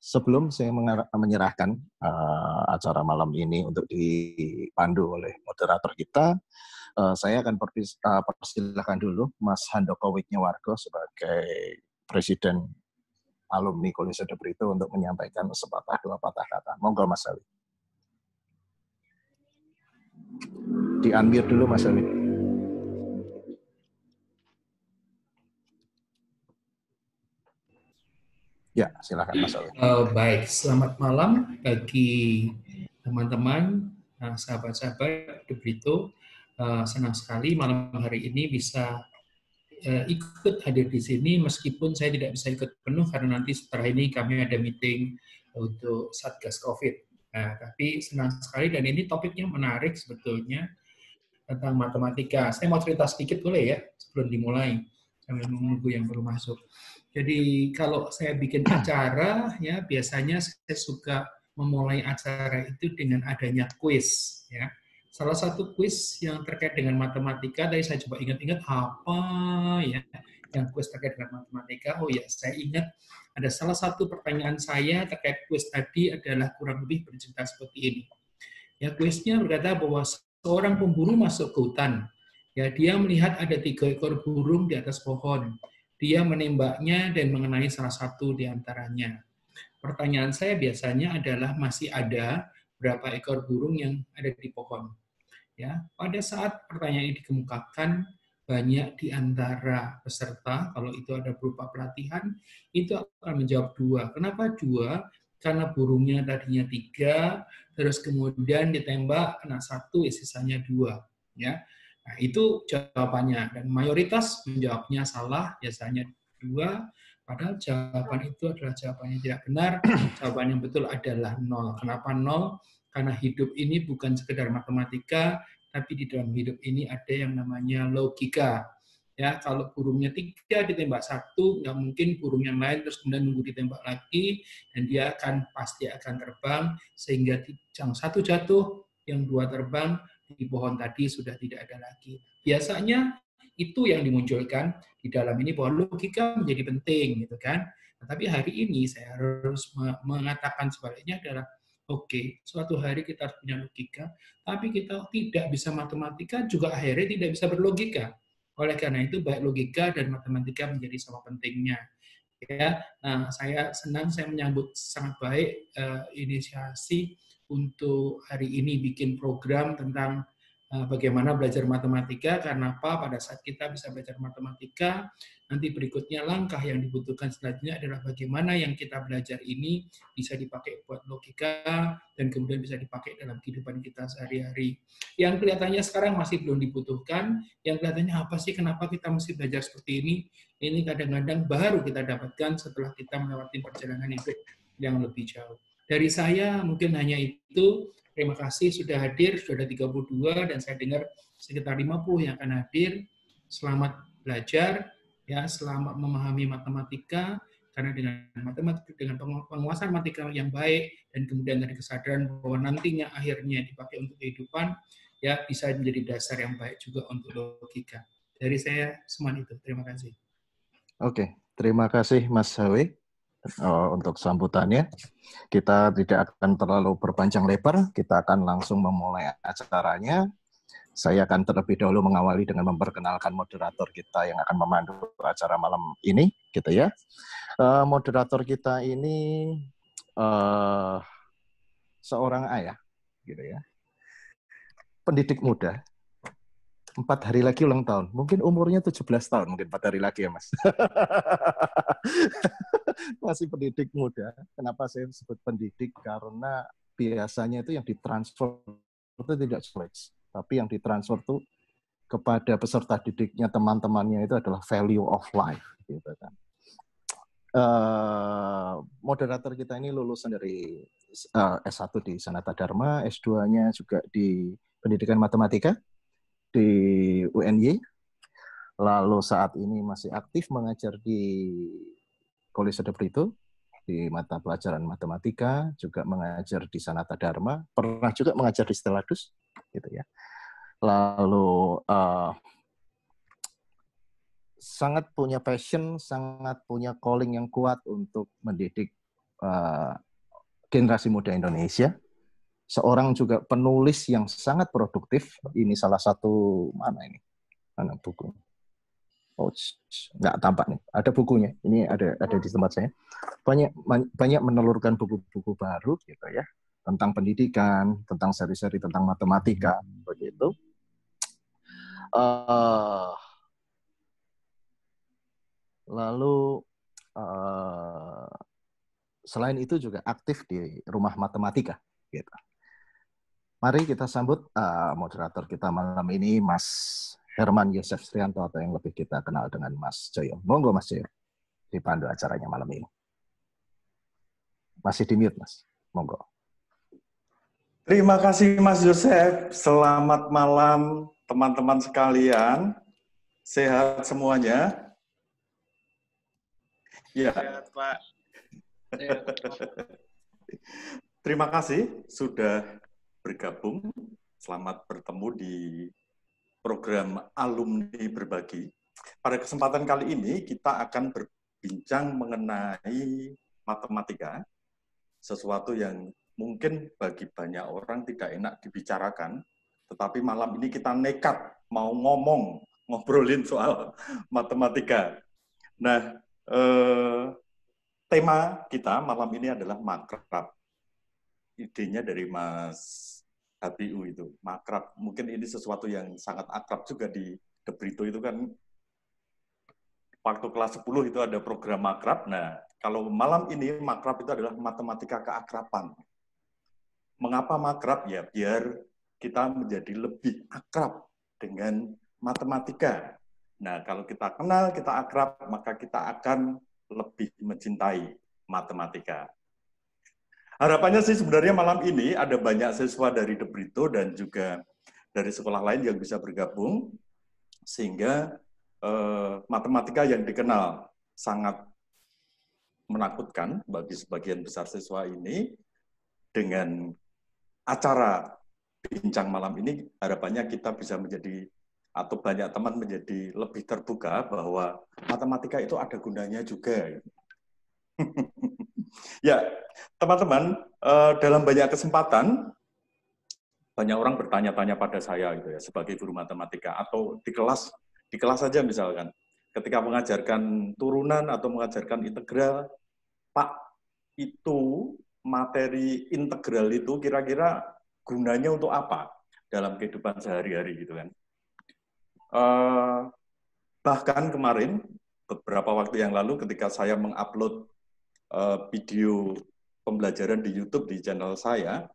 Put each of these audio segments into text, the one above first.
sebelum saya menyerahkan uh, acara malam ini untuk dipandu oleh moderator kita, uh, saya akan persilahkan dulu Mas Handoko Wargo sebagai Presiden alumni Kolese de Brito untuk menyampaikan sepatah dua patah kata. Monggo Mas Ali. Di dulu Mas Ali. Ya, silakan Mas Awi. Uh, baik, selamat malam bagi teman-teman, uh, sahabat-sahabat De Brito. Uh, senang sekali malam hari ini bisa uh, ikut hadir di sini, meskipun saya tidak bisa ikut penuh karena nanti setelah ini kami ada meeting untuk Satgas COVID. Nah, tapi senang sekali dan ini topiknya menarik sebetulnya tentang matematika. Saya mau cerita sedikit boleh ya sebelum dimulai sambil menunggu yang baru masuk. Jadi kalau saya bikin acara ya biasanya saya suka memulai acara itu dengan adanya quiz ya. Salah satu quiz yang terkait dengan matematika tadi saya coba ingat-ingat apa ya yang quiz terkait dengan matematika. Oh ya, saya ingat ada salah satu pertanyaan saya terkait quiz tadi adalah kurang lebih bercerita seperti ini. Ya, kuisnya berkata bahwa seorang pemburu masuk ke hutan. Ya, dia melihat ada tiga ekor burung di atas pohon dia menembaknya dan mengenai salah satu di antaranya. Pertanyaan saya biasanya adalah masih ada berapa ekor burung yang ada di pohon. Ya, pada saat pertanyaan ini dikemukakan, banyak di antara peserta, kalau itu ada berupa pelatihan, itu akan menjawab dua. Kenapa dua? Karena burungnya tadinya tiga, terus kemudian ditembak kena satu, sisanya dua. Ya, Nah, itu jawabannya. Dan mayoritas menjawabnya salah, biasanya dua, padahal jawaban itu adalah jawaban yang tidak benar. Jawaban yang betul adalah nol. Kenapa nol? Karena hidup ini bukan sekedar matematika, tapi di dalam hidup ini ada yang namanya logika. Ya, kalau burungnya tiga ditembak satu, nggak mungkin burung yang lain terus kemudian nunggu ditembak lagi, dan dia akan pasti akan terbang sehingga yang satu jatuh, yang dua terbang, di pohon tadi sudah tidak ada lagi. Biasanya itu yang dimunculkan di dalam ini bahwa logika menjadi penting gitu kan. Nah, tapi hari ini saya harus mengatakan sebaliknya adalah oke, okay, suatu hari kita harus punya logika, tapi kita tidak bisa matematika juga akhirnya tidak bisa berlogika. Oleh karena itu baik logika dan matematika menjadi sama pentingnya. Ya, nah saya senang saya menyambut sangat baik uh, inisiasi untuk hari ini bikin program tentang uh, bagaimana belajar matematika. Karena apa? Pada saat kita bisa belajar matematika, nanti berikutnya langkah yang dibutuhkan selanjutnya adalah bagaimana yang kita belajar ini bisa dipakai buat logika dan kemudian bisa dipakai dalam kehidupan kita sehari-hari. Yang kelihatannya sekarang masih belum dibutuhkan, yang kelihatannya apa sih kenapa kita mesti belajar seperti ini? Ini kadang-kadang baru kita dapatkan setelah kita melewati perjalanan hidup yang lebih jauh. Dari saya mungkin hanya itu. Terima kasih sudah hadir, sudah ada 32 dan saya dengar sekitar 50 yang akan hadir. Selamat belajar, ya, selamat memahami matematika, karena dengan matematika dengan penguasaan matematika yang baik dan kemudian dari kesadaran bahwa nantinya akhirnya dipakai untuk kehidupan ya bisa menjadi dasar yang baik juga untuk logika. Dari saya semua itu. Terima kasih. Oke, terima kasih Mas Hawi uh, untuk sambutannya. Kita tidak akan terlalu berpanjang lebar, kita akan langsung memulai acaranya. Saya akan terlebih dahulu mengawali dengan memperkenalkan moderator kita yang akan memandu acara malam ini, gitu ya. Uh, moderator kita ini uh, seorang ayah, gitu ya, pendidik muda, empat hari lagi ulang tahun. Mungkin umurnya 17 tahun, mungkin empat hari lagi ya, Mas. Masih pendidik muda. Kenapa saya sebut pendidik? Karena biasanya itu yang ditransfer itu tidak knowledge, tapi yang ditransfer itu kepada peserta didiknya, teman-temannya itu adalah value of life, gitu kan. Uh, moderator kita ini lulusan dari uh, eh, S1 di Sanata Dharma, S2-nya juga di Pendidikan Matematika, di UNY, lalu saat ini masih aktif mengajar di Kolese de Brito di mata pelajaran matematika, juga mengajar di Sanata Dharma, pernah juga mengajar di Steladus, gitu ya. Lalu uh, sangat punya passion, sangat punya calling yang kuat untuk mendidik uh, generasi muda Indonesia, seorang juga penulis yang sangat produktif. Ini salah satu mana ini? Mana buku? Oh, nggak tampak nih. Ada bukunya. Ini ada ada di tempat saya. Banyak banyak menelurkan buku-buku baru gitu ya tentang pendidikan, tentang seri-seri tentang matematika begitu. Uh, lalu uh, selain itu juga aktif di rumah matematika gitu. Mari kita sambut uh, moderator kita malam ini Mas Herman Yosef Srianto atau yang lebih kita kenal dengan Mas Joyo. Monggo Mas Joyo dipandu acaranya malam ini. Masih di mute Mas. Monggo. Terima kasih Mas Yosef. Selamat malam teman-teman sekalian. Sehat semuanya. Ya. Sehat, Pak. Terima kasih sudah bergabung. Selamat bertemu di program Alumni Berbagi. Pada kesempatan kali ini kita akan berbincang mengenai matematika, sesuatu yang mungkin bagi banyak orang tidak enak dibicarakan, tetapi malam ini kita nekat mau ngomong, ngobrolin soal matematika. Nah, eh, tema kita malam ini adalah makrab. Idenya dari Mas HBU itu, makrab. Mungkin ini sesuatu yang sangat akrab juga di Debrito itu kan waktu kelas 10 itu ada program makrab. Nah, kalau malam ini makrab itu adalah matematika keakraban. Mengapa makrab? Ya biar kita menjadi lebih akrab dengan matematika. Nah, kalau kita kenal, kita akrab, maka kita akan lebih mencintai matematika. Harapannya sih sebenarnya malam ini ada banyak siswa dari De Brito dan juga dari sekolah lain yang bisa bergabung, sehingga eh, matematika yang dikenal sangat menakutkan bagi sebagian besar siswa ini dengan acara bincang malam ini harapannya kita bisa menjadi atau banyak teman menjadi lebih terbuka bahwa matematika itu ada gunanya juga. ya, teman-teman, eh, dalam banyak kesempatan banyak orang bertanya-tanya pada saya gitu ya sebagai guru matematika atau di kelas di kelas saja misalkan ketika mengajarkan turunan atau mengajarkan integral, Pak itu materi integral itu kira-kira gunanya untuk apa dalam kehidupan sehari-hari gitu kan. Uh, bahkan kemarin beberapa waktu yang lalu ketika saya mengupload uh, video pembelajaran di YouTube di channel saya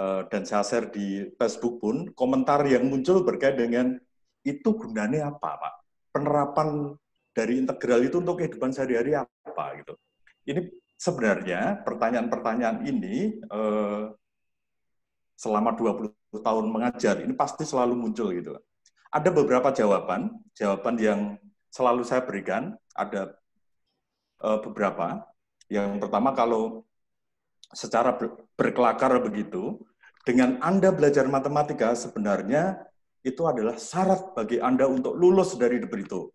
uh, dan saya share di Facebook pun komentar yang muncul berkait dengan itu gunanya apa pak penerapan dari integral itu untuk kehidupan sehari-hari apa gitu ini sebenarnya pertanyaan-pertanyaan ini eh, selama 20 tahun mengajar ini pasti selalu muncul gitu. Ada beberapa jawaban, jawaban yang selalu saya berikan ada eh, beberapa. Yang pertama kalau secara berkelakar begitu, dengan Anda belajar matematika sebenarnya itu adalah syarat bagi Anda untuk lulus dari Debrito.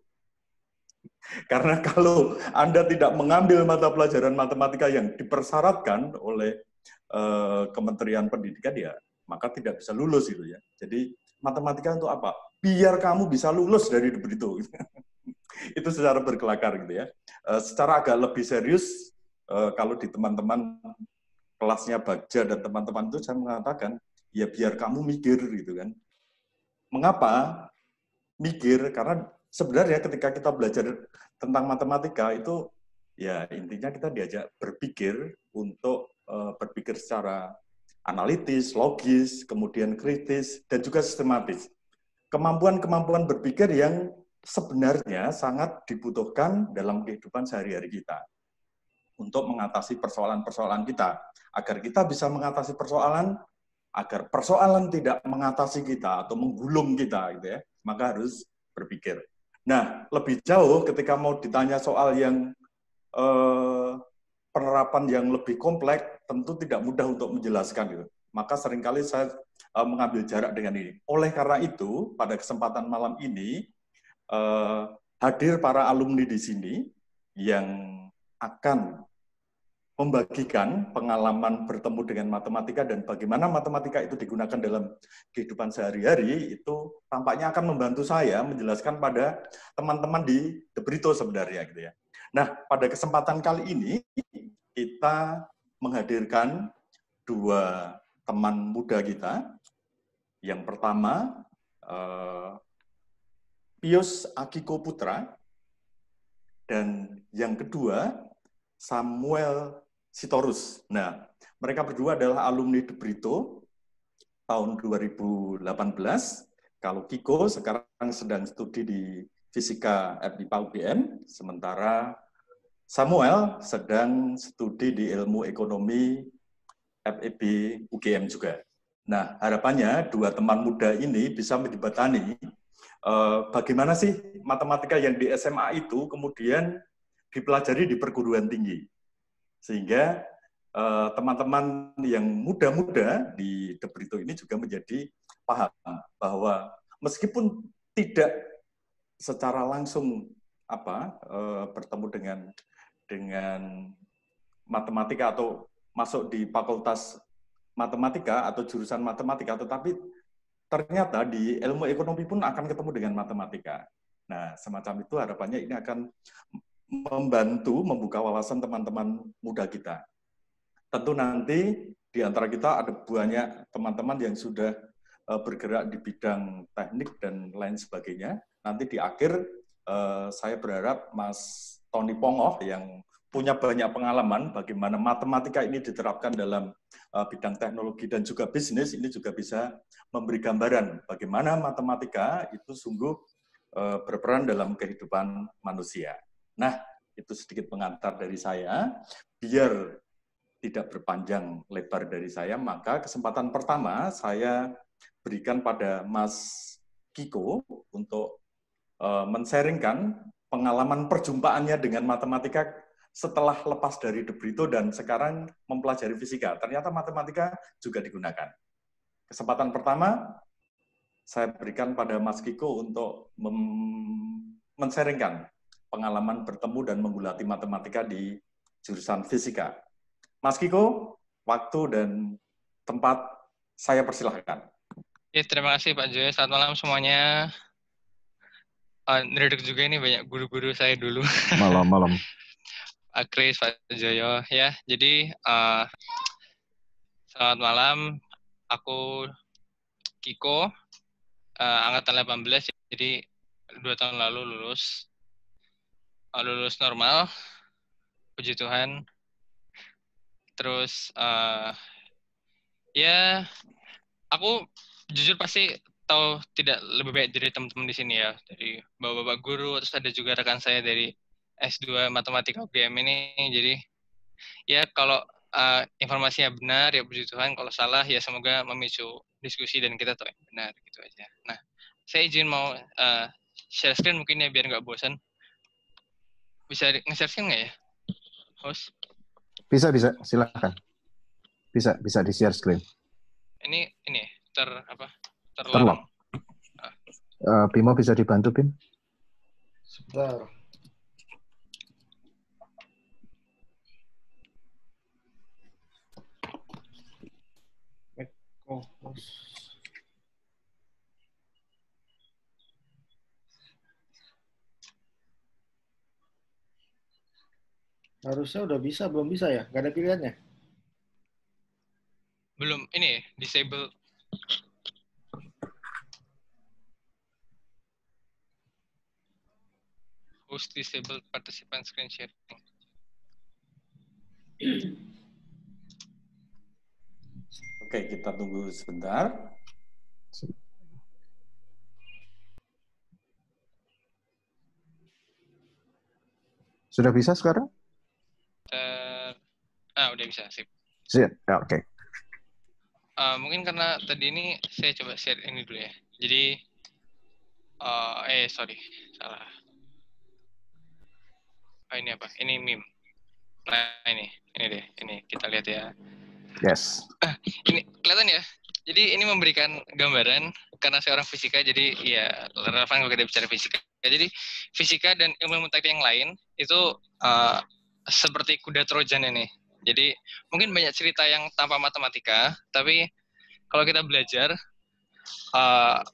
Karena kalau Anda tidak mengambil mata pelajaran matematika yang dipersyaratkan oleh uh, Kementerian Pendidikan ya, maka tidak bisa lulus itu ya. Jadi matematika untuk apa? Biar kamu bisa lulus dari itu. itu secara berkelakar gitu ya. Uh, secara agak lebih serius uh, kalau di teman-teman kelasnya Bagja dan teman-teman itu saya mengatakan ya biar kamu mikir gitu kan. Mengapa? Mikir karena sebenarnya ketika kita belajar tentang matematika itu ya intinya kita diajak berpikir untuk uh, berpikir secara analitis, logis, kemudian kritis dan juga sistematis. Kemampuan-kemampuan berpikir yang sebenarnya sangat dibutuhkan dalam kehidupan sehari-hari kita untuk mengatasi persoalan-persoalan kita. Agar kita bisa mengatasi persoalan, agar persoalan tidak mengatasi kita atau menggulung kita, gitu ya, maka harus berpikir. Nah, lebih jauh ketika mau ditanya soal yang eh, penerapan yang lebih kompleks, tentu tidak mudah untuk menjelaskan itu. Maka sering kali saya eh, mengambil jarak dengan ini. Oleh karena itu, pada kesempatan malam ini eh, hadir para alumni di sini yang akan membagikan pengalaman bertemu dengan matematika dan bagaimana matematika itu digunakan dalam kehidupan sehari-hari itu tampaknya akan membantu saya menjelaskan pada teman-teman di The Brito sebenarnya gitu ya. Nah, pada kesempatan kali ini kita menghadirkan dua teman muda kita. Yang pertama eh, Pius Akiko Putra dan yang kedua Samuel Sitorus. Nah, mereka berdua adalah alumni De Brito tahun 2018. Kalau Kiko sekarang sedang studi di Fisika FIPA UGM, sementara Samuel sedang studi di Ilmu Ekonomi FEB UGM juga. Nah, harapannya dua teman muda ini bisa menjembatani eh, bagaimana sih matematika yang di SMA itu kemudian dipelajari di perguruan tinggi. Sehingga eh, teman-teman uh, yang muda-muda di De Brito ini juga menjadi paham bahwa meskipun tidak secara langsung apa uh, bertemu dengan dengan matematika atau masuk di fakultas matematika atau jurusan matematika, tetapi ternyata di ilmu ekonomi pun akan ketemu dengan matematika. Nah, semacam itu harapannya ini akan membantu membuka wawasan teman-teman muda kita. Tentu nanti di antara kita ada banyak teman-teman yang sudah eh, bergerak di bidang teknik dan lain sebagainya. Nanti di akhir eh, saya berharap Mas Tony Pongoh yang punya banyak pengalaman bagaimana matematika ini diterapkan dalam eh, bidang teknologi dan juga bisnis ini juga bisa memberi gambaran bagaimana matematika itu sungguh berperan dalam kehidupan manusia. Nah, itu sedikit pengantar dari saya. Biar tidak berpanjang lebar dari saya, maka kesempatan pertama saya berikan pada Mas Kiko untuk uh, men-sharingkan pengalaman perjumpaannya dengan matematika setelah lepas dari De Brito dan sekarang mempelajari fisika. Ternyata matematika juga digunakan. Kesempatan pertama saya berikan pada Mas Kiko untuk men-sharingkan pengalaman bertemu dan menggulati matematika di jurusan fisika. Mas Kiko, waktu dan tempat saya persilahkan. Ya, terima kasih Pak Joyo. Selamat malam semuanya. Uh, juga ini banyak guru-guru saya dulu. Malam-malam. Pak Kris, Pak Joyo. Ya, jadi uh, selamat malam. Aku Kiko, uh, angkatan 18, jadi dua tahun lalu lulus lulus normal puji Tuhan. Terus uh, ya aku jujur pasti tahu tidak lebih baik dari teman-teman di sini ya. Dari bapak-bapak guru terus ada juga rekan saya dari S2 Matematika UGM ini. Jadi ya kalau uh, informasinya benar ya puji Tuhan. Kalau salah ya semoga memicu diskusi dan kita tahu yang benar gitu aja. Nah saya izin mau uh, share screen mungkin ya biar nggak bosan bisa nge-share nggak ya, host? Bisa, bisa. Silakan. Bisa, bisa di-share screen. Ini, ini ter apa? Terlock. Ah. Uh, Bimo bisa dibantu, Bim? Sebentar. Oh, host. Harusnya udah bisa, belum bisa ya? Gak ada pilihannya? Belum, ini disable. Host disable participant screen sharing. Oke, kita tunggu sebentar. Sudah bisa sekarang? Uh, ah udah bisa sip. Sip ya, oke. Okay. uh, mungkin karena tadi ini saya coba share ini dulu ya. Jadi uh, eh sorry salah. Oh, ini apa? Ini meme. Nah ini ini deh ini kita lihat ya. Yes. Ah, ini kelihatan ya? Jadi ini memberikan gambaran karena saya orang fisika jadi ya relevan kalau kita bicara fisika. Jadi fisika dan ilmu teknik yang lain itu uh, seperti kuda Trojan ini. Jadi mungkin banyak cerita yang tanpa matematika, tapi kalau kita belajar uh,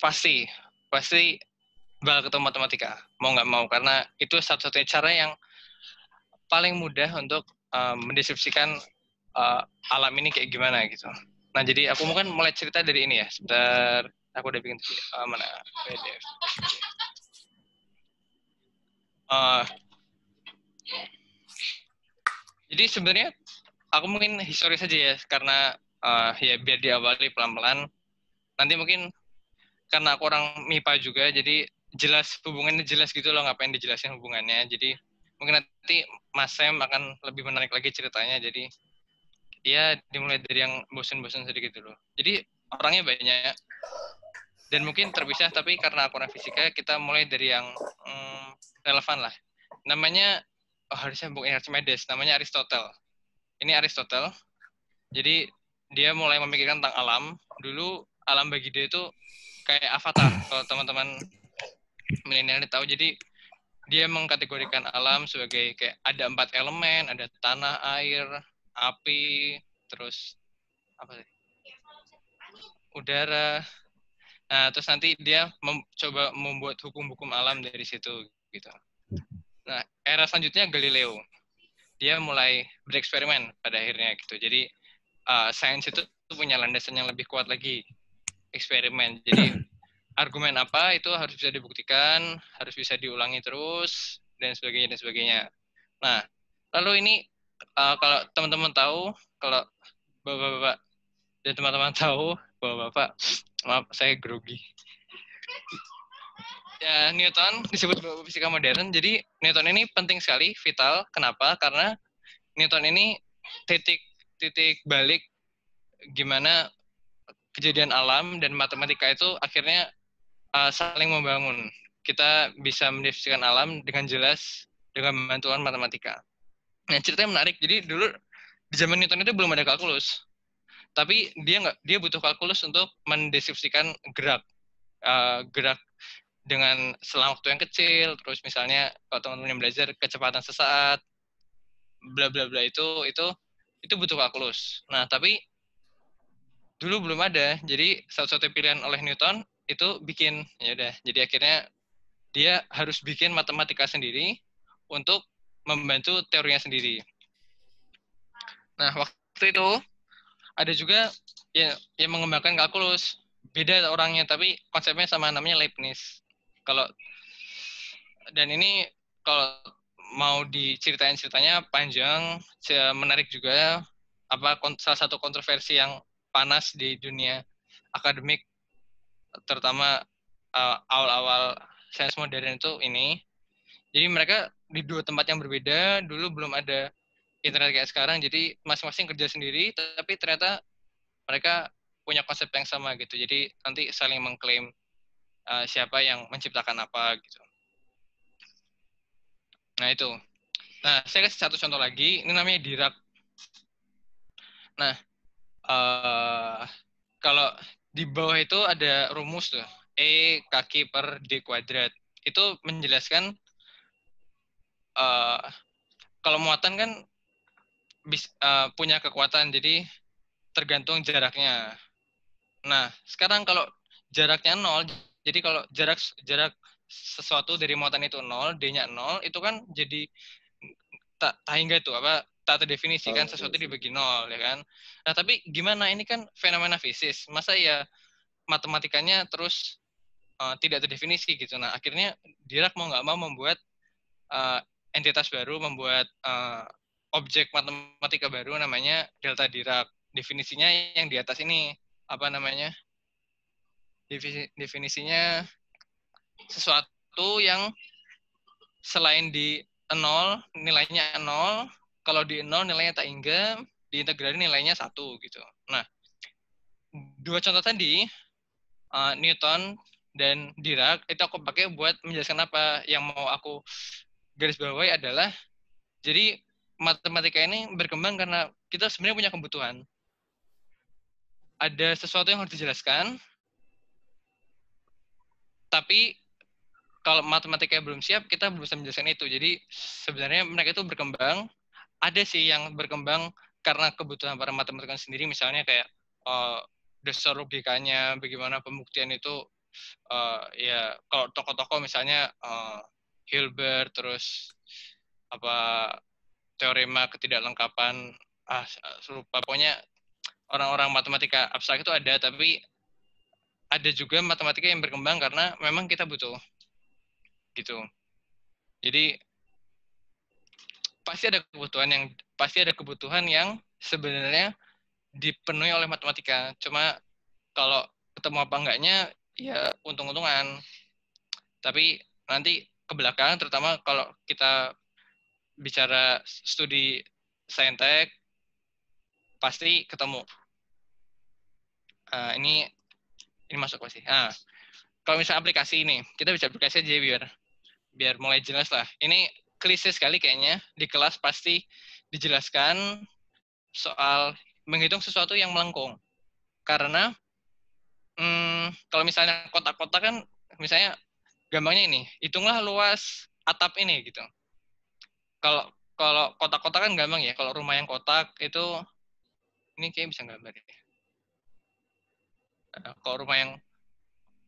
pasti pasti bakal ketemu matematika mau nggak mau karena itu satu-satunya cara yang paling mudah untuk uh, mendeskripsikan uh, alam ini kayak gimana gitu. Nah jadi aku mungkin mulai cerita dari ini ya. Sebentar, aku udah bikin uh, mana PDF. Uh, jadi sebenarnya aku mungkin historis saja ya karena uh, ya biar diawali pelan-pelan. Nanti mungkin karena aku orang MIPA juga, jadi jelas hubungannya jelas gitu loh, ngapain dijelasin hubungannya. Jadi mungkin nanti Mas Sam akan lebih menarik lagi ceritanya. Jadi ya dimulai dari yang bosan-bosan sedikit dulu. Jadi orangnya banyak dan mungkin terpisah tapi karena aku orang fisika kita mulai dari yang hmm, relevan lah. Namanya oh, harusnya bukan Archimedes, namanya Aristotle. Ini Aristotle. Jadi dia mulai memikirkan tentang alam. Dulu alam bagi dia itu kayak avatar. Kalau teman-teman milenial ini tahu, jadi dia mengkategorikan alam sebagai kayak ada empat elemen, ada tanah, air, api, terus apa sih? Udara. Nah, terus nanti dia mencoba membuat hukum-hukum alam dari situ gitu. Nah, era selanjutnya Galileo. Dia mulai bereksperimen pada akhirnya gitu. Jadi uh, sains itu punya landasan yang lebih kuat lagi eksperimen. Jadi argumen apa itu harus bisa dibuktikan, harus bisa diulangi terus dan sebagainya dan sebagainya. Nah, lalu ini uh, kalau teman-teman tahu, kalau bapak-bapak dan teman-teman tahu, bapak-bapak, maaf saya grogi ya Newton disebut fisika modern. Jadi Newton ini penting sekali, vital. Kenapa? Karena Newton ini titik titik balik gimana kejadian alam dan matematika itu akhirnya uh, saling membangun. Kita bisa mendefinisikan alam dengan jelas dengan bantuan matematika. Nah, ceritanya menarik. Jadi dulu di zaman Newton itu belum ada kalkulus. Tapi dia nggak dia butuh kalkulus untuk mendeskripsikan gerak uh, gerak dengan selang waktu yang kecil, terus misalnya kalau teman-teman yang belajar kecepatan sesaat, bla bla bla itu itu itu butuh kalkulus. Nah, tapi dulu belum ada. Jadi satu-satu pilihan oleh Newton itu bikin ya udah. Jadi akhirnya dia harus bikin matematika sendiri untuk membantu teorinya sendiri. Nah, waktu itu ada juga yang, yang mengembangkan kalkulus. Beda orangnya, tapi konsepnya sama namanya Leibniz kalau dan ini kalau mau diceritain ceritanya panjang, menarik juga apa salah satu kontroversi yang panas di dunia akademik terutama uh, awal-awal sains modern itu ini. Jadi mereka di dua tempat yang berbeda, dulu belum ada internet kayak sekarang, jadi masing-masing kerja sendiri, tapi ternyata mereka punya konsep yang sama gitu. Jadi nanti saling mengklaim uh, siapa yang menciptakan apa gitu. Nah itu. Nah saya kasih satu contoh lagi. Ini namanya Dirac. Nah uh, kalau di bawah itu ada rumus tuh e kaki per d kuadrat. Itu menjelaskan uh, kalau muatan kan bis, uh, punya kekuatan, jadi tergantung jaraknya. Nah, sekarang kalau jaraknya nol, jadi kalau jarak jarak sesuatu dari muatan itu nol, d-nya nol, itu kan jadi tak tak hingga itu apa tak terdefinisikan oh, sesuatu dibagi nol ya kan. Nah tapi gimana ini kan fenomena fisis, masa ya matematikanya terus uh, tidak terdefinisi gitu. Nah akhirnya Dirac mau nggak mau membuat uh, entitas baru, membuat uh, objek matematika baru namanya delta Dirac. Definisinya yang di atas ini apa namanya? Definisinya sesuatu yang selain di nol nilainya nol. Kalau di nol nilainya tak hingga diintegrasi nilainya satu gitu. Nah dua contoh tadi uh, Newton dan Dirac itu aku pakai buat menjelaskan apa yang mau aku garis bawahi adalah jadi matematika ini berkembang karena kita sebenarnya punya kebutuhan. Ada sesuatu yang harus dijelaskan tapi kalau matematika belum siap, kita belum bisa menjelaskan itu. Jadi sebenarnya mereka itu berkembang, ada sih yang berkembang karena kebutuhan para matematika sendiri. Misalnya kayak uh, dasar logikanya bagaimana pembuktian itu uh, ya kalau tokoh-tokoh misalnya uh, Hilbert terus apa teorema ketidaklengkapan ah lupa pokoknya orang-orang matematika abstrak itu ada tapi ada juga matematika yang berkembang karena memang kita butuh gitu. Jadi pasti ada kebutuhan yang pasti ada kebutuhan yang sebenarnya dipenuhi oleh matematika. Cuma kalau ketemu apa enggaknya ya untung-untungan. Tapi nanti ke belakang terutama kalau kita bicara studi saintek pasti ketemu. Uh, ini ini masuk pasti ah. Kalau misalnya aplikasi ini kita bisa aplikasi aja biar biar mulai jelas lah. Ini klise sekali kayaknya. Di kelas pasti dijelaskan soal menghitung sesuatu yang melengkung. Karena hmm, kalau misalnya kotak-kotak kan misalnya gampangnya ini hitunglah luas atap ini gitu. Kalau kalau kotak-kotak kan gampang ya. Kalau rumah yang kotak itu ini kayak bisa gambar ya kalau rumah yang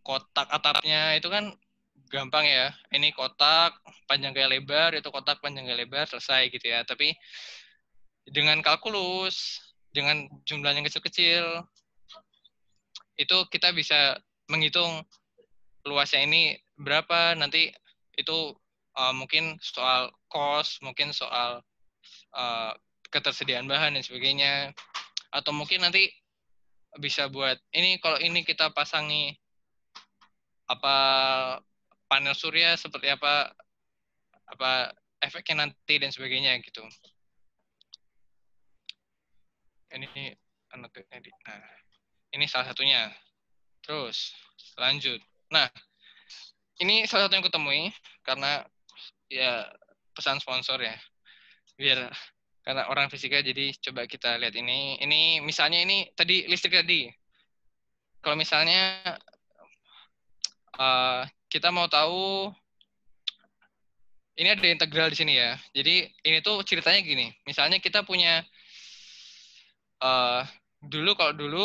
kotak atapnya itu kan gampang ya. Ini kotak panjang kayak lebar itu kotak panjang kayak lebar selesai gitu ya. Tapi dengan kalkulus dengan jumlah yang kecil-kecil itu kita bisa menghitung luasnya ini berapa. Nanti itu uh, mungkin soal cost, mungkin soal uh, ketersediaan bahan dan sebagainya, atau mungkin nanti bisa buat ini kalau ini kita pasangi apa panel surya seperti apa apa efeknya nanti dan sebagainya gitu. Ini Nah, ini salah satunya. Terus lanjut. Nah, ini salah satu yang kutemui karena ya pesan sponsor ya. Biar karena orang fisika jadi coba kita lihat ini. Ini misalnya ini tadi listrik tadi. Kalau misalnya uh, kita mau tahu ini ada integral di sini ya. Jadi ini tuh ceritanya gini. Misalnya kita punya uh, dulu kalau dulu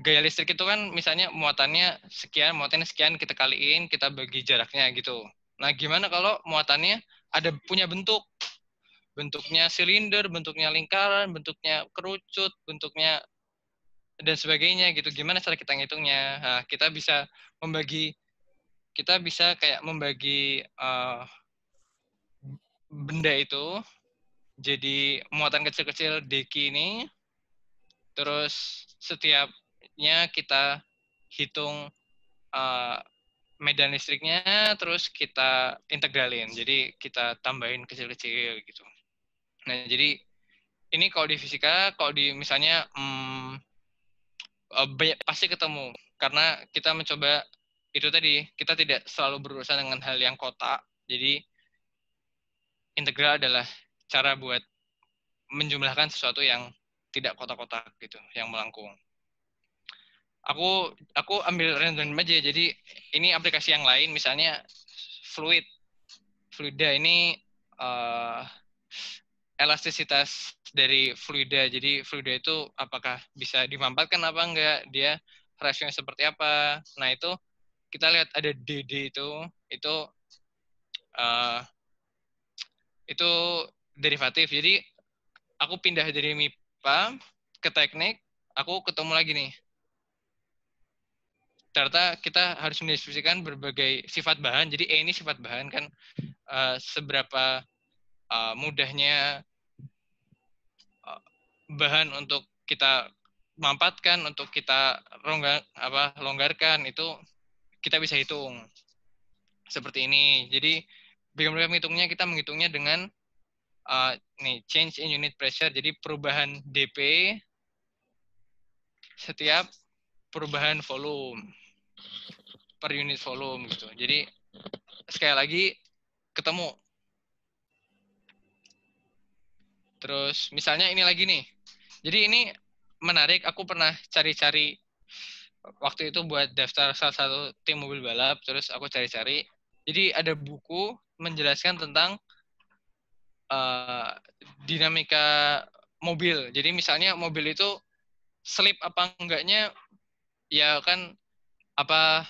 gaya listrik itu kan misalnya muatannya sekian, muatannya sekian kita kaliin, kita bagi jaraknya gitu. Nah, gimana kalau muatannya ada punya bentuk? Bentuknya silinder, bentuknya lingkaran, bentuknya kerucut, bentuknya dan sebagainya gitu. Gimana cara kita ngitungnya? Nah, kita bisa membagi kita bisa kayak membagi uh, benda itu jadi muatan kecil-kecil deki ini terus setiap nya kita hitung uh, medan listriknya, terus kita integralin. Jadi kita tambahin kecil-kecil gitu. Nah, jadi ini kalau di fisika, kalau di misalnya hmm, banyak, pasti ketemu. Karena kita mencoba itu tadi kita tidak selalu berurusan dengan hal yang kotak. Jadi integral adalah cara buat menjumlahkan sesuatu yang tidak kotak-kotak gitu, yang melengkung aku aku ambil random aja. Jadi ini aplikasi yang lain misalnya fluid. Fluida ini uh, elastisitas dari fluida. Jadi fluida itu apakah bisa dimanfaatkan apa enggak? Dia rasionya seperti apa? Nah itu kita lihat ada DD itu itu uh, itu derivatif. Jadi aku pindah dari MIPA ke teknik aku ketemu lagi nih. Ternyata kita harus mendiskusikan berbagai sifat bahan. Jadi E ini sifat bahan kan uh, seberapa uh, mudahnya bahan untuk kita mampatkan, untuk kita rongga, apa longgarkan itu kita bisa hitung seperti ini. Jadi bagaimana menghitungnya? Kita menghitungnya dengan uh, nih change in unit pressure. Jadi perubahan dp setiap perubahan volume per unit volume gitu. Jadi sekali lagi ketemu. Terus misalnya ini lagi nih. Jadi ini menarik. Aku pernah cari-cari waktu itu buat daftar salah satu tim mobil balap. Terus aku cari-cari. Jadi ada buku menjelaskan tentang eh, dinamika mobil. Jadi misalnya mobil itu slip apa enggaknya ya kan apa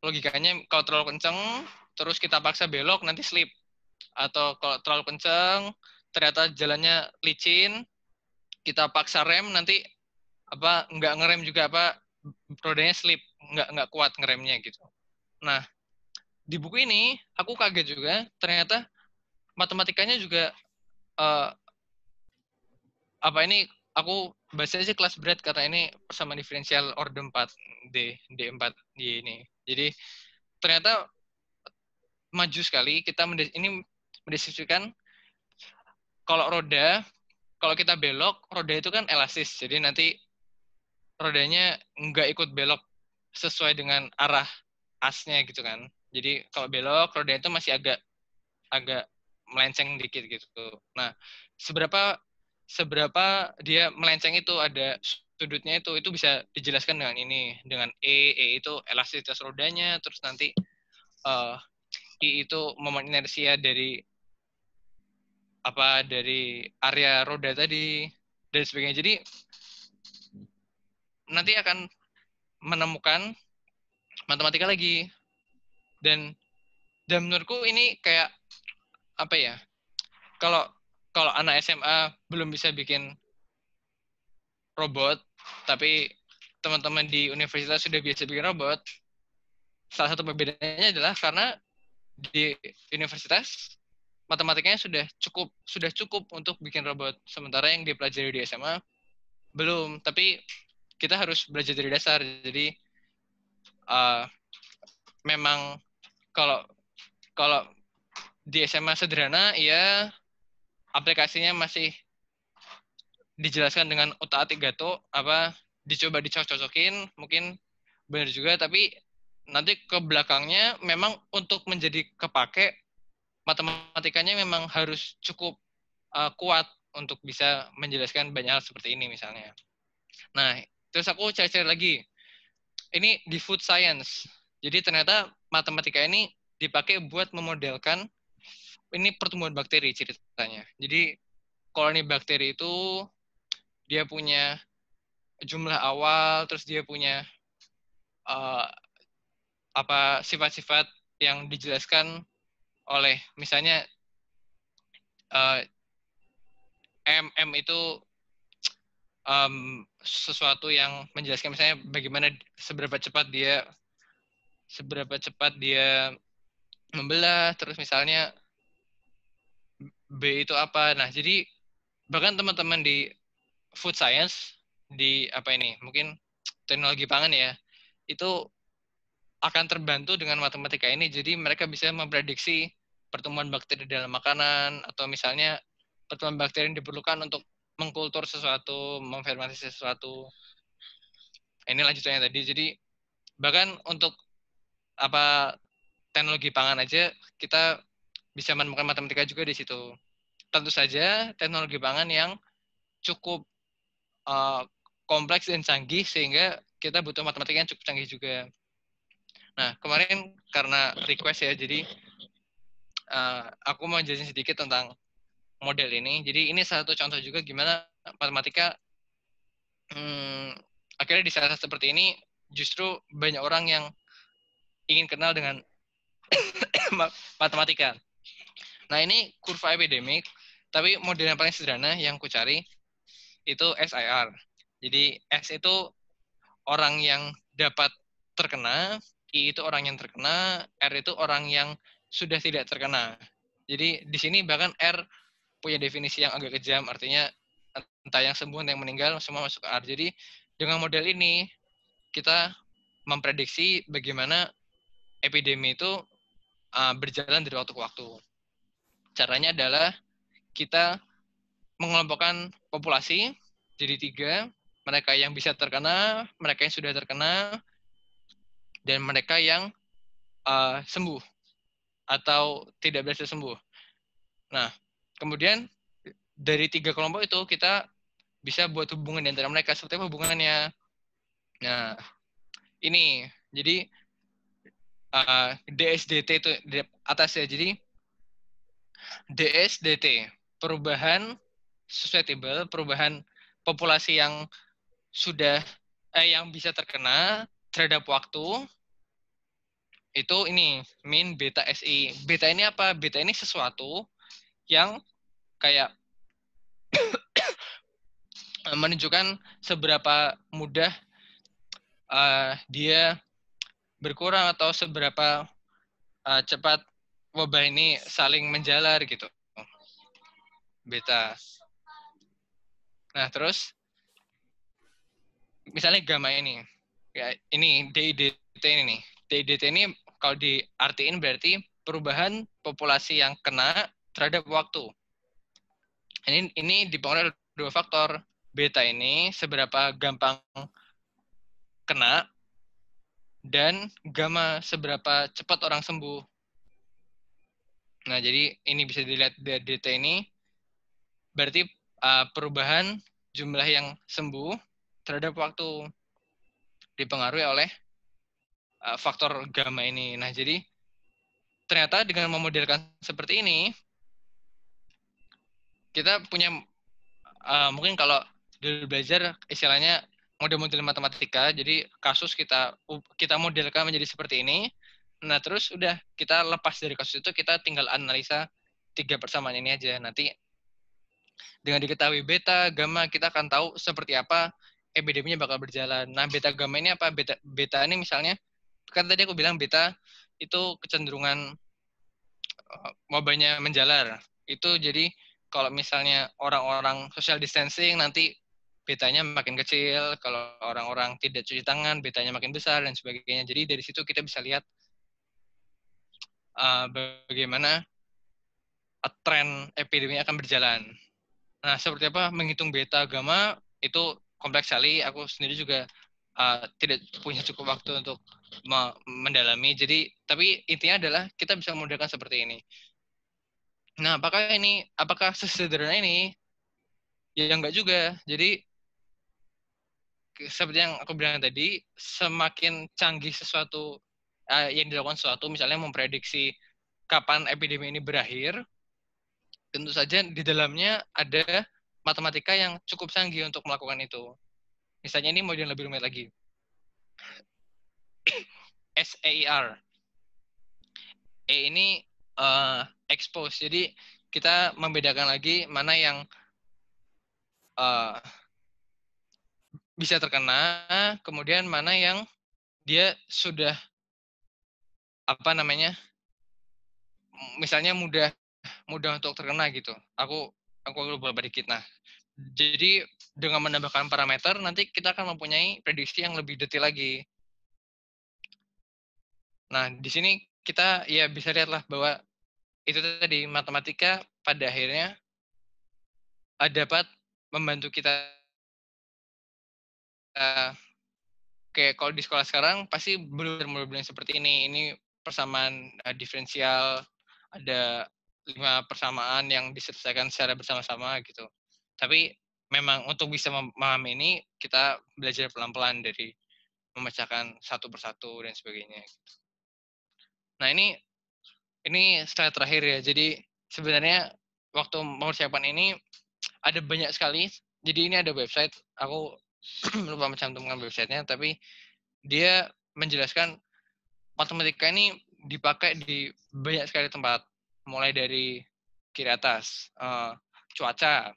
logikanya kalau terlalu kenceng terus kita paksa belok nanti slip atau kalau terlalu kenceng ternyata jalannya licin kita paksa rem nanti apa nggak ngerem juga apa rodanya slip nggak nggak kuat ngeremnya gitu nah di buku ini aku kaget juga ternyata matematikanya juga eh, apa ini aku baca aja kelas berat karena ini persamaan diferensial order 4 D D4 Y ini. Jadi ternyata maju sekali kita ini mendeskripsikan kalau roda kalau kita belok roda itu kan elastis. Jadi nanti rodanya nggak ikut belok sesuai dengan arah asnya gitu kan. Jadi kalau belok roda itu masih agak agak melenceng dikit gitu. Nah, seberapa seberapa dia melenceng itu ada sudutnya itu itu bisa dijelaskan dengan ini dengan E E itu elastisitas rodanya terus nanti eh, I itu momen inersia dari apa dari area roda tadi dan sebagainya. Jadi nanti akan menemukan matematika lagi. Dan dan menurutku ini kayak apa ya kalau kalau anak SMA belum bisa bikin robot, tapi teman-teman di universitas sudah biasa bikin robot, salah satu perbedaannya adalah karena di universitas matematikanya sudah cukup sudah cukup untuk bikin robot, sementara yang dipelajari di SMA belum. Tapi kita harus belajar dari dasar, jadi uh, memang kalau kalau di SMA sederhana ya aplikasinya masih dijelaskan dengan otak atik gato apa dicoba dicocok-cocokin mungkin benar juga. Tapi nanti ke belakangnya memang untuk menjadi kepake matematikanya memang harus cukup uh, kuat untuk bisa menjelaskan banyak hal seperti ini misalnya. Nah, terus aku cari-cari lagi. Ini di food science. Jadi ternyata matematika ini dipakai buat memodelkan ini pertumbuhan bakteri ceritanya. Jadi koloni bakteri itu dia punya jumlah awal, terus dia punya uh, apa sifat-sifat yang dijelaskan oleh misalnya uh, M M itu um, sesuatu yang menjelaskan misalnya bagaimana seberapa cepat dia seberapa cepat dia membelah, terus misalnya B itu apa. Nah, jadi bahkan teman-teman di food science di apa ini, mungkin teknologi pangan ya, itu akan terbantu dengan matematika ini. Jadi mereka bisa memprediksi pertumbuhan bakteri dalam makanan atau misalnya pertumbuhan bakteri yang diperlukan untuk mengkultur sesuatu, memfermentasi sesuatu. Ini lanjutannya tadi. Jadi bahkan untuk apa teknologi pangan aja kita bisa menemukan matematika juga di situ. Tentu saja teknologi pangan yang cukup uh, kompleks dan canggih sehingga kita butuh matematika yang cukup canggih juga. Nah, kemarin karena request ya, jadi uh, aku mau jelasin sedikit tentang model ini. Jadi ini satu contoh juga gimana matematika hmm, akhirnya di saat seperti ini justru banyak orang yang ingin kenal dengan matematika. Nah, ini kurva epidemik, tapi model yang paling sederhana yang ku cari itu SIR. Jadi S itu orang yang dapat terkena, I itu orang yang terkena, R itu orang yang sudah tidak terkena. Jadi di sini bahkan R punya definisi yang agak kejam, artinya entah yang sembuh entah yang meninggal semua masuk R. Jadi dengan model ini kita memprediksi bagaimana epidemi itu uh, berjalan dari waktu ke waktu. Caranya adalah kita mengelompokkan populasi jadi tiga, mereka yang bisa terkena, mereka yang sudah terkena, dan mereka yang uh, sembuh atau tidak berhasil sembuh. Nah, kemudian dari tiga kelompok itu kita bisa buat hubungan di antara mereka. Seperti apa hubungannya? Nah, ini. Jadi, uh, DSDT itu di atas ya. Jadi, DSDT. perubahan susceptible, perubahan populasi yang sudah eh, yang bisa terkena terhadap waktu itu ini min beta SI. Beta ini apa? Beta ini sesuatu yang kayak menunjukkan seberapa mudah uh, dia berkurang atau seberapa uh, cepat wabah ini saling menjalar gitu. Beta. Nah, terus misalnya gamma ini. Ya, ini DIDT ini nih. DIDT ini kalau diartiin berarti perubahan populasi yang kena terhadap waktu. Ini ini dipengaruhi dua faktor. Beta ini seberapa gampang kena dan gamma seberapa cepat orang sembuh. Nah, jadi ini bisa dilihat dari data ini berarti uh, perubahan jumlah yang sembuh terhadap waktu dipengaruhi oleh uh, faktor gamma ini. Nah, jadi ternyata dengan memodelkan seperti ini kita punya uh, mungkin kalau dulu belajar istilahnya model-model matematika. Jadi kasus kita kita modelkan menjadi seperti ini. Nah terus udah kita lepas dari kasus itu kita tinggal analisa tiga persamaan ini aja. Nanti dengan diketahui beta, gamma kita akan tahu seperti apa epideminya bakal berjalan. Nah beta gamma ini apa? Beta beta ini misalnya kan tadi aku bilang beta itu kecenderungan wabahnya menjalar. Itu jadi kalau misalnya orang-orang social distancing nanti betanya makin kecil, kalau orang-orang tidak cuci tangan, betanya makin besar dan sebagainya. Jadi dari situ kita bisa lihat uh, bagaimana tren epidemi akan berjalan. Nah, seperti apa menghitung beta gamma itu kompleks sekali. Aku sendiri juga uh, tidak punya cukup waktu untuk me mendalami. Jadi, tapi intinya adalah kita bisa memudahkan seperti ini. Nah, apakah ini, apakah sesederhana ini? Ya enggak juga. Jadi seperti yang aku bilang tadi, semakin canggih sesuatu uh, yang dilakukan sesuatu, misalnya memprediksi kapan epidemi ini berakhir, tentu saja di dalamnya ada matematika yang cukup canggih untuk melakukan itu. Misalnya ini model lebih rumit lagi. SAER. E ini uh, expose. Jadi kita membedakan lagi mana yang uh, bisa terkena, kemudian mana yang dia sudah apa namanya, misalnya mudah mudah untuk terkena gitu. Aku aku lupa dikit. Nah, jadi dengan menambahkan parameter nanti kita akan mempunyai prediksi yang lebih detail lagi. Nah, di sini kita ya bisa lihatlah bahwa itu tadi matematika pada akhirnya dapat membantu kita uh, kalau di sekolah sekarang pasti belum belum seperti ini. Ini persamaan uh, diferensial, ada lima persamaan yang diselesaikan secara bersama-sama gitu. Tapi memang untuk bisa memahami ini kita belajar pelan-pelan dari memecahkan satu persatu dan sebagainya. Gitu. Nah ini ini slide terakhir ya. Jadi sebenarnya waktu mempersiapkan ini ada banyak sekali. Jadi ini ada website. Aku lupa mencantumkan websitenya tapi dia menjelaskan matematika ini dipakai di banyak sekali tempat mulai dari kiri atas uh, cuaca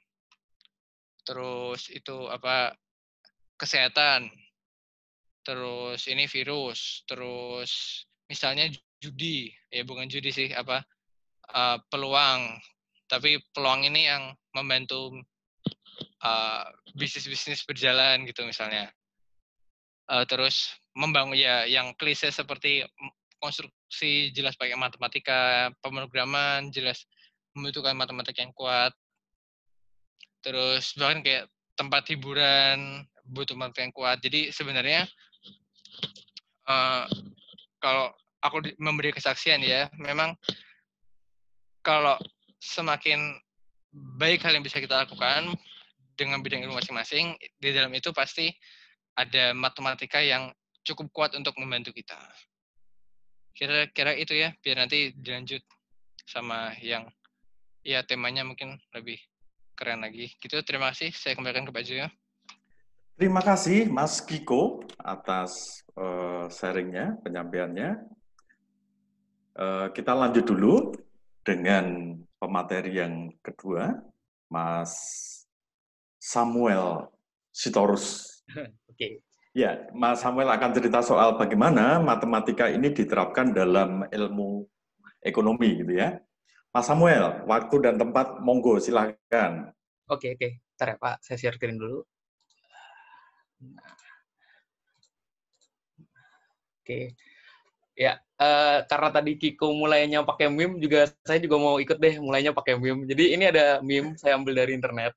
terus itu apa kesehatan terus ini virus terus misalnya judi ya bukan judi sih apa uh, peluang tapi peluang ini yang membantu uh, bisnis-bisnis berjalan gitu misalnya. Uh, terus membangun ya yang klise seperti konstruksi jelas pakai matematika, pemrograman jelas membutuhkan matematika yang kuat. Terus bahkan kayak tempat hiburan butuh matematika yang kuat. Jadi sebenarnya uh, kalau aku memberi kesaksian ya, memang kalau semakin baik hal yang bisa kita lakukan, dengan bidang ilmu masing-masing, di dalam itu pasti ada matematika yang cukup kuat untuk membantu kita. Kira-kira itu ya, biar nanti dilanjut sama yang ya temanya mungkin lebih keren lagi. Gitu, terima kasih. Saya kembalikan ke Pak Joyo. Terima kasih Mas Kiko atas uh, sharingnya, penyampaiannya. Uh, kita lanjut dulu dengan pemateri yang kedua, Mas Samuel Sitorus. Oke. Okay. Ya, Mas Samuel akan cerita soal bagaimana matematika ini diterapkan dalam ilmu ekonomi gitu ya. Mas Samuel, waktu dan tempat monggo silakan. Oke, oke. Ntar ya Pak, saya share screen dulu. Oke. Ya, uh, karena tadi Kiko mulainya pakai meme juga saya juga mau ikut deh mulainya pakai meme. Jadi ini ada meme saya ambil dari internet.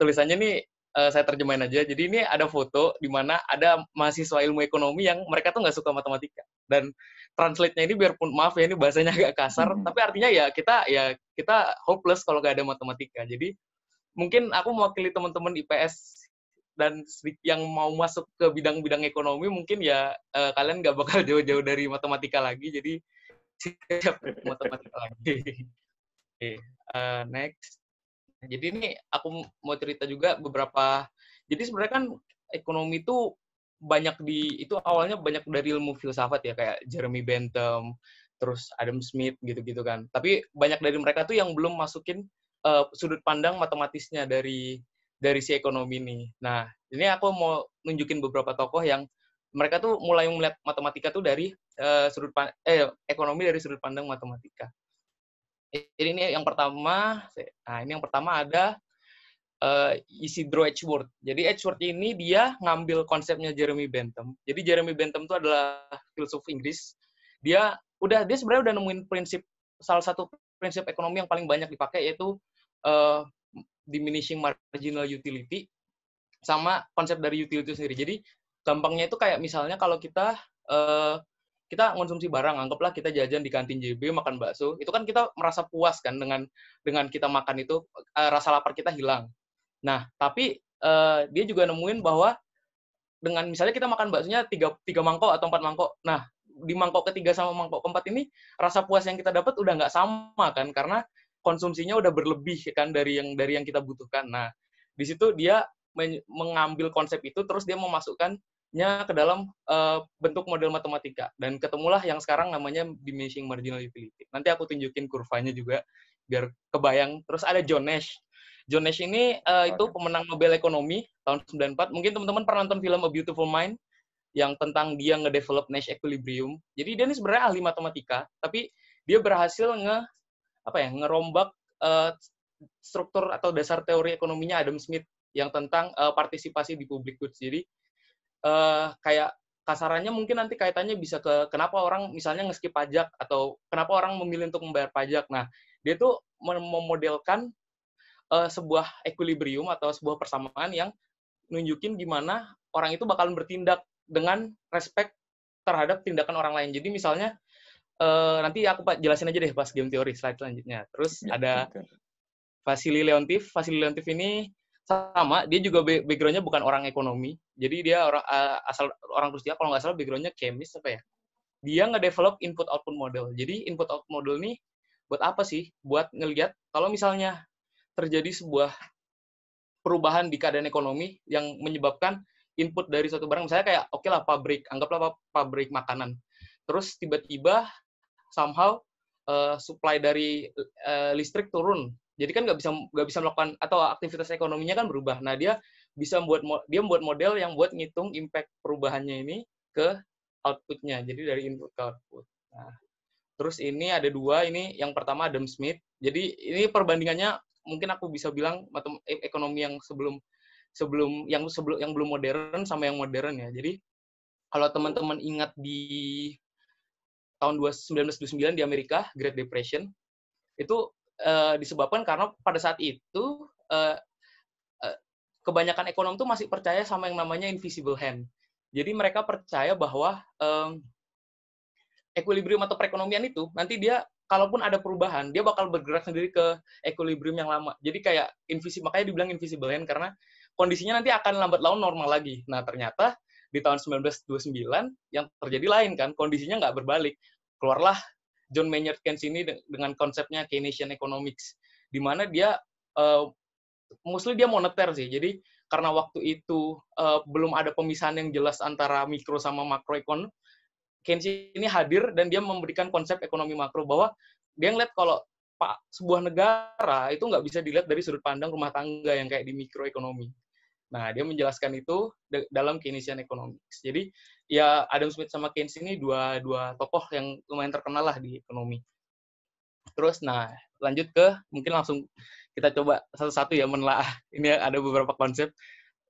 Tulisannya nih uh, saya terjemahin aja. Jadi ini ada foto di mana ada mahasiswa ilmu ekonomi yang mereka tuh nggak suka matematika. Dan translate-nya ini biarpun maaf ya ini bahasanya agak kasar, hmm. tapi artinya ya kita ya kita hopeless kalau nggak ada matematika. Jadi mungkin aku mewakili teman-teman IPS dan yang mau masuk ke bidang-bidang ekonomi mungkin ya uh, kalian nggak bakal jauh-jauh dari matematika lagi jadi siap matematika lagi. Oke, okay. uh, next. Jadi ini aku mau cerita juga beberapa. Jadi sebenarnya kan ekonomi itu banyak di itu awalnya banyak dari ilmu filsafat ya kayak Jeremy Bentham, terus Adam Smith gitu-gitu kan. Tapi banyak dari mereka tuh yang belum masukin uh, sudut pandang matematisnya dari dari si ekonomi ini. Nah, ini aku mau nunjukin beberapa tokoh yang mereka tuh mulai melihat matematika tuh dari uh, sudut eh ekonomi dari sudut pandang matematika. Jadi ini yang pertama, nah ini yang pertama ada uh, Isidro Edgeworth. Jadi Edgeworth ini dia ngambil konsepnya Jeremy Bentham. Jadi Jeremy Bentham itu adalah filsuf Inggris. Dia udah dia sebenarnya udah nemuin prinsip salah satu prinsip ekonomi yang paling banyak dipakai yaitu uh, diminishing marginal utility sama konsep dari utility sendiri. Jadi gampangnya itu kayak misalnya kalau kita uh, kita konsumsi barang, anggaplah kita jajan di kantin JB makan bakso, itu kan kita merasa puas kan dengan dengan kita makan itu rasa lapar kita hilang. Nah, tapi uh, dia juga nemuin bahwa dengan misalnya kita makan baksonya tiga, tiga mangkok atau empat mangkok, nah di mangkok ketiga sama mangkok keempat ini rasa puas yang kita dapat udah nggak sama kan karena konsumsinya udah berlebih kan dari yang dari yang kita butuhkan. Nah, di situ dia mengambil konsep itu terus dia memasukkannya ke dalam uh, bentuk model matematika dan ketemulah yang sekarang namanya diminishing marginal utility. Nanti aku tunjukin kurvanya juga biar kebayang. Terus ada John Nash. John Nash ini uh, itu pemenang Nobel Ekonomi tahun 94. Mungkin teman-teman pernah nonton film A Beautiful Mind yang tentang dia ngedevelop Nash equilibrium. Jadi dia ini sebenarnya ahli matematika, tapi dia berhasil nge apa ya ngerombak uh, struktur atau dasar teori ekonominya Adam Smith yang tentang uh, partisipasi di public goods. Jadi uh, kayak kasarannya mungkin nanti kaitannya bisa ke kenapa orang misalnya ngeskip pajak atau kenapa orang memilih untuk membayar pajak. Nah, dia tuh memodelkan uh, sebuah equilibrium atau sebuah persamaan yang nunjukin gimana orang itu bakalan bertindak dengan respect terhadap tindakan orang lain. Jadi misalnya uh, nanti aku jelasin aja deh pas game teori slide selanjutnya. Terus ya, ada okay. Vasily Leontief. Vasily Leontief ini sama, dia juga backgroundnya bukan orang ekonomi. Jadi dia orang uh, asal orang Rusia, kalau nggak salah backgroundnya kemis apa ya. Dia nge-develop input-output model. Jadi input-output model ini buat apa sih? Buat ngelihat kalau misalnya terjadi sebuah perubahan di keadaan ekonomi yang menyebabkan input dari suatu barang, misalnya kayak oke okay lah pabrik, anggaplah pabrik makanan. Terus tiba-tiba somehow uh, supply dari uh, listrik turun. Jadi kan nggak bisa nggak bisa melakukan atau aktivitas ekonominya kan berubah. Nah dia bisa membuat dia membuat model yang buat ngitung impact perubahannya ini ke outputnya. Jadi dari input ke output. Nah, terus ini ada dua. Ini yang pertama Adam Smith. Jadi ini perbandingannya mungkin aku bisa bilang e, ekonomi yang sebelum sebelum yang sebelum yang belum modern sama yang modern ya. Jadi kalau teman-teman ingat di tahun 1929 di Amerika, Great Depression, itu uh, disebabkan karena pada saat itu uh, uh, kebanyakan ekonom tuh masih percaya sama yang namanya invisible hand. Jadi mereka percaya bahwa um, equilibrium atau perekonomian itu nanti dia kalaupun ada perubahan dia bakal bergerak sendiri ke equilibrium yang lama. Jadi kayak invisible makanya dibilang invisible hand karena kondisinya nanti akan lambat laun normal lagi. Nah ternyata di tahun 1929 yang terjadi lain kan, kondisinya nggak berbalik. Keluarlah John Maynard Keynes ini dengan konsepnya Keynesian Economics. di mana dia uh, mostly dia moneter sih. Jadi karena waktu itu uh, belum ada pemisahan yang jelas antara mikro sama makroekon, Keynes ini hadir dan dia memberikan konsep ekonomi makro bahwa dia ngeliat kalau pak sebuah negara itu nggak bisa dilihat dari sudut pandang rumah tangga yang kayak di mikroekonomi. Nah, dia menjelaskan itu dalam Keynesian Economics. Jadi, ya Adam Smith sama Keynes ini dua dua tokoh yang lumayan terkenal lah di ekonomi. Terus, nah lanjut ke mungkin langsung kita coba satu-satu ya menelaah. Ini ada beberapa konsep.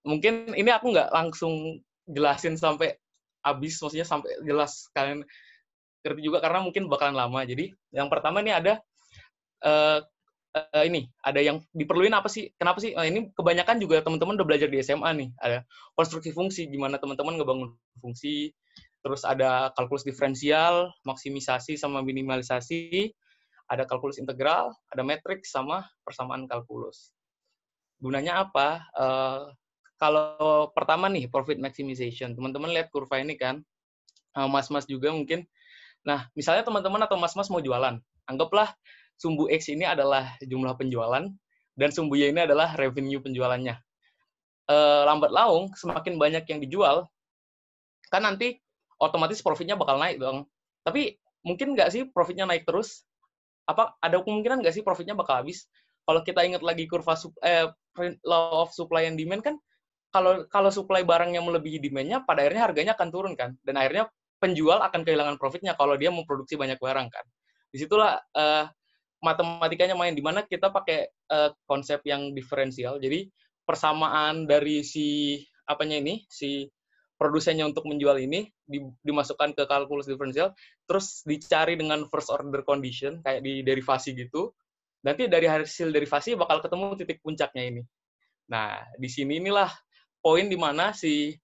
Mungkin ini aku nggak langsung jelasin sampai habis, maksudnya sampai jelas kalian ngerti juga karena mungkin bakalan lama. Jadi yang pertama ini ada uh, uh, ini ada yang diperluin apa sih? Kenapa sih? Uh, ini kebanyakan juga teman-teman udah belajar di SMA nih. Ada konstruksi fungsi, gimana teman-teman ngebangun fungsi. Terus ada kalkulus diferensial, maksimisasi sama minimalisasi. Ada kalkulus integral, ada matriks sama persamaan kalkulus. Gunanya apa? Uh, kalau pertama nih profit maximization, teman-teman lihat kurva ini kan, mas-mas juga mungkin. Nah, misalnya teman-teman atau mas-mas mau jualan, anggaplah sumbu X ini adalah jumlah penjualan dan sumbu Y ini adalah revenue penjualannya. E, lambat laung, semakin banyak yang dijual, kan nanti otomatis profitnya bakal naik dong. Tapi mungkin nggak sih profitnya naik terus? Apa ada kemungkinan nggak sih profitnya bakal habis? Kalau kita ingat lagi kurva eh, law of supply and demand kan, kalau kalau supply yang melebihi demand-nya, pada akhirnya harganya akan turun kan, dan akhirnya penjual akan kehilangan profitnya kalau dia memproduksi banyak barang kan. Di situlah uh, matematikanya main di mana kita pakai uh, konsep yang diferensial. Jadi persamaan dari si apanya ini, si produsennya untuk menjual ini di, dimasukkan ke kalkulus diferensial, terus dicari dengan first order condition kayak di derivasi gitu. Nanti dari hasil derivasi bakal ketemu titik puncaknya ini. Nah, di sini inilah poin di mana si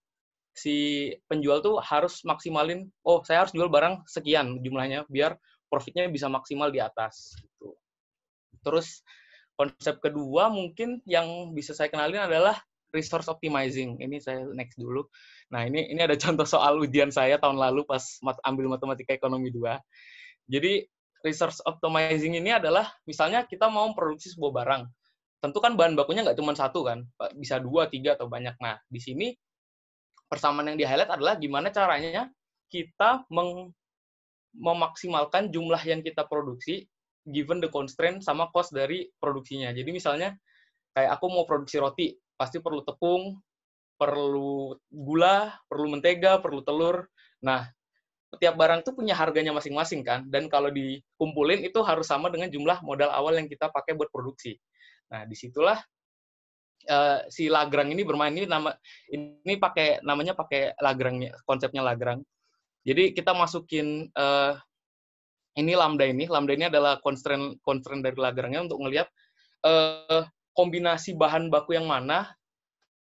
si penjual tuh harus maksimalin, oh saya harus jual barang sekian jumlahnya biar profitnya bisa maksimal di atas. Gitu. Terus konsep kedua mungkin yang bisa saya kenalin adalah resource optimizing. Ini saya next dulu. Nah, ini ini ada contoh soal ujian saya tahun lalu pas mat, ambil matematika ekonomi 2. Jadi resource optimizing ini adalah misalnya kita mau memproduksi sebuah barang. Tentu kan bahan bakunya nggak cuma satu kan, bisa dua, tiga, atau banyak. Nah, di sini persamaan yang di-highlight adalah gimana caranya kita meng memaksimalkan jumlah yang kita produksi given the constraint sama cost dari produksinya. Jadi misalnya kayak aku mau produksi roti, pasti perlu tepung, perlu gula, perlu mentega, perlu telur. Nah, setiap barang itu punya harganya masing-masing kan, dan kalau dikumpulin itu harus sama dengan jumlah modal awal yang kita pakai buat produksi. Nah, di situlah uh, si Lagrang ini bermain. Ini nama ini pakai namanya pakai Lagrangnya konsepnya Lagrang. Jadi kita masukin uh, ini lambda ini, lambda ini adalah constraint constraint dari Lagrangnya untuk ngelihat uh, kombinasi bahan baku yang mana.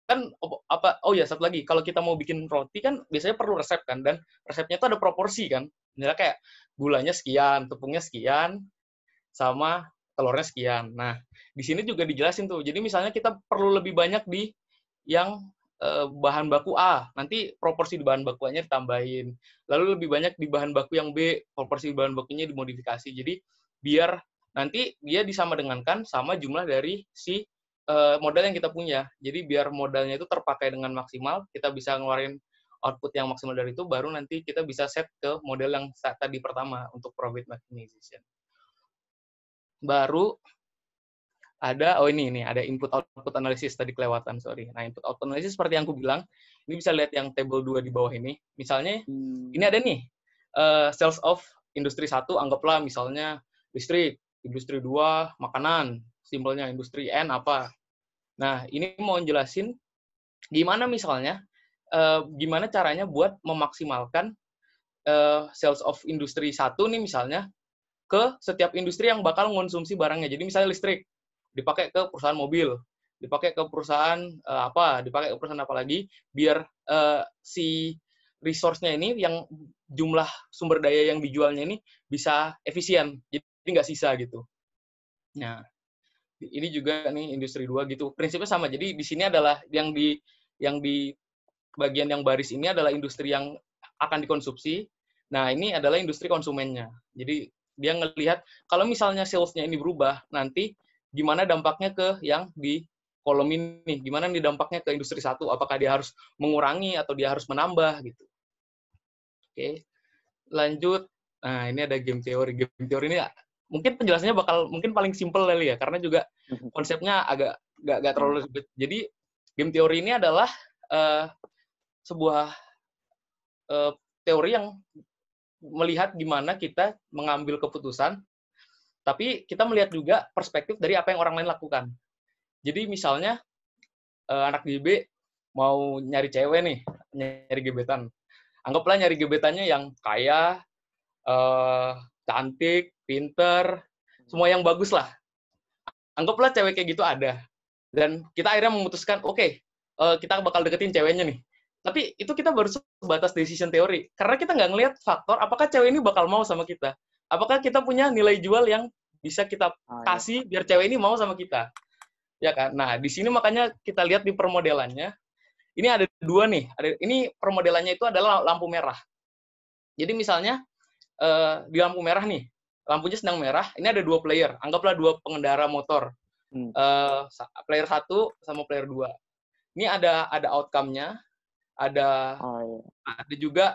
Kan apa oh ya satu lagi. Kalau kita mau bikin roti kan biasanya perlu resep kan dan resepnya itu ada proporsi kan. Misalnya kayak gulanya sekian tepungnya sekian sama telurnya sekian nah di sini juga dijelasin tuh jadi misalnya kita perlu lebih banyak di yang Eh, bahan baku A, nanti proporsi di bahan bakunya ditambahin. Lalu lebih banyak di bahan baku yang B, proporsi di bahan bakunya dimodifikasi. Jadi biar nanti dia disama dengankan sama jumlah dari si uh, modal yang kita punya. Jadi biar modalnya itu terpakai dengan maksimal, kita bisa ngeluarin output yang maksimal dari itu, baru nanti kita bisa set ke model yang tadi pertama untuk profit maximization. Baru ada oh ini ini ada input output analisis tadi kelewatan sorry. Nah input output analisis seperti yang aku bilang ini bisa lihat yang table 2 di bawah ini. Misalnya hmm. ini ada nih uh, sales of industri satu anggaplah misalnya listrik industri 2 makanan simpelnya industri N apa. Nah ini mau jelasin gimana misalnya uh, gimana caranya buat memaksimalkan uh, sales of industri satu nih misalnya ke setiap industri yang bakal mengonsumsi barangnya jadi misalnya listrik dipakai ke perusahaan mobil, dipakai ke perusahaan uh, apa, dipakai ke perusahaan apa lagi, biar uh, si resource-nya ini yang jumlah sumber daya yang dijualnya ini bisa efisien, jadi nggak sisa gitu. Nah, ini juga nih industri dua gitu. Prinsipnya sama. Jadi di sini adalah yang di yang di bagian yang baris ini adalah industri yang akan dikonsumsi. Nah, ini adalah industri konsumennya. Jadi dia ngelihat kalau misalnya salesnya ini berubah, nanti gimana dampaknya ke yang di kolom ini, gimana nih dampaknya ke industri satu, apakah dia harus mengurangi atau dia harus menambah gitu. Oke, lanjut. Nah ini ada game teori. Game teori ini mungkin penjelasannya bakal mungkin paling simpel kali ya, karena juga konsepnya agak gak, gak terlalu ribet. Jadi game teori ini adalah uh, sebuah uh, teori yang melihat gimana kita mengambil keputusan, tapi kita melihat juga perspektif dari apa yang orang lain lakukan. Jadi misalnya uh, anak GB mau nyari cewek nih, nyari gebetan. Anggaplah nyari gebetannya yang kaya, uh, cantik, pinter, semua yang bagus lah. Anggaplah cewek kayak gitu ada. Dan kita akhirnya memutuskan, oke, okay, uh, kita bakal deketin ceweknya nih. Tapi itu kita baru sebatas decision theory. Karena kita nggak ngelihat faktor apakah cewek ini bakal mau sama kita. Apakah kita punya nilai jual yang bisa kita ah, iya. kasih biar cewek ini mau sama kita. Ya kan? Nah, di sini makanya kita lihat di permodelannya. Ini ada dua nih. Ada, ini permodelannya itu adalah lampu merah. Jadi misalnya uh, di lampu merah nih, lampunya sedang merah. Ini ada dua player. Anggaplah dua pengendara motor. Hmm. Uh, player satu sama player dua. Ini ada ada outcome-nya ada oh, iya. ada juga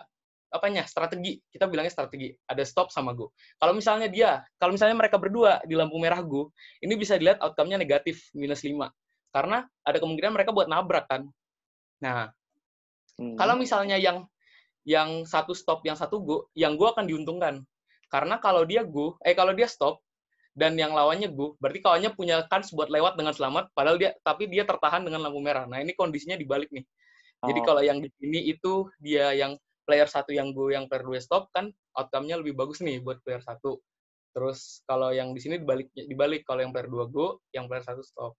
apanya strategi. Kita bilangnya strategi ada stop sama go. Kalau misalnya dia kalau misalnya mereka berdua di lampu merah go ini bisa dilihat outcome-nya negatif minus 5 karena ada kemungkinan mereka buat nabrak kan. Nah hmm. kalau misalnya yang yang satu stop yang satu go yang go akan diuntungkan. Karena kalau dia go eh kalau dia stop dan yang lawannya go berarti kawannya punya kans buat lewat dengan selamat padahal dia tapi dia tertahan dengan lampu merah. Nah ini kondisinya dibalik nih jadi oh. kalau yang di sini itu dia yang player satu yang go yang player dua stop kan outcome-nya lebih bagus nih buat player satu. Terus kalau yang di sini dibalik dibalik kalau yang player dua go, yang player satu stop.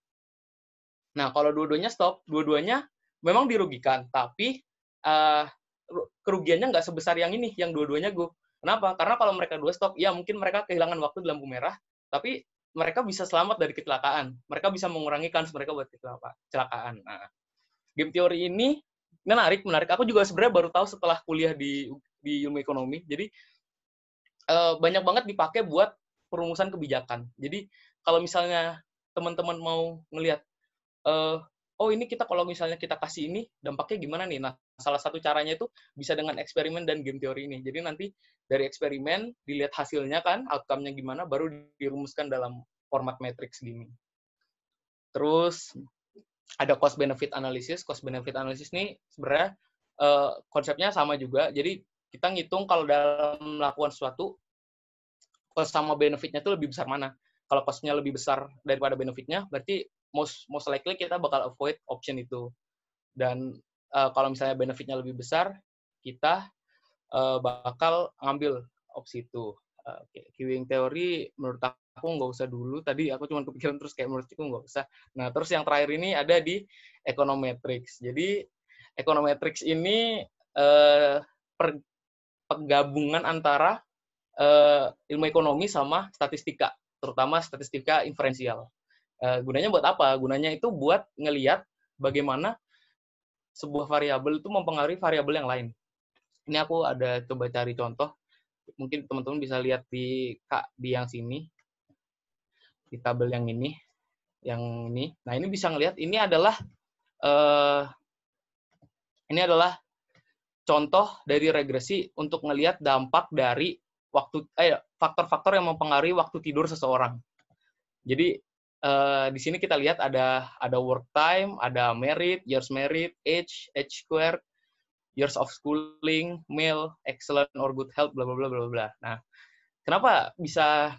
Nah kalau dua-duanya stop, dua-duanya memang dirugikan, tapi uh, kerugiannya nggak sebesar yang ini, yang dua-duanya go. Kenapa? Karena kalau mereka dua stop, ya mungkin mereka kehilangan waktu di lampu merah, tapi mereka bisa selamat dari kecelakaan. Mereka bisa mengurangi kans mereka buat kecelakaan. Nah, game teori ini menarik menarik. Aku juga sebenarnya baru tahu setelah kuliah di di ilmu ekonomi. Jadi uh, banyak banget dipakai buat perumusan kebijakan. Jadi kalau misalnya teman-teman mau ngelihat uh, oh ini kita kalau misalnya kita kasih ini dampaknya gimana nih? Nah salah satu caranya itu bisa dengan eksperimen dan game teori ini. Jadi nanti dari eksperimen dilihat hasilnya kan outcome-nya gimana baru dirumuskan dalam format matrix gini terus ada cost benefit analysis. Cost benefit analysis ini sebenarnya uh, konsepnya sama juga. Jadi kita ngitung kalau dalam melakukan sesuatu cost sama benefitnya itu lebih besar mana. Kalau costnya lebih besar daripada benefitnya, berarti most most likely kita bakal avoid option itu. Dan uh, kalau misalnya benefitnya lebih besar, kita uh, bakal ngambil opsi itu. Uh, queuing teori menurut aku nggak usah dulu. Tadi aku cuma kepikiran terus kayak menurutku nggak usah. Nah, terus yang terakhir ini ada di econometrics. Jadi econometrics ini eh, per, penggabungan antara eh, ilmu ekonomi sama statistika, terutama statistika inferensial. Eh, gunanya buat apa? Gunanya itu buat ngeliat bagaimana sebuah variabel itu mempengaruhi variabel yang lain. Ini aku ada coba cari contoh mungkin teman-teman bisa lihat di kak di yang sini di tabel yang ini, yang ini. Nah ini bisa ngelihat ini adalah uh, ini adalah contoh dari regresi untuk ngelihat dampak dari waktu eh faktor-faktor yang mempengaruhi waktu tidur seseorang. Jadi uh, di sini kita lihat ada ada work time, ada merit, years merit, age, age square, years of schooling, meal, excellent or good health, bla bla bla bla bla. Nah, kenapa bisa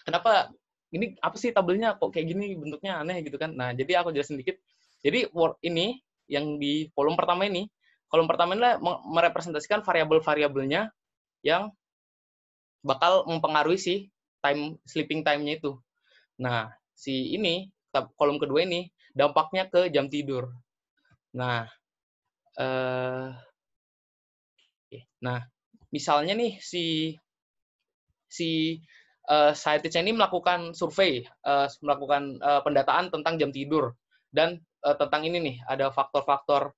kenapa ini apa sih tabelnya kok kayak gini bentuknya aneh gitu kan. Nah, jadi aku jelasin dikit. Jadi word ini yang di kolom pertama ini, kolom pertama ini merepresentasikan variabel-variabelnya yang bakal mempengaruhi si time sleeping time-nya itu. Nah, si ini kolom kedua ini dampaknya ke jam tidur. Nah, eh, nah misalnya nih si si uh, scientist ini melakukan survei, uh, melakukan uh, pendataan tentang jam tidur dan uh, tentang ini nih ada faktor-faktor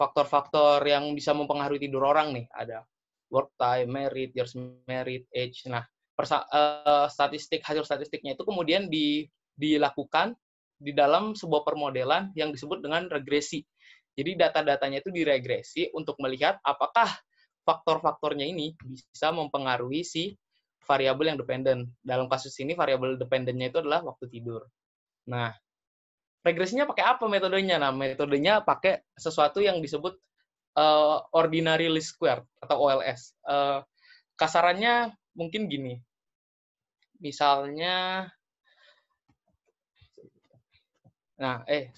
faktor-faktor yang bisa mempengaruhi tidur orang nih ada work time, merit, years merit, age. Nah persa- eh, statistik hasil statistiknya itu kemudian di, dilakukan di dalam sebuah permodelan yang disebut dengan regresi. Jadi data-datanya itu diregresi untuk melihat apakah faktor-faktornya ini bisa mempengaruhi si variabel yang dependen. Dalam kasus ini variabel dependennya itu adalah waktu tidur. Nah, regresinya pakai apa metodenya? Nah, metodenya pakai sesuatu yang disebut uh, ordinary least square atau OLS. Uh, kasarannya mungkin gini. Misalnya Nah, eh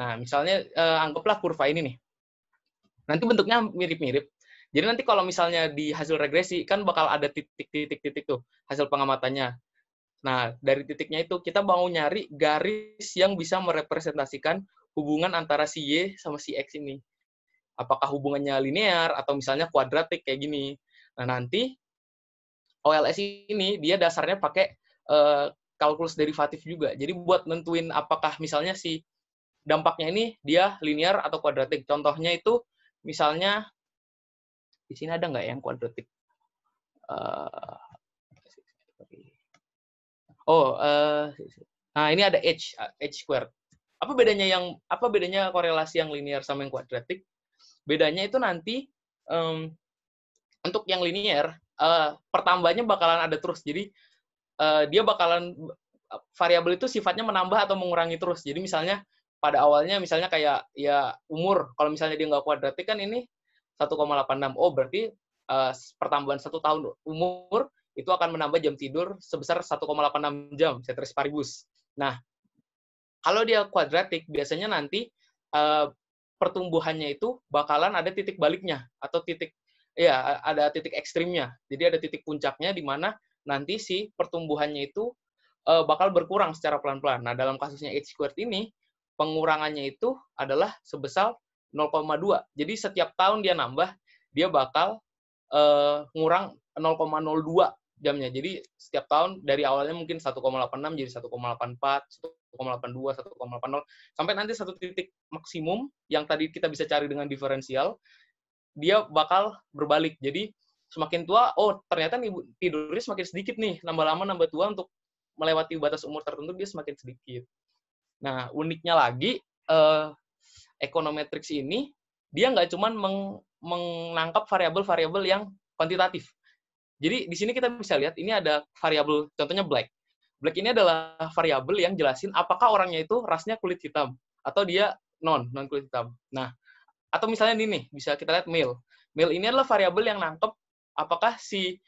Nah, misalnya uh, anggaplah kurva ini nih. Nanti bentuknya mirip-mirip. Jadi nanti kalau misalnya di hasil regresi kan bakal ada titik-titik-titik tuh hasil pengamatannya. Nah, dari titiknya itu kita mau nyari garis yang bisa merepresentasikan hubungan antara si Y sama si X ini. Apakah hubungannya linear atau misalnya kuadratik kayak gini. Nah, nanti OLS ini dia dasarnya pakai uh, kalkulus derivatif juga. Jadi buat nentuin apakah misalnya si dampaknya ini dia linear atau kuadratik. Contohnya itu misalnya di sini ada nggak yang kuadratik? Uh, oh, uh, nah ini ada h h squared. Apa bedanya yang apa bedanya korelasi yang linear sama yang kuadratik? Bedanya itu nanti um, untuk yang linear uh, pertambahannya bakalan ada terus. Jadi uh, dia bakalan variabel itu sifatnya menambah atau mengurangi terus. Jadi misalnya pada awalnya misalnya kayak ya umur, kalau misalnya dia nggak kuadratik kan ini 1,86. Oh berarti uh, pertambahan satu tahun umur itu akan menambah jam tidur sebesar 1,86 jam, ceteris paribus. Nah, kalau dia kuadratik, biasanya nanti uh, pertumbuhannya itu bakalan ada titik baliknya atau titik ya ada titik ekstrimnya. Jadi ada titik puncaknya di mana nanti si pertumbuhannya itu uh, bakal berkurang secara pelan-pelan. Nah, dalam kasusnya H squared ini, pengurangannya itu adalah sebesar 0,2. Jadi setiap tahun dia nambah, dia bakal uh, ngurang 0,02 jamnya. Jadi setiap tahun dari awalnya mungkin 1,86 jadi 1,84, 1,82, 1,80 sampai nanti satu titik maksimum yang tadi kita bisa cari dengan diferensial, dia bakal berbalik. Jadi semakin tua, oh ternyata nih tidurnya semakin sedikit nih, nambah lama nambah tua untuk melewati batas umur tertentu dia semakin sedikit. Nah, uniknya lagi uh, econometrics ini dia nggak cuma meng, menangkap variabel-variabel yang kuantitatif. Jadi di sini kita bisa lihat ini ada variabel contohnya black. Black ini adalah variabel yang jelasin apakah orangnya itu rasnya kulit hitam atau dia non non kulit hitam. Nah, atau misalnya ini nih bisa kita lihat male. Male ini adalah variabel yang nangkep apakah si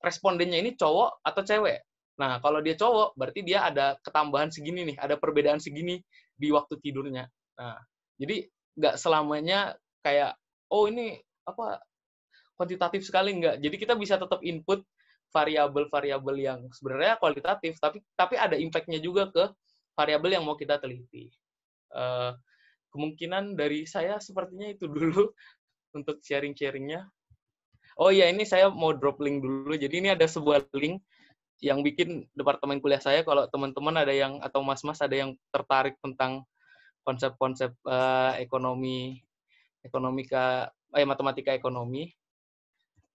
respondennya ini cowok atau cewek. Nah, kalau dia cowok, berarti dia ada ketambahan segini nih, ada perbedaan segini di waktu tidurnya. Nah, jadi nggak selamanya kayak, oh ini apa kuantitatif sekali nggak. Jadi kita bisa tetap input variabel-variabel yang sebenarnya kualitatif, tapi tapi ada impact-nya juga ke variabel yang mau kita teliti. Uh, kemungkinan dari saya sepertinya itu dulu untuk sharing-sharingnya. Oh iya, ini saya mau drop link dulu. Jadi ini ada sebuah link yang bikin departemen kuliah saya kalau teman-teman ada yang atau mas-mas ada yang tertarik tentang konsep-konsep uh, ekonomi ekonomika eh matematika ekonomi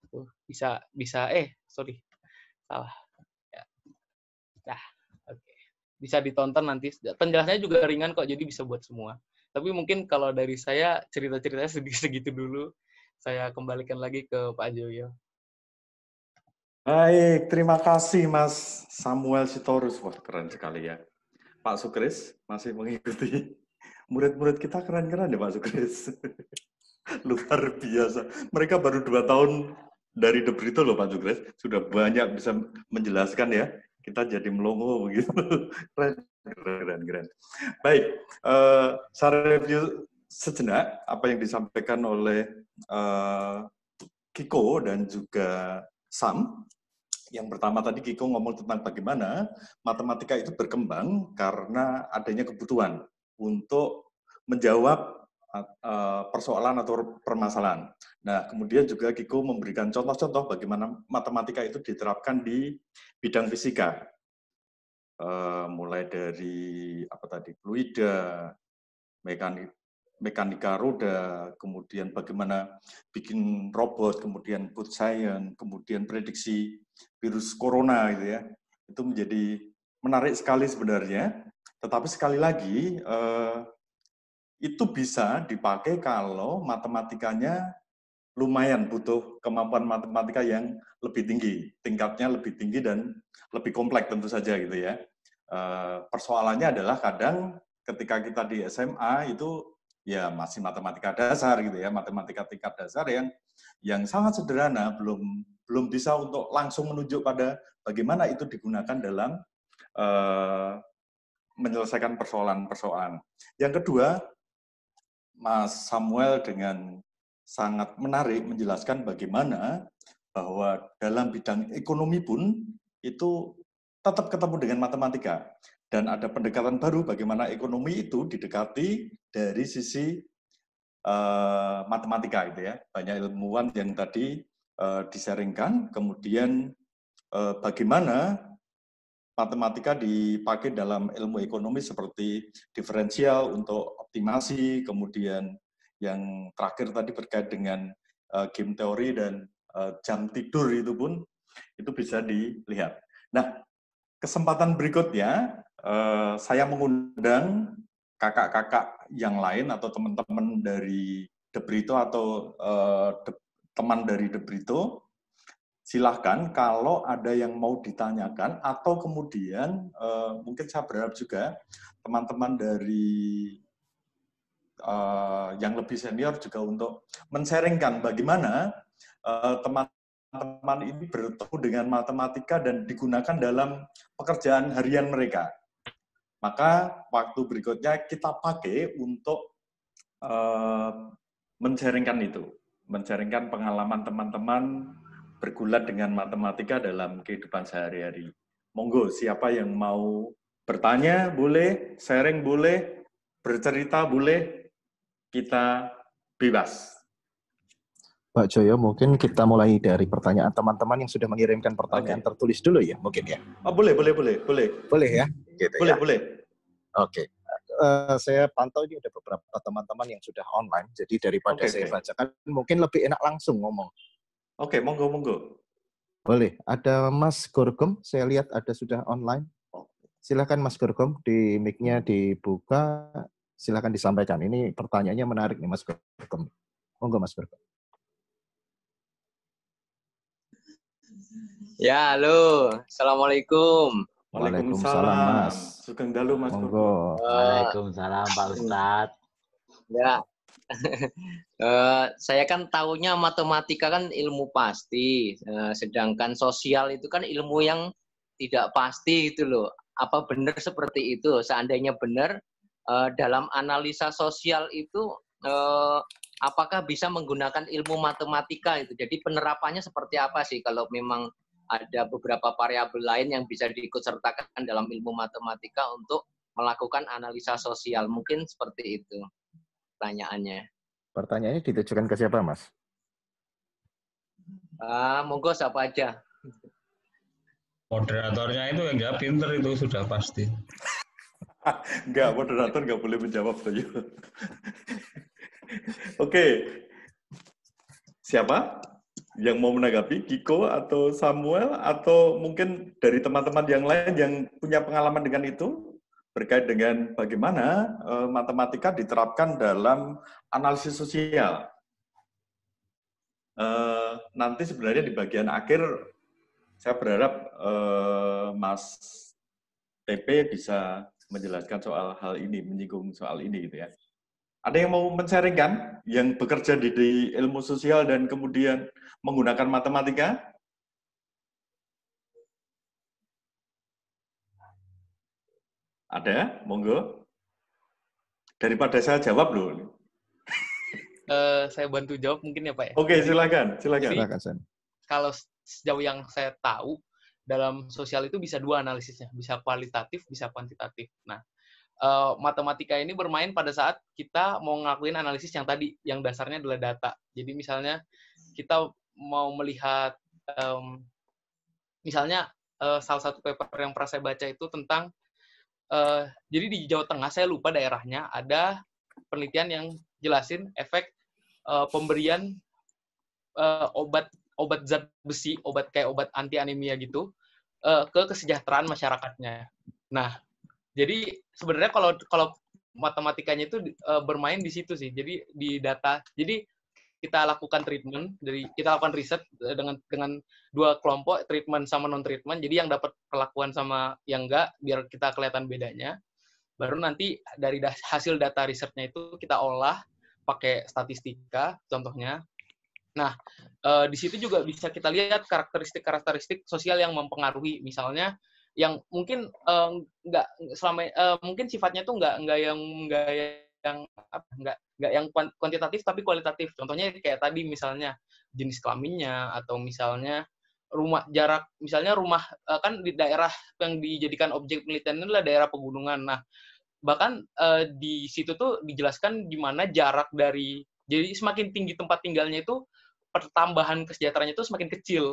tuh bisa bisa eh sorry salah. Ya. Nah oke. Okay. bisa ditonton nanti. Penjelasannya juga ringan kok jadi bisa buat semua. Tapi mungkin kalau dari saya cerita-ceritanya segitu dulu. Saya kembalikan lagi ke Pak Joyo Baik, terima kasih Mas Samuel Sitorus. Wah, keren sekali ya. Pak Sukris masih mengikuti. Murid-murid kita keren-keren ya Pak Sukris. Luar biasa. Mereka baru dua tahun dari The Brito loh Pak Sukris. Sudah banyak bisa menjelaskan ya. Kita jadi melongo begitu. Keren, keren, keren. Baik, uh, saya review sejenak apa yang disampaikan oleh uh, Kiko dan juga Sam yang pertama tadi Kiko ngomong tentang bagaimana matematika itu berkembang karena adanya kebutuhan untuk menjawab uh, persoalan atau permasalahan. Nah, kemudian juga Kiko memberikan contoh-contoh bagaimana matematika itu diterapkan di bidang fisika. Uh, mulai dari apa tadi fluida, mekanik mekanika roda, kemudian bagaimana bikin robot, kemudian food science, kemudian prediksi virus corona gitu ya. Itu menjadi menarik sekali sebenarnya. Tetapi sekali lagi eh, itu bisa dipakai kalau matematikanya lumayan butuh kemampuan matematika yang lebih tinggi, tingkatnya lebih tinggi dan lebih kompleks tentu saja gitu ya. Eh, persoalannya adalah kadang ketika kita di SMA itu ya masih matematika dasar gitu ya, matematika tingkat dasar yang yang sangat sederhana, belum belum bisa untuk langsung menunjuk pada bagaimana itu digunakan dalam uh, menyelesaikan persoalan-persoalan. Yang kedua, Mas Samuel dengan sangat menarik menjelaskan bagaimana bahwa dalam bidang ekonomi pun itu tetap ketemu dengan matematika dan ada pendekatan baru bagaimana ekonomi itu didekati dari sisi uh, matematika itu ya banyak ilmuwan yang tadi uh, disaringkan kemudian uh, bagaimana matematika dipakai dalam ilmu ekonomi seperti diferensial untuk optimasi kemudian yang terakhir tadi berkait dengan uh, game teori dan uh, jam tidur itu pun itu bisa dilihat. Nah, kesempatan berikutnya Eh, saya mengundang kakak-kakak yang lain atau teman-teman dari Debrito atau de, teman dari Debrito, silahkan kalau ada yang mau ditanyakan atau kemudian uh, mungkin saya berharap juga teman-teman dari yang lebih senior juga untuk men-sharingkan bagaimana teman-teman ini bertemu dengan matematika dan digunakan dalam pekerjaan harian mereka maka waktu berikutnya kita pakai untuk uh, men-sharingkan itu, men-sharingkan pengalaman teman-teman bergulat dengan matematika dalam kehidupan sehari-hari. Monggo, siapa yang mau bertanya boleh, sharing boleh, bercerita boleh, kita bebas. Pak Joyo, mungkin kita mulai dari pertanyaan teman-teman yang sudah mengirimkan pertanyaan okay. tertulis dulu ya, mungkin ya. Oh, boleh, boleh, boleh, boleh. Boleh ya? Gitu boleh, ya? boleh. Oke. Okay. Uh, eh, saya pantau ini ada beberapa teman-teman yang sudah online, jadi daripada okay, saya okay. bacakan, mungkin lebih enak langsung ngomong. Oke, okay, monggo, monggo. Boleh. Ada Mas Gorgom, saya lihat ada sudah online. Silakan Mas Gorgom, di mic-nya dibuka, silakan disampaikan. Ini pertanyaannya menarik nih Mas Gorgom. Monggo Mas Gorgom. Ya, halo. Assalamualaikum. Waalaikumsalam, Mas. Sugeng dalu, Mas. Monggo. Waalaikumsalam, Pak Ustadz. Ya. uh, saya kan tahunya matematika kan ilmu pasti, uh, sedangkan sosial itu kan ilmu yang tidak pasti itu loh. Apa benar seperti itu? Seandainya benar, uh, dalam analisa sosial itu uh, apakah bisa menggunakan ilmu matematika itu? Jadi penerapannya seperti apa sih kalau memang ada beberapa variabel lain yang bisa diikut sertakan dalam ilmu matematika untuk melakukan analisa sosial. Mungkin seperti itu pertanyaannya. Pertanyaannya ditujukan ke siapa, Mas? Ah, monggo siapa aja. Moderatornya itu yang jawab pinter itu sudah pasti. Enggak, moderator nggak boleh menjawab saja. Oke. Siapa? Yang mau menanggapi Kiko atau Samuel atau mungkin dari teman-teman yang lain yang punya pengalaman dengan itu berkait dengan bagaimana uh, matematika diterapkan dalam analisis sosial. Uh, nanti sebenarnya di bagian akhir saya berharap uh, Mas TP bisa menjelaskan soal hal ini, menyinggung soal ini gitu ya. Ada yang mau men-sharingkan yang bekerja di, di ilmu sosial dan kemudian menggunakan matematika? Ada? Monggo. Daripada saya jawab loh. Uh, saya bantu jawab mungkin ya Pak ya. Oke, silakan, silakan. Jadi, kalau sejauh yang saya tahu dalam sosial itu bisa dua analisisnya, bisa kualitatif, bisa kuantitatif. Nah, uh, matematika ini bermain pada saat kita mau ngelakuin analisis yang tadi, yang dasarnya adalah data. Jadi misalnya kita mau melihat, um, misalnya uh, salah satu paper yang pernah saya baca itu tentang, uh, jadi di Jawa Tengah, saya lupa daerahnya, ada penelitian yang jelasin efek eh, pemberian eh, obat obat zat besi, obat kayak obat anti anemia gitu ke kesejahteraan masyarakatnya. Nah, jadi sebenarnya kalau kalau matematikanya itu eh, bermain di situ sih. Jadi di data. Jadi kita lakukan treatment dari kita lakukan riset eh, dengan dengan dua kelompok treatment sama non treatment. Jadi yang dapat perlakuan sama yang enggak biar kita kelihatan bedanya. Baru nanti dari da- hasil data risetnya itu kita olah pakai statistika contohnya. Nah, eh, di situ juga bisa kita lihat karakteristik-karakteristik sosial yang mempengaruhi misalnya yang mungkin eh, nggak selama eh, mungkin sifatnya tuh nggak nggak yang nggak yang apa nggak nggak yang kuan- kuantitatif tapi kualitatif. Contohnya kayak tadi misalnya jenis kelaminnya atau misalnya rumah jarak misalnya rumah eh, kan di daerah yang dijadikan objek penelitian adalah daerah pegunungan. Nah bahkan eh, di situ tuh dijelaskan gimana jarak dari jadi semakin tinggi tempat tinggalnya itu pertambahan kesejahteraannya itu semakin kecil.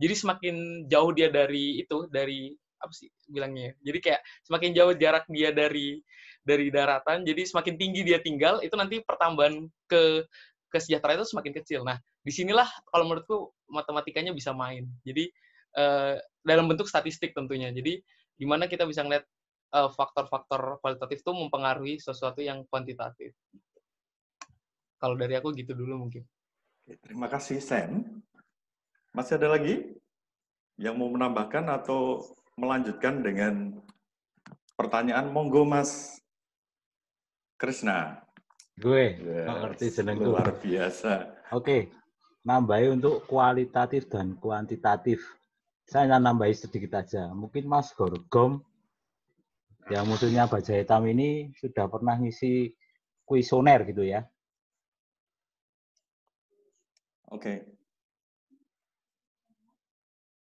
Jadi semakin jauh dia dari itu dari apa sih bilangnya ya? jadi kayak semakin jauh jarak dia dari dari daratan jadi semakin tinggi dia tinggal itu nanti pertambahan ke kesejahteraan itu semakin kecil. Nah di sinilah kalau menurutku matematikanya bisa main. Jadi eh, dalam bentuk statistik tentunya. Jadi gimana kita bisa ngeliat eh, faktor-faktor kualitatif itu mempengaruhi sesuatu yang kuantitatif. Kalau dari aku gitu dulu mungkin. Oke, terima kasih Sam. Masih ada lagi yang mau menambahkan atau melanjutkan dengan pertanyaan monggo Mas Krishna. Gue, Yes, ngerti jenengku. luar biasa. Oke, nambahi untuk kualitatif dan kuantitatif. Saya hanya nambahi sedikit aja. Mungkin Mas Gorgom, yang musuhnya Baja Hitam ini sudah pernah ngisi kuesioner gitu ya. Oke,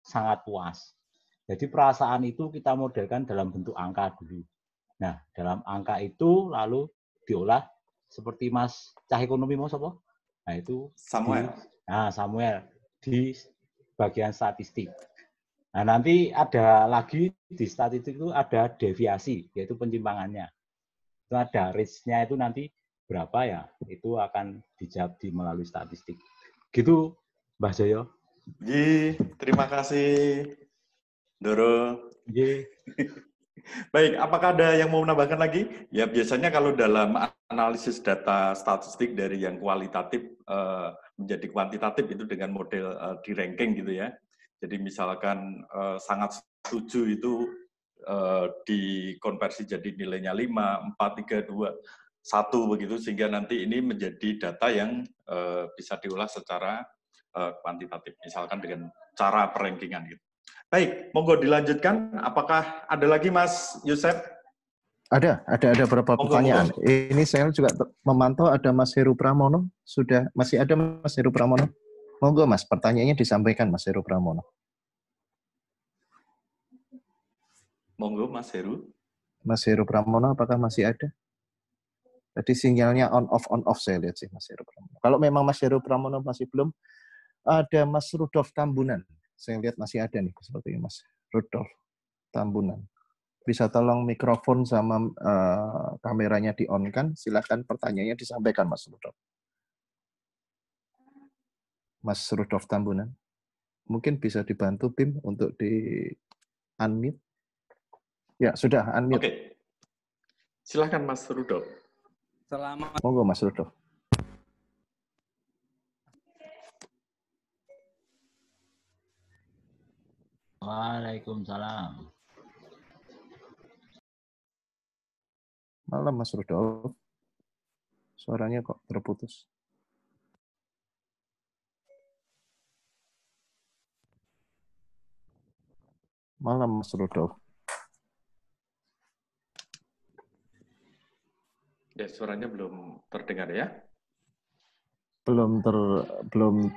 sangat puas. Jadi perasaan itu kita modelkan dalam bentuk angka dulu. Nah, dalam angka itu lalu diolah seperti Mas Cah Ekonomi mau apa? Nah, itu Samuel. di- nah, Samuel di bagian statistik. Nah, nanti ada lagi di statistik itu ada deviasi, yaitu penyimpangannya. Itu ada range-nya itu nanti berapa ya? Itu akan dijawab di melalui statistik. Gitu, Mbah Joyo. Ji, terima kasih. Doro. Baik, apakah ada yang mau menambahkan lagi? Ya, biasanya kalau dalam analisis data statistik dari yang kualitatif eh, menjadi kuantitatif itu dengan model eh, di ranking gitu ya. Jadi misalkan eh, sangat setuju itu dikonversi jadi nilainya 5, 4, 3, 2, 1 begitu sehingga nanti ini menjadi data yang bisa diolah secara kuantitatif misalkan dengan cara perankingan gitu. Baik, monggo dilanjutkan. Apakah ada lagi Mas Yusef? Ada, ada ada beberapa Monggo, pertanyaan. Ini saya juga memantau ada Mas Heru Pramono. Sudah masih ada Mas Heru Pramono? Monggo Mas, pertanyaannya disampaikan Mas Heru Pramono. Monggo Mas Heru. Mas Heru Pramono apakah masih ada? Tadi sinyalnya on off on off saya lihat sih Mas Heru Pramono. Kalau memang Mas Heru Pramono masih belum, ada Mas Rudolf Tambunan. Saya lihat masih ada nih sepertinya Mas Rudolf Tambunan. Bisa tolong mikrofon sama eh, kameranya di on kan? Silakan pertanyaannya disampaikan Mas Rudolf. Mas Rudolf Tambunan. Mungkin bisa dibantu Bim untuk di unmute. Ya, sudah unmute. Oke. Silahkan Mas Rudolf. Selamat Monggo Mas Rudolf. Waalaikumsalam. Malam Mas Rudolf. Suaranya kok terputus. Malam Mas Rudolf. Ya, suaranya belum terdengar ya. Belum ter belum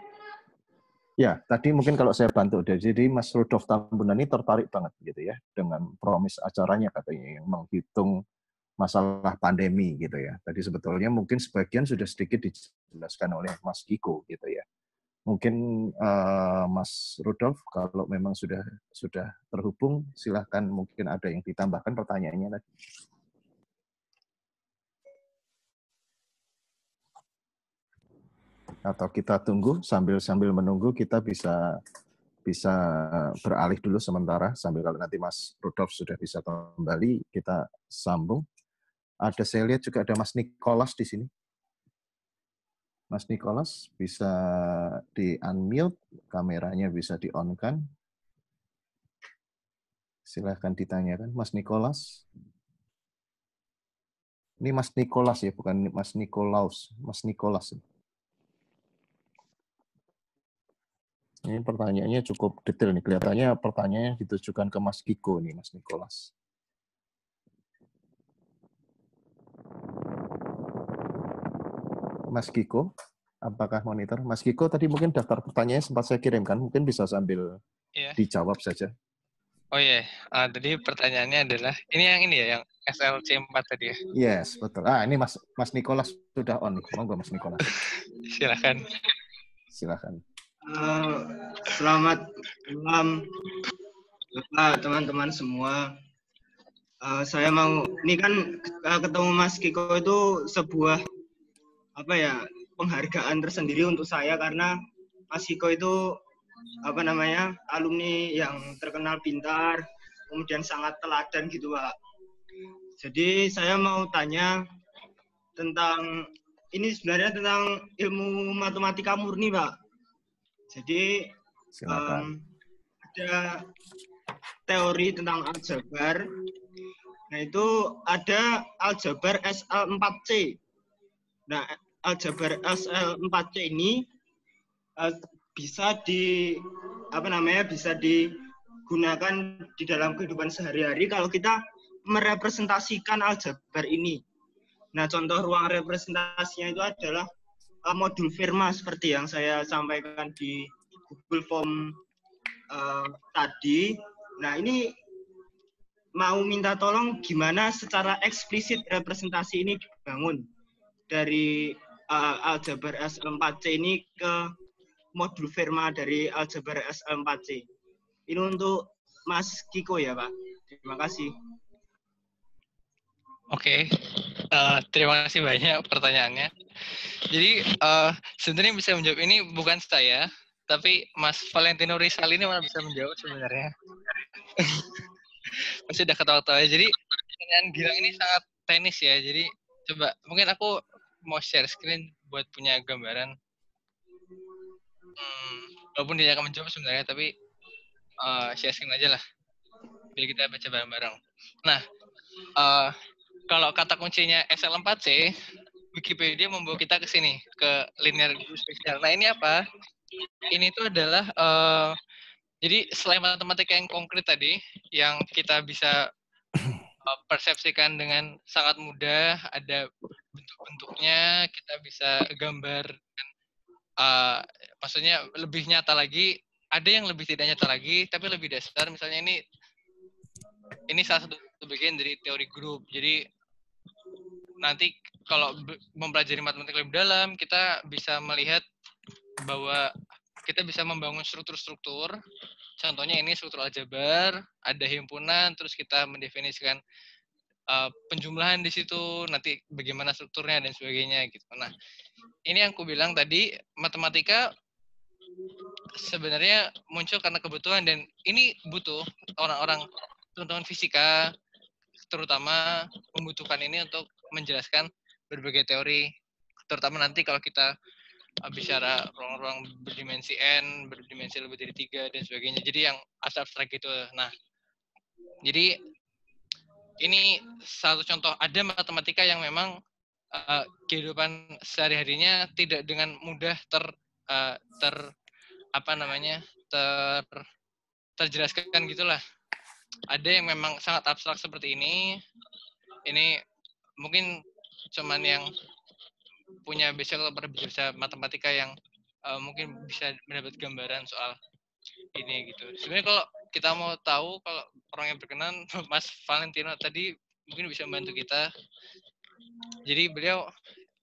Ya, tadi mungkin kalau saya bantu deh. Jadi Mas Rudolf Tambunan ini tertarik banget gitu ya dengan promis acaranya katanya yang menghitung masalah pandemi gitu ya. Tadi sebetulnya mungkin sebagian sudah sedikit dijelaskan oleh Mas Kiko gitu ya. Mungkin eh, Mas Rudolf kalau memang sudah sudah terhubung silahkan mungkin ada yang ditambahkan pertanyaannya lagi. Atau kita tunggu sambil sambil menunggu kita bisa bisa beralih dulu sementara sambil kalau nanti Mas Rudolf sudah bisa kembali kita sambung. Ada saya lihat juga ada Mas Nicholas di sini. Mas Nicholas bisa di unmute, kameranya bisa di on kan. Silahkan ditanyakan, Mas Nicholas. Ini Mas Nicholas ya, bukan Mas Nikolaus, Mas Nicholas. Ini pertanyaannya cukup detail nih. Kelihatannya pertanyaannya ditujukan ke Mas Kiko nih, Mas Nicholas. Mas Kiko, apakah monitor? Mas Kiko tadi mungkin daftar pertanyaannya sempat saya kirimkan, mungkin bisa sambil Iya. dijawab saja. Oh iya, Ah, tadi pertanyaannya adalah ini yang ini ya, yang SLC 4 tadi ya. Yes, betul. Ah, ini Mas Mas Nicholas sudah on. Monggo Mas Nicholas. Silakan. Silakan. Eh, selamat malam, Bapak, teman-teman semua. Eh, saya mau, ini kan eh, ketemu Mas Kiko itu sebuah apa ya penghargaan tersendiri untuk saya karena Mas Kiko itu apa namanya alumni yang terkenal pintar, kemudian sangat teladan gitu Pak. Jadi saya mau tanya tentang ini sebenarnya tentang ilmu matematika murni Pak. Jadi Silakan. em, ada teori tentang aljabar. Nah, itu ada aljabar SL4C. Nah, aljabar SL4C ini eh, bisa di apa namanya? bisa digunakan di dalam kehidupan sehari-hari kalau kita merepresentasikan aljabar ini. Nah, contoh ruang representasinya itu adalah uh, modul Firma seperti yang saya sampaikan di Google Form uh, tadi. Nah, ini mau minta tolong gimana secara eksplisit representasi ini dibangun dari uh, aljabar SL4C ini ke modul Firma dari aljabar SL4C. Ini untuk Mas Kiko ya, Pak. Terima kasih. Oke, Eh, terima kasih banyak pertanyaannya. Jadi eh, sebenarnya bisa menjawab ini bukan saya, tapi Mas Valentino Rizal ini malah bisa menjawab sebenarnya. Masih udah ketawa-tawa. Jadi pertanyaan Gilang ini sangat teknis ya. Jadi coba mungkin aku mau share screen buat punya gambaran. Hmm, walaupun dia akan menjawab sebenarnya, tapi eh, share screen aja lah. Biar kita baca bareng-bareng. Nah, eh, kalau kata kuncinya SL4C, Wikipedia membawa kita ke sini, ke linear spesial. Nah, ini apa? Ini tuh adalah eh, jadi selain matematika yang konkret tadi, yang kita bisa eh, persepsikan dengan sangat mudah, ada bentuk-bentuknya, kita bisa gambar, eh, maksudnya lebih nyata lagi. Ada yang lebih tidak nyata lagi, tapi lebih dasar. Misalnya ini, ini salah satu bagian dari teori grup. Jadi nanti kalau mempelajari matematika lebih dalam, kita bisa melihat bahwa kita bisa membangun struktur-struktur. Contohnya ini struktur aljabar, ada himpunan, terus kita mendefinisikan uh, penjumlahan di situ, nanti bagaimana strukturnya dan sebagainya gitu. Nah, ini yang aku bilang tadi matematika sebenarnya muncul karena kebutuhan dan ini butuh orang-orang teman-teman fisika terutama membutuhkan ini untuk menjelaskan berbagai teori terutama nanti kalau kita bicara ruang-ruang berdimensi n berdimensi lebih dari tiga dan sebagainya. Jadi yang abstrak gitu. Nah jadi ini satu contoh. Ada matematika yang memang uh, kehidupan sehari-harinya tidak dengan mudah ter uh, ter apa namanya ter terjelaskan gitulah ada yang memang sangat abstrak seperti ini. Ini mungkin cuman yang punya basic atau bisa matematika yang uh, mungkin bisa mendapat gambaran soal ini gitu. Sebenarnya kalau kita mau tahu kalau orang yang berkenan Mas Valentino tadi mungkin bisa membantu kita. Jadi beliau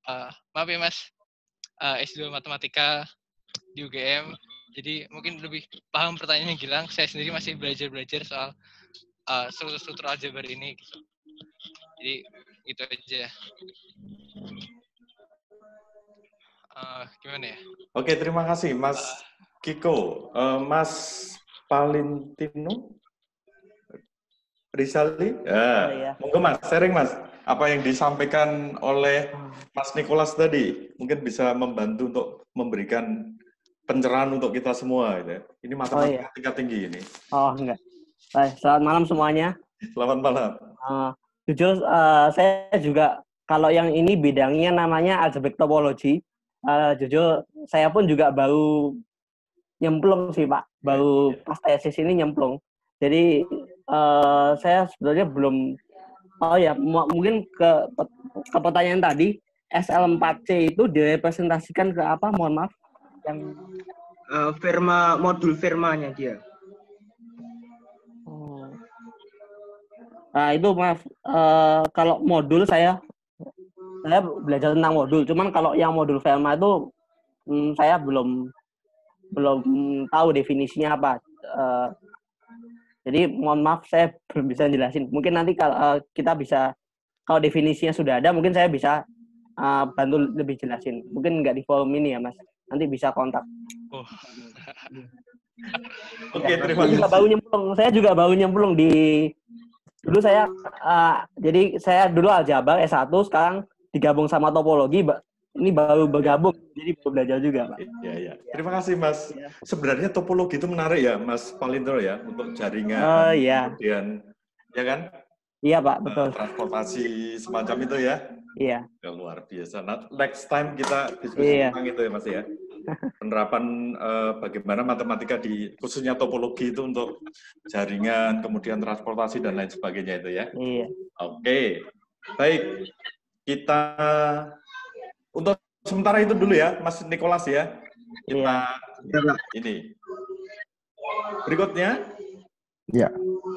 uh, maaf ya Mas uh, S2 matematika di UGM jadi mungkin lebih paham pertanyaannya Gilang saya sendiri masih belajar-belajar soal uh, struktur-struktur aljabar ini gitu. jadi itu aja Uh, gimana ya? Oke, terima kasih Mas Kiko. Eh, Mas Palintino? Rizali? Ya, Oh, iya. monggo Mas, sharing Mas. Apa yang disampaikan oleh Mas Nikolas tadi mungkin bisa membantu untuk memberikan pencerahan untuk kita semua. Gitu. ya. Ini matematika iya. tingkat tinggi ini. Oh enggak. Baik, selamat malam semuanya. Selamat malam. Eh, jujur eh, saya juga kalau yang ini bidangnya namanya algebraic topology. Eh, jujur saya pun juga baru nyemplung sih Pak, baru pas tesis ini nyemplung. Jadi eh, saya sebenarnya belum oh ya mu- mungkin ke ke pertanyaan tadi SL4C itu direpresentasikan ke apa? Mohon maaf. Yang Eh, firma modul firmanya dia. Nah itu maaf eh, kalau modul saya saya belajar tentang modul. Cuman kalau yang modul Velma itu hmm, saya belum belum tahu definisinya apa. Eh, jadi mohon maaf saya belum bisa jelasin. Mungkin nanti kalau eh, kita bisa kalau definisinya sudah ada mungkin saya bisa eh, bantu lebih jelasin. Mungkin nggak di forum ini ya mas. Nanti bisa kontak. Oh, Oke, Ya, terima saya juga kasih. baru nyemplung. Saya juga baru nyemplung di dulu saya eh, jadi saya dulu aljabar S1 sekarang digabung sama topologi ini baru bergabung jadi baru belajar juga Pak. Ya, ya. Terima kasih Mas. Ya. Sebenarnya topologi itu menarik ya, Mas Palindro ya, untuk jaringan, Oh iya, kemudian ya kan, iya Pak, eh, betul. transportasi semacam itu ya. Iya. Ya, luar biasa. Nah, next time kita diskusi Iya. tentang itu ya Mas ya. Penerapan eh, bagaimana matematika di khususnya topologi itu untuk jaringan, kemudian transportasi dan lain sebagainya itu ya. Iya. Oke, baik. Kita untuk sementara itu dulu ya, Mas Nikolas ya. Kita Iya. ini. Berikutnya, Ya,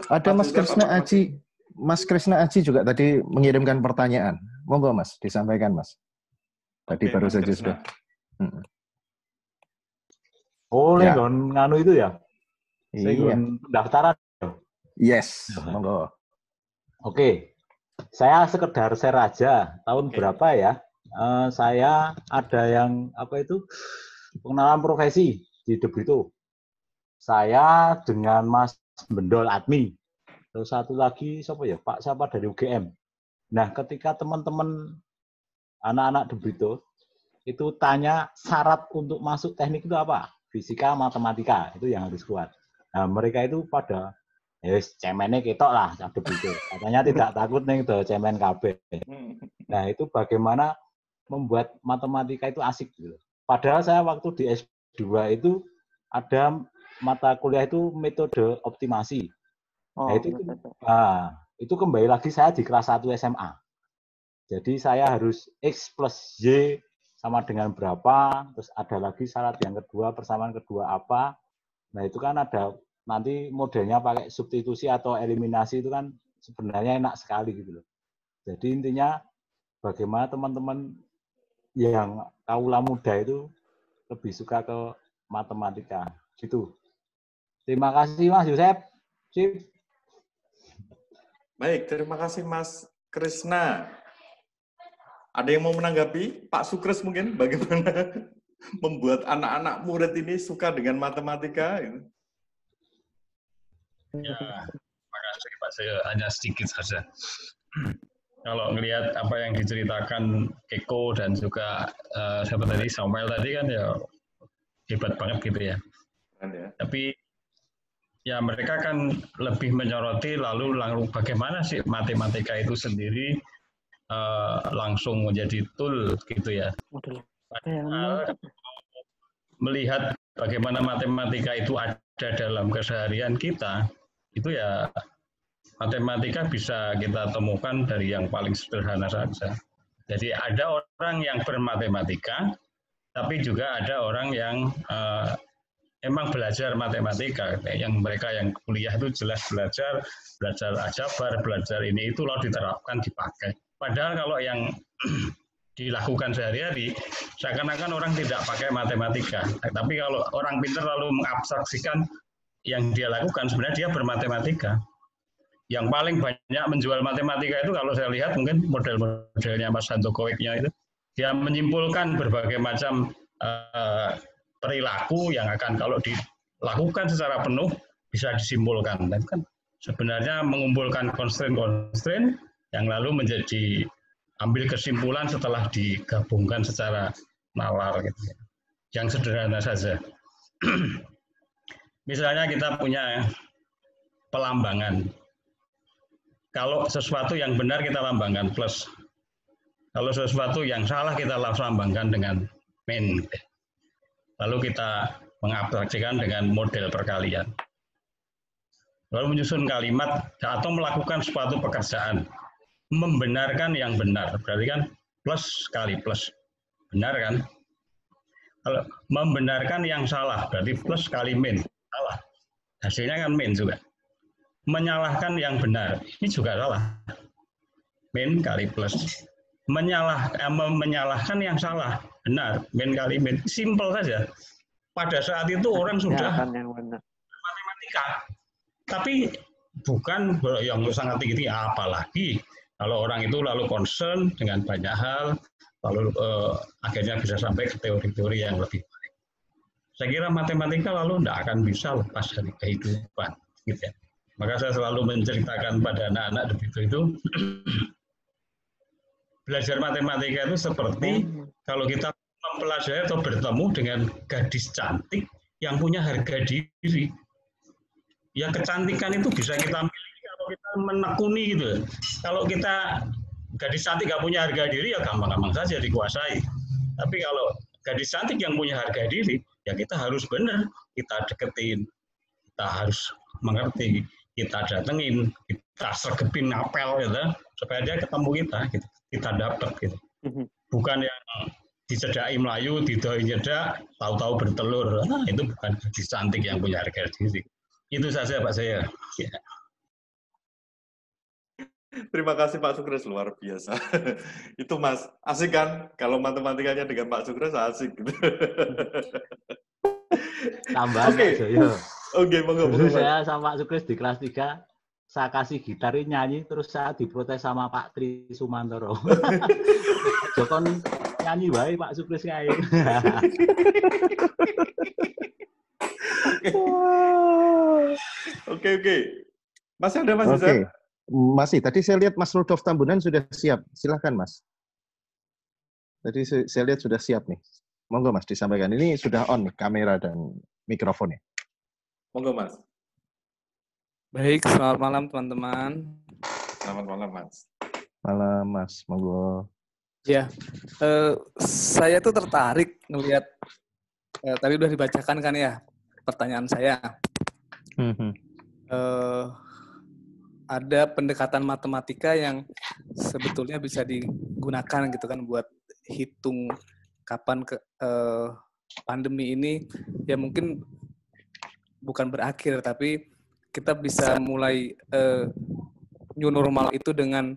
ada Mas Krisna? Aji. Mas Krisna Aji juga tadi mengirimkan pertanyaan. Monggo Mas, disampaikan Mas. Tadi Oke, baru Mas saja sudah. Boleh Ya. nggon nganu itu ya. Saya Iya. pendaftaran. Yes, monggo. Oke. Saya sekedar share aja. Tahun Oke. berapa ya? Eh, saya ada yang apa itu pengenalan profesi di Debrito. Saya dengan Mas Bendol Admi. Terus satu lagi siapa ya? Pak siapa dari UGM. Nah, ketika teman-teman anak-anak Debrito itu tanya syarat untuk masuk teknik itu apa? Fisika, matematika, itu yang harus kuat. Nah, mereka itu pada ya cemennya ketok lah cak Debrito. Katanya tidak takut nih tuh cemen KB. Nah, itu bagaimana membuat matematika itu asik gitu. Padahal saya waktu di S2 itu ada mata kuliah itu metode optimasi. Oh, Nah, itu betul, betul. Nah, itu kembali lagi saya di kelas 1 SMA. Jadi saya harus X plus Y sama dengan berapa, terus ada lagi syarat yang kedua, persamaan kedua apa. Nah, itu kan ada nanti modelnya pakai substitusi atau eliminasi itu kan sebenarnya enak sekali gitu loh. Jadi intinya bagaimana teman-teman yang kaula muda itu lebih suka ke matematika gitu. Terima kasih Mas Yosep. Sip. Baik, terima kasih Mas Krisna. Ada yang mau menanggapi? Pak Sukres mungkin bagaimana membuat anak-anak murid ini suka dengan matematika? Ya, makasih Pak. Saya hanya sedikit saja. Kalau melihat apa yang diceritakan Keko dan juga eh, siapa tadi Samuel tadi kan ya hebat banget gitu ya. Ya. Tapi ya mereka kan lebih menyoroti lalu lalu bagaimana sih matematika itu sendiri eh, langsung menjadi tool gitu ya. Padahal melihat bagaimana matematika itu ada dalam keseharian kita, itu ya matematika bisa kita temukan dari yang paling sederhana saja. Jadi ada orang yang bermatematika, tapi juga ada orang yang eh, emang belajar matematika. Yang mereka yang kuliah itu jelas belajar, belajar aljabar, belajar ini itu lalu diterapkan dipakai. Padahal kalau yang dilakukan sehari-hari, seakan-akan orang tidak pakai matematika. Tapi kalau orang pintar lalu mengabstraksikan yang dia lakukan, sebenarnya dia bermatematika. Yang paling banyak menjual matematika itu kalau saya lihat mungkin model-modelnya Mas Koiknya itu, dia menyimpulkan berbagai macam eh, perilaku yang akan kalau dilakukan secara penuh bisa disimpulkan. Dan kan sebenarnya mengumpulkan constraint-constraint yang lalu menjadi ambil kesimpulan setelah digabungkan secara nalar gitu. ya. Yang sederhana saja. Misalnya kita punya pelambangan. Kalau sesuatu yang benar kita lambangkan plus. Kalau sesuatu yang salah kita lambangkan dengan min. Lalu kita mengaplikasikan dengan model perkalian. Lalu menyusun kalimat atau melakukan suatu pekerjaan. Membenarkan yang benar. Berarti kan plus kali plus. Benar kan? Kalau membenarkan yang salah, berarti plus kali min. Salah. Hasilnya kan min juga. Menyalahkan yang benar, ini juga salah. Min kali plus. Menyalah, eh, menyalahkan yang salah, benar. Min kali min. Simple saja. Pada saat itu orang sudah matematika. Tapi bukan yang sangat tinggi, apalagi kalau orang itu lalu concern dengan banyak hal, lalu eh, akhirnya bisa sampai ke teori-teori yang lebih baik. Saya kira matematika lalu tidak akan bisa lepas dari kehidupan, gitu ya. Maka saya selalu menceritakan pada anak-anak begitu itu belajar matematika itu seperti kalau kita mempelajari atau bertemu dengan gadis cantik yang punya harga diri. Ya kecantikan itu bisa kita miliki kita menekuni gitu. Kalau kita gadis cantik nggak punya harga diri ya gampang-gampang saja dikuasai. Tapi kalau gadis cantik yang punya harga diri, ya kita harus benar, kita deketin, kita harus mengerti, kita datengin, kita sergepin apel gitu, supaya dia ketemu kita, gitu. kita dapat gitu. Bukan yang dicedai Melayu, didoi nyedak, tahu-tahu bertelur. Nah, itu bukan gadis cantik yang punya harga diri. Itu saja Pak saya. Ya. Terima kasih Pak Sukres luar biasa. Itu Mas, asik kan? Kalau matematikanya dengan Pak Sukres asik gitu. Tambahan Oke. Oke, monggo Dulu monggo. Mas. saya sama Pak Sukres di kelas 3, saya kasih gitar ini nyanyi, terus saya diprotes sama Pak Tri Sumantoro. Jokon nyanyi wae Pak Sukres kae. Oke, oke. Masih ada Mas. Izan? Masih. Tadi saya lihat Mas Rudolf Tambunan sudah siap. Silahkan Mas. Tadi saya- lihat sudah siap nih. Monggo Mas disampaikan. Ini sudah on nih, kamera dan mikrofonnya. Monggo Mas. Baik, selamat malam teman-teman. Selamat malam Mas. Malam Mas, monggo. Ya, eh, saya tuh tertarik ngelihat eh, tadi udah dibacakan kan ya pertanyaan saya. Eh, ada pendekatan matematika yang sebetulnya bisa digunakan gitu kan buat hitung kapan ke eh, pandemi ini ya mungkin bukan berakhir tapi kita bisa mulai eh, new normal itu dengan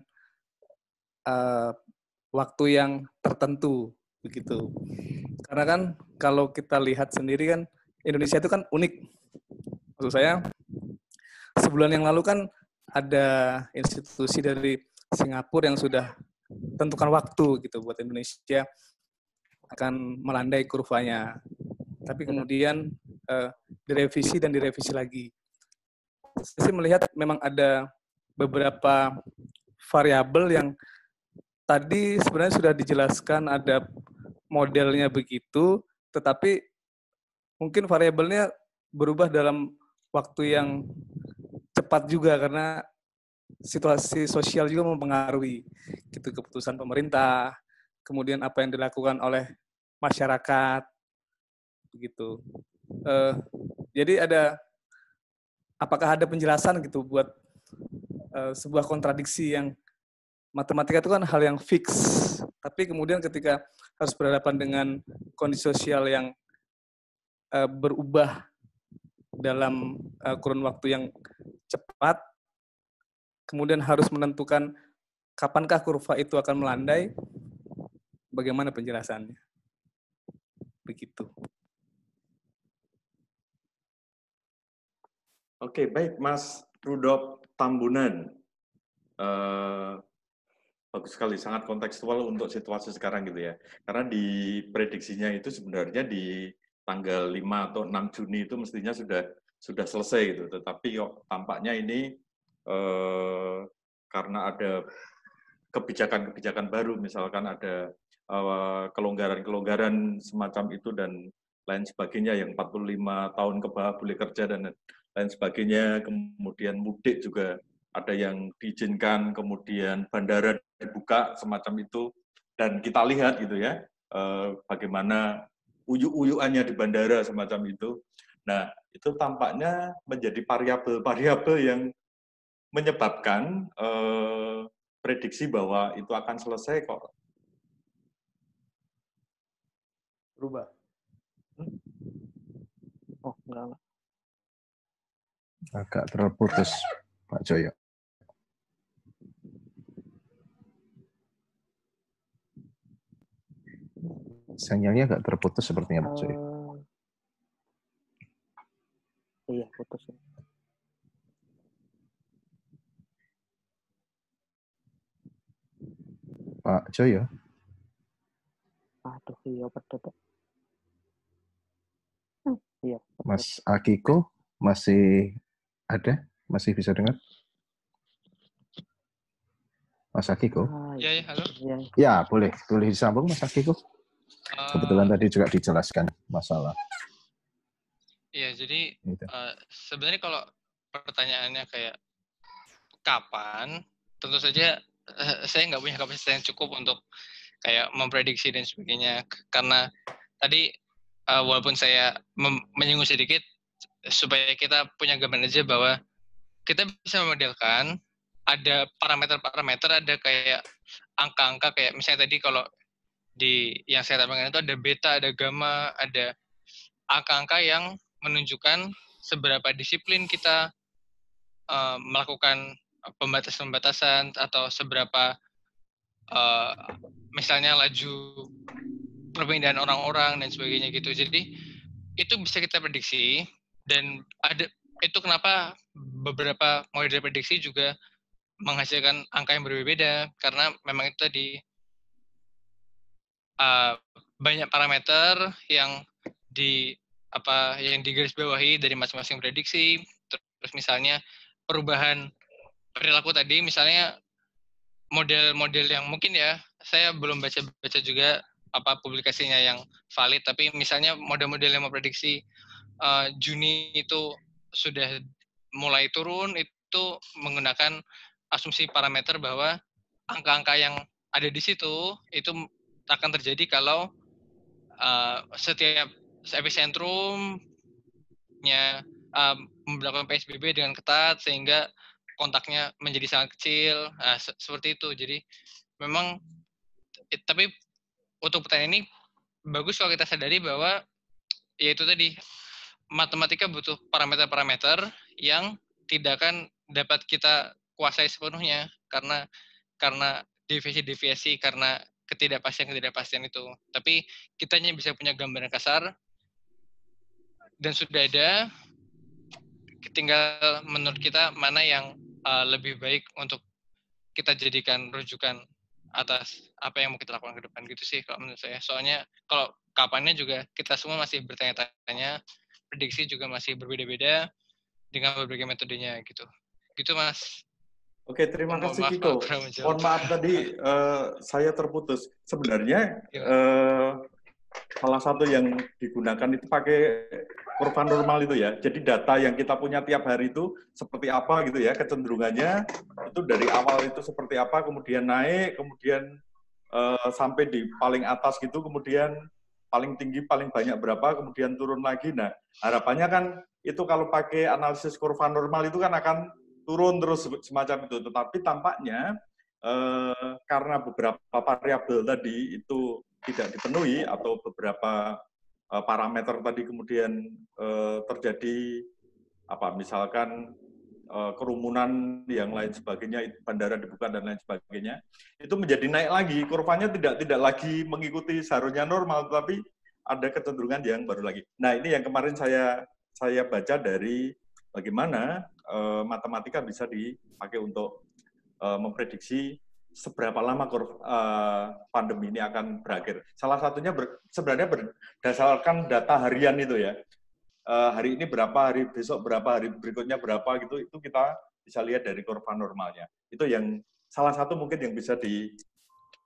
eh, waktu yang tertentu begitu. Karena kan kalau kita lihat sendiri kan Indonesia itu kan unik. Maksud saya sebulan yang lalu kan ada institusi dari Singapura yang sudah tentukan waktu gitu buat Indonesia akan melandai kurvanya. Tapi kemudian eh, direvisi dan direvisi lagi. Saya sih melihat memang ada beberapa variabel yang tadi sebenarnya sudah dijelaskan ada modelnya begitu, tetapi mungkin variabelnya berubah dalam waktu yang cepat juga karena situasi sosial juga mempengaruhi gitu keputusan pemerintah, kemudian apa yang dilakukan oleh masyarakat begitu. Eh, jadi ada apakah ada penjelasan gitu buat eh, sebuah kontradiksi yang matematika itu kan hal yang fix, tapi kemudian ketika harus berhadapan dengan kondisi sosial yang eh, berubah dalam eh, kurun waktu yang cepat, kemudian harus menentukan kapankah kurva itu akan melandai, bagaimana penjelasannya? Begitu. Oke, baik Mas Rudolf Tambunan. Eh, bagus sekali, sangat kontekstual untuk situasi sekarang gitu ya. Karena di prediksinya itu sebenarnya di tanggal 5 atau 6 Juni itu mestinya sudah sudah selesai gitu. Tetapi kok tampaknya ini eh, karena ada kebijakan-kebijakan baru, misalkan ada eh, kelonggaran-kelonggaran semacam itu dan lain sebagainya yang 45 tahun ke bawah boleh kerja dan lain sebagainya, kemudian mudik juga ada yang diizinkan, kemudian bandara dibuka semacam itu, dan kita lihat gitu ya, eh, bagaimana uyuk-uyukannya di bandara semacam itu. Nah, itu tampaknya menjadi variabel-variabel yang menyebabkan eh, prediksi bahwa itu akan selesai kok. Berubah. Oh, enggak. enggak. Agak terputus, Pak Joyo. Sinyalnya agak terputus sepertinya, Pak Joyo. Eh, iya, putus. Pak Joyo, Aduh, iya. Hmm, Iya. Mas Akiko masih ada? Masih bisa dengar? Mas Akiko? Ah, Ya, ya, halo. iya. Ya, boleh. Boleh disambung, Mas Akiko. Eh, Kebetulan tadi juga dijelaskan masalah. Iya, jadi Gitu. eh, sebenarnya kalau pertanyaannya kayak kapan, tentu saja eh, saya nggak punya kapasitas yang cukup untuk kayak memprediksi dan sebagainya. Karena tadi eh, walaupun saya menyinggung sedikit supaya kita punya gambaran aja bahwa kita bisa memodelkan ada parameter-parameter, ada kayak angka-angka kayak misalnya tadi kalau di yang saya tampilkan itu ada beta, ada gamma, ada angka-angka yang menunjukkan seberapa disiplin kita eh, melakukan pembatasan-pembatasan atau seberapa eh, misalnya laju perpindahan orang-orang dan sebagainya gitu. Jadi itu bisa kita prediksi dan ada itu kenapa beberapa model prediksi juga menghasilkan angka yang berbeda karena memang itu tadi uh, banyak parameter yang di apa yang digarisbawahi dari masing-masing prediksi. Terus misalnya perubahan perilaku tadi misalnya model-model yang mungkin ya saya belum baca-baca juga apa publikasinya yang valid tapi misalnya model-model yang memprediksi uh, Juni itu sudah mulai turun itu menggunakan asumsi parameter bahwa angka-angka yang ada di situ itu akan terjadi kalau uh, setiap epicentrumnya um, melakukan PSBB dengan ketat sehingga kontaknya menjadi sangat kecil. Nah, se seperti itu. Jadi memang it, tapi untuk pertanyaan ini bagus kalau kita sadari bahwa ya itu tadi matematika butuh parameter-parameter yang tidak akan dapat kita kuasai sepenuhnya. Karena karena deviasi-deviasi karena ketidakpastian-ketidakpastian itu. Tapi kita hanya bisa punya gambaran kasar dan sudah ada tinggal menurut kita mana yang uh, lebih baik untuk kita jadikan rujukan atas apa yang mau kita lakukan ke depan gitu sih kalau menurut saya. Soalnya kalau kapannya juga kita semua masih bertanya-tanya, prediksi juga masih berbeda-beda dengan berbagai metodenya gitu. Gitu Mas. Oke, terima Mohon kasih Kiko. Mohon maaf tadi eh, saya terputus. Sebenarnya eh, salah satu yang digunakan itu pakai kurva normal itu ya. Jadi data yang kita punya tiap hari itu seperti apa gitu ya kecenderungannya itu dari awal itu seperti apa, kemudian naik, kemudian eh, sampai di paling atas gitu, kemudian paling tinggi paling banyak berapa, kemudian turun lagi. Nah harapannya kan itu kalau pakai analisis kurva normal itu kan akan turun terus semacam itu. Tetapi tampaknya eh, karena beberapa variabel tadi itu tidak dipenuhi atau beberapa eh, parameter tadi kemudian eh, terjadi apa misalkan eh, kerumunan yang lain sebagainya bandara dibuka dan lain sebagainya itu menjadi naik lagi kurvanya tidak tidak lagi mengikuti seharusnya normal tetapi ada kecenderungan yang baru lagi. Nah ini yang kemarin saya saya baca dari bagaimana eh, matematika bisa dipakai untuk eh, memprediksi seberapa lama eh, pandemi ini akan berakhir. Salah satunya ber- sebenarnya berdasarkan data harian itu ya. Eh, hari ini berapa, hari besok berapa, hari berikutnya berapa gitu, itu kita bisa lihat dari kurva normalnya. Itu yang salah satu mungkin yang bisa di,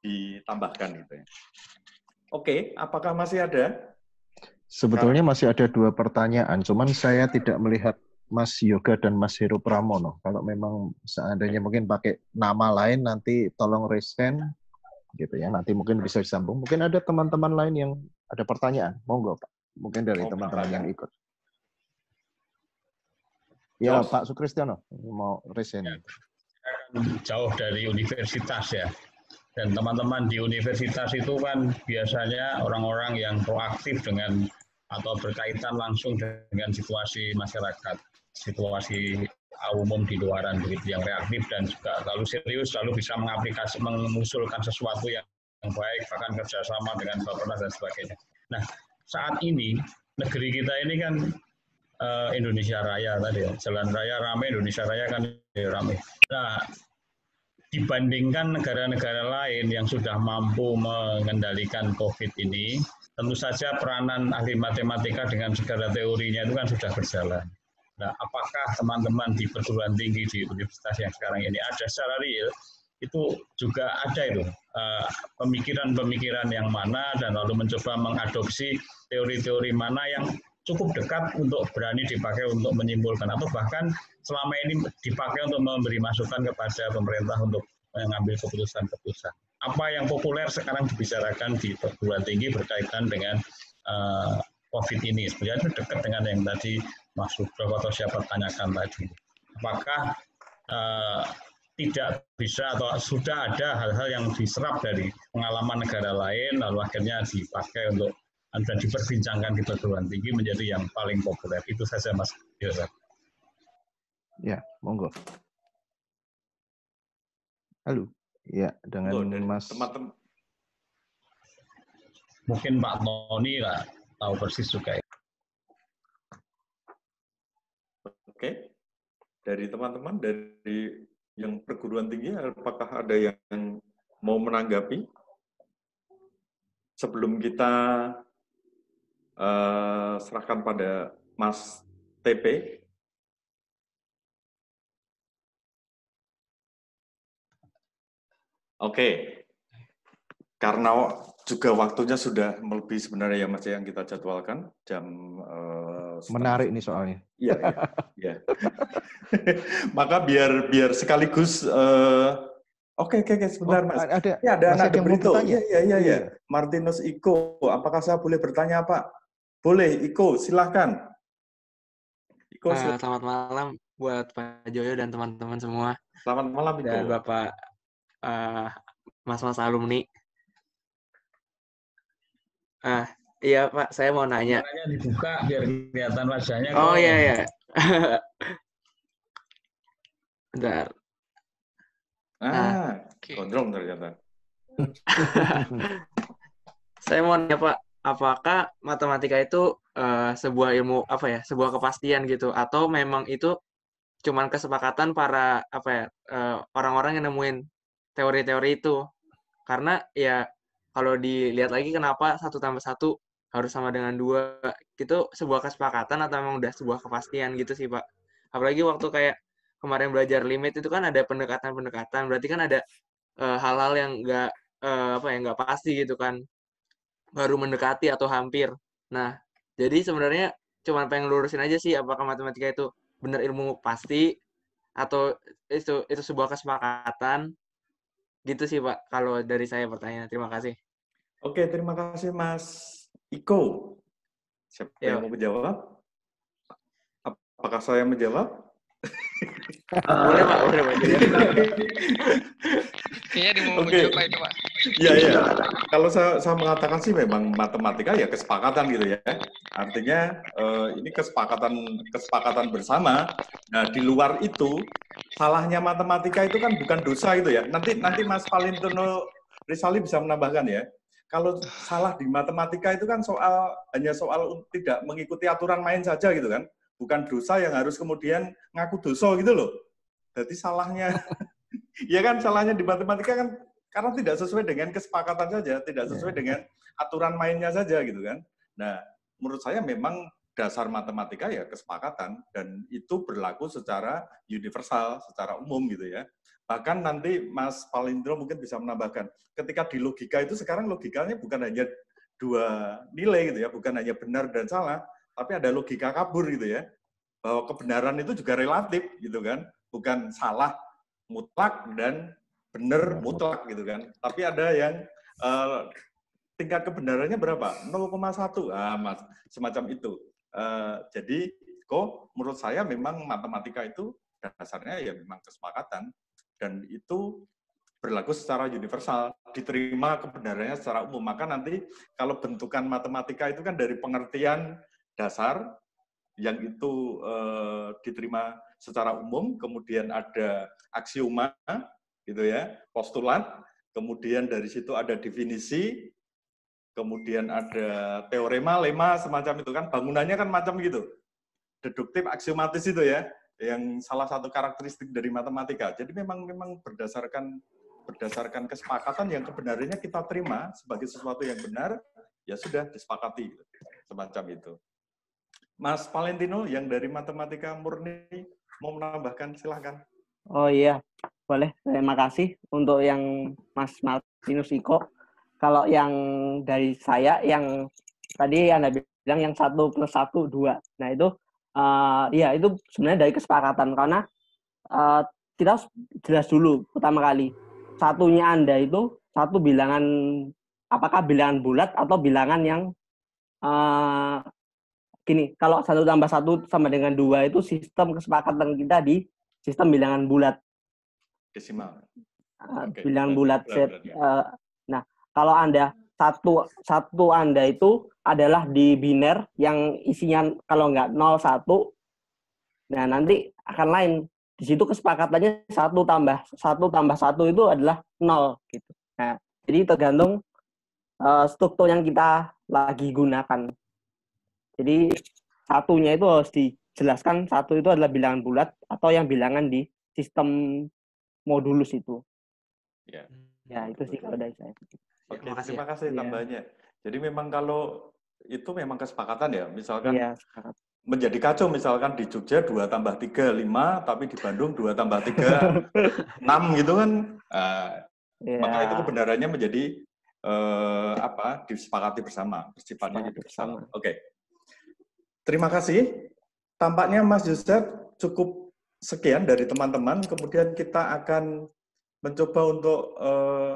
ditambahkan gitu ya. Oke, apakah masih ada? Sebetulnya masih ada dua pertanyaan, cuman saya tidak melihat Mas Yoga dan Mas Heru Pramono. Kalau memang seandainya mungkin pakai nama lain, nanti tolong resend gitu ya. Nanti mungkin bisa disambung. Mungkin ada teman-teman lain yang ada pertanyaan. Monggo Pak. Mungkin dari Oh, teman-teman yang ikut. Ya Jos. Pak Sukristiono mau resend. jauh dari universitas ya. Dan teman-teman di universitas itu kan biasanya orang-orang yang proaktif dengan atau berkaitan langsung dengan situasi masyarakat, situasi umum di luaran begitu yang reaktif dan juga lalu serius lalu bisa mengaplikasi mengusulkan sesuatu yang, baik bahkan kerjasama dengan Bapak dan sebagainya. Nah saat ini negeri kita ini kan eh, Indonesia Raya tadi ya, Jalan Raya ramai, Indonesia Raya kan ramai. Nah dibandingkan negara-negara lain yang sudah mampu mengendalikan COVID ini, tentu saja peranan ahli matematika dengan segala teorinya itu kan sudah berjalan. Nah, apakah teman-teman di perguruan tinggi di universitas yang sekarang ini ada secara real itu juga ada itu eh, pemikiran-pemikiran yang mana dan lalu mencoba mengadopsi teori-teori mana yang cukup dekat untuk berani dipakai untuk menyimpulkan atau bahkan selama ini dipakai untuk memberi masukan kepada pemerintah untuk mengambil keputusan-keputusan. Apa yang populer sekarang dibicarakan di perguruan tinggi berkaitan dengan uh, COVID ini. Sebenarnya itu dekat dengan yang tadi Mas Rudolf atau siapa tanyakan tadi. Apakah uh, tidak bisa atau sudah ada hal-hal yang diserap dari pengalaman negara lain lalu akhirnya dipakai untuk dan diperbincangkan di perguruan tinggi menjadi yang paling populer. Itu saja Mas Yosef. Ya, monggo. Halo. Ya, dengan Oh, dari Mas teman-teman Mungkin Pak Tony lah tahu persis juga. ya. Oke. Dari teman-teman dari yang perguruan tinggi apakah ada yang mau menanggapi sebelum kita eh, serahkan pada Mas TP? Oke. Karena juga waktunya sudah melebihi sebenarnya ya Mas ya, yang kita jadwalkan jam setengah menarik nih soalnya. Iya, iya, iya. Maka biar biar sekaligus eh, oke oke oke sebentar Oh, Mas. ada Ini ada anak Debrito. bertanya? Iya iya iya iya. Iya. Martinus Iko, apakah saya boleh bertanya, Pak? Boleh, Iko, silahkan. Iko, Ah, silahkan. selamat malam buat Pak Joyo dan teman-teman semua Selamat malam, Iko. dan Bapak ah, Mas-mas alumni. Ah, iya Pak, saya mau nanya. Kameranya dibuka biar kelihatan wajahnya. Oh kalau- iya iya. Bentar. Ah, Oke. gondrong ternyata. Saya mau nanya Pak, apakah matematika itu eh, sebuah ilmu apa ya, sebuah kepastian gitu atau memang itu cuman kesepakatan para apa ya eh, orang-orang yang nemuin teori-teori itu? Karena ya kalau dilihat lagi kenapa satu tambah satu harus sama dengan dua itu sebuah kesepakatan atau memang udah sebuah kepastian gitu sih Pak. Apalagi waktu kayak kemarin belajar limit itu kan ada pendekatan-pendekatan, berarti kan ada eh, hal-hal yang nggak eh, apa ya nggak pasti gitu kan baru mendekati atau hampir. Nah, jadi sebenarnya cuma pengen lurusin aja sih apakah matematika itu benar ilmu pasti atau itu itu sebuah kesepakatan gitu sih Pak kalau dari saya pertanyaan. Terima kasih. Oke, terima kasih Mas Iko. Siapa Yo. yang mau menjawab? Apakah saya menjawab? Boleh Pak, boleh Pak. Jadi, Kayaknya di mau Oke. menjawab itu, Pak. Iya, iya. Kalau saya, saya mengatakan sih memang matematika ya kesepakatan gitu ya. Artinya eh, ini kesepakatan kesepakatan bersama. Nah, di luar itu salahnya matematika itu kan bukan dosa itu ya. Nanti nanti Mas Valentono Rizali bisa menambahkan ya. Kalau salah di matematika itu kan soal hanya soal tidak mengikuti aturan main saja gitu kan. Bukan dosa yang harus kemudian ngaku dosa gitu loh. Jadi salahnya ya kan salahnya di matematika kan karena tidak sesuai dengan kesepakatan saja, tidak sesuai dengan aturan mainnya saja gitu kan. Nah, menurut saya memang dasar matematika ya kesepakatan dan itu berlaku secara universal, secara umum gitu ya. Bahkan nanti Mas Palindro mungkin bisa menambahkan, ketika di logika itu sekarang logikanya bukan hanya dua nilai gitu ya, bukan hanya benar dan salah, tapi ada logika kabur gitu ya. Bahwa kebenaran itu juga relatif gitu kan, bukan salah mutlak dan benar mutlak gitu kan. Tapi ada yang uh, tingkat kebenarannya berapa? 0,1. Ah, Mas, semacam itu. Uh, jadi kok menurut saya memang matematika itu dasarnya ya memang kesepakatan dan itu berlaku secara universal, diterima kebenarannya secara umum. Maka nanti kalau bentukan matematika itu kan dari pengertian dasar yang itu eh, diterima secara umum, kemudian ada aksioma, gitu ya, postulat, kemudian dari situ ada definisi, kemudian ada teorema, lema, semacam itu kan, bangunannya kan macam gitu. Deduktif, aksiomatis itu ya yang salah satu karakteristik dari matematika. Jadi memang memang berdasarkan berdasarkan kesepakatan yang kebenarannya kita terima sebagai sesuatu yang benar, ya sudah disepakati semacam itu. Mas Valentino yang dari matematika murni mau menambahkan silahkan. Oh iya, boleh. Terima kasih untuk yang Mas Martinus Iko. Kalau yang dari saya yang tadi Anda bilang yang satu plus satu dua. Nah itu uh, ya itu sebenarnya dari kesepakatan karena uh, kita harus jelas dulu pertama kali satunya anda itu satu bilangan apakah bilangan bulat atau bilangan yang uh, gini kalau satu tambah satu sama dengan dua itu sistem kesepakatan kita di sistem bilangan bulat desimal uh, okay. bilangan bulat set uh, kalau anda satu satu anda itu adalah di biner yang isinya kalau nggak 01 nah nanti akan lain. Di situ kesepakatannya satu tambah satu tambah satu itu adalah nol gitu. Nah jadi tergantung uh, struktur yang kita lagi gunakan. Jadi satunya itu harus dijelaskan satu itu adalah bilangan bulat atau yang bilangan di sistem modulus itu. Ya. Ya itu sih kalau dari saya Oke, terima kasih, terima kasih ya. tambahnya. Jadi memang kalau itu memang kesepakatan ya. Misalkan ya, menjadi kacau misalkan di Jogja dua tambah tiga lima, tapi di Bandung dua tambah tiga enam gitu kan. Nah, ya. Maka itu kebenarannya menjadi eh, apa disepakati bersama, bersifatnya bersama. Oke. Okay. Terima kasih. Tampaknya Mas Yusuf cukup sekian dari teman-teman. Kemudian kita akan mencoba untuk eh,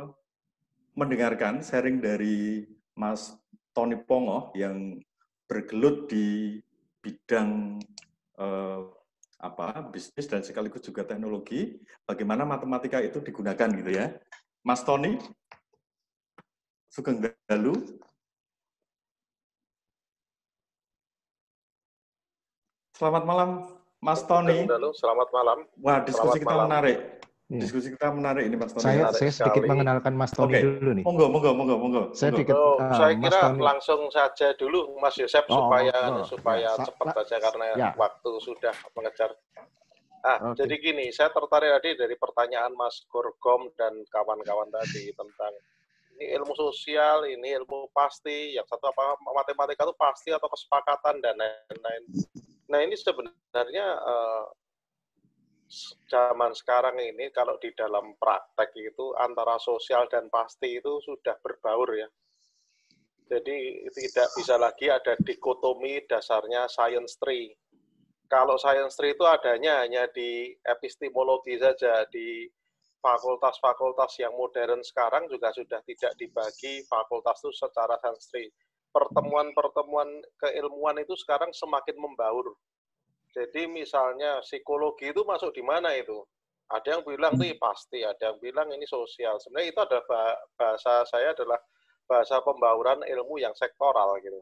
mendengarkan sharing dari Mas Tony Pongo yang bergelut di bidang eh, apa bisnis dan sekaligus juga teknologi, bagaimana matematika itu digunakan gitu ya. Mas Tony, Sugeng Dalu. Selamat malam, Mas Tony. Selamat malam. Wah, diskusi Selamat kita malam. menarik. Hmm. Diskusi kita menarik ini Mas Tony. Saya, saya sedikit sekali. mengenalkan Mas Tony okay. dulu nih. Monggo, monggo, monggo, monggo. Saya sedikit. Oh, uh, saya kira Mas langsung saja dulu Mas Yosep oh, supaya oh, supaya ya, cepat saja karena ya. waktu sudah mengejar. Ah, okay. jadi gini, saya tertarik tadi dari pertanyaan Mas Gorgom dan kawan-kawan tadi tentang ini ilmu sosial, ini ilmu pasti, yang satu apa matematika itu pasti atau kesepakatan dan lain-lain. Nah ini sebenarnya uh, zaman sekarang ini kalau di dalam praktek itu antara sosial dan pasti itu sudah berbaur ya. Jadi tidak bisa lagi ada dikotomi dasarnya science tree. Kalau science tree itu adanya hanya di epistemologi saja, di fakultas-fakultas yang modern sekarang juga sudah tidak dibagi fakultas itu secara science tree. Pertemuan-pertemuan keilmuan itu sekarang semakin membaur jadi misalnya psikologi itu masuk di mana itu? Ada yang bilang itu pasti, ada yang bilang ini sosial. Sebenarnya itu adalah bahasa saya adalah bahasa pembauran ilmu yang sektoral gitu.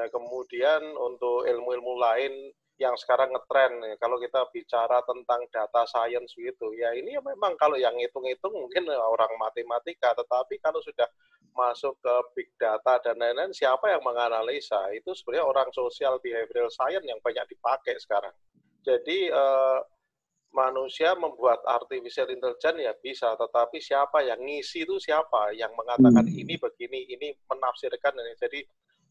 Nah kemudian untuk ilmu-ilmu lain yang sekarang ngetren kalau kita bicara tentang data science gitu ya ini ya memang kalau yang ngitung-ngitung mungkin orang matematika tetapi kalau sudah masuk ke big data dan lain-lain siapa yang menganalisa itu sebenarnya orang sosial behavioral science yang banyak dipakai sekarang jadi eh, manusia membuat artificial intelligence ya bisa, tetapi siapa yang ngisi itu siapa, yang mengatakan hmm. ini begini, ini menafsirkan ini. Jadi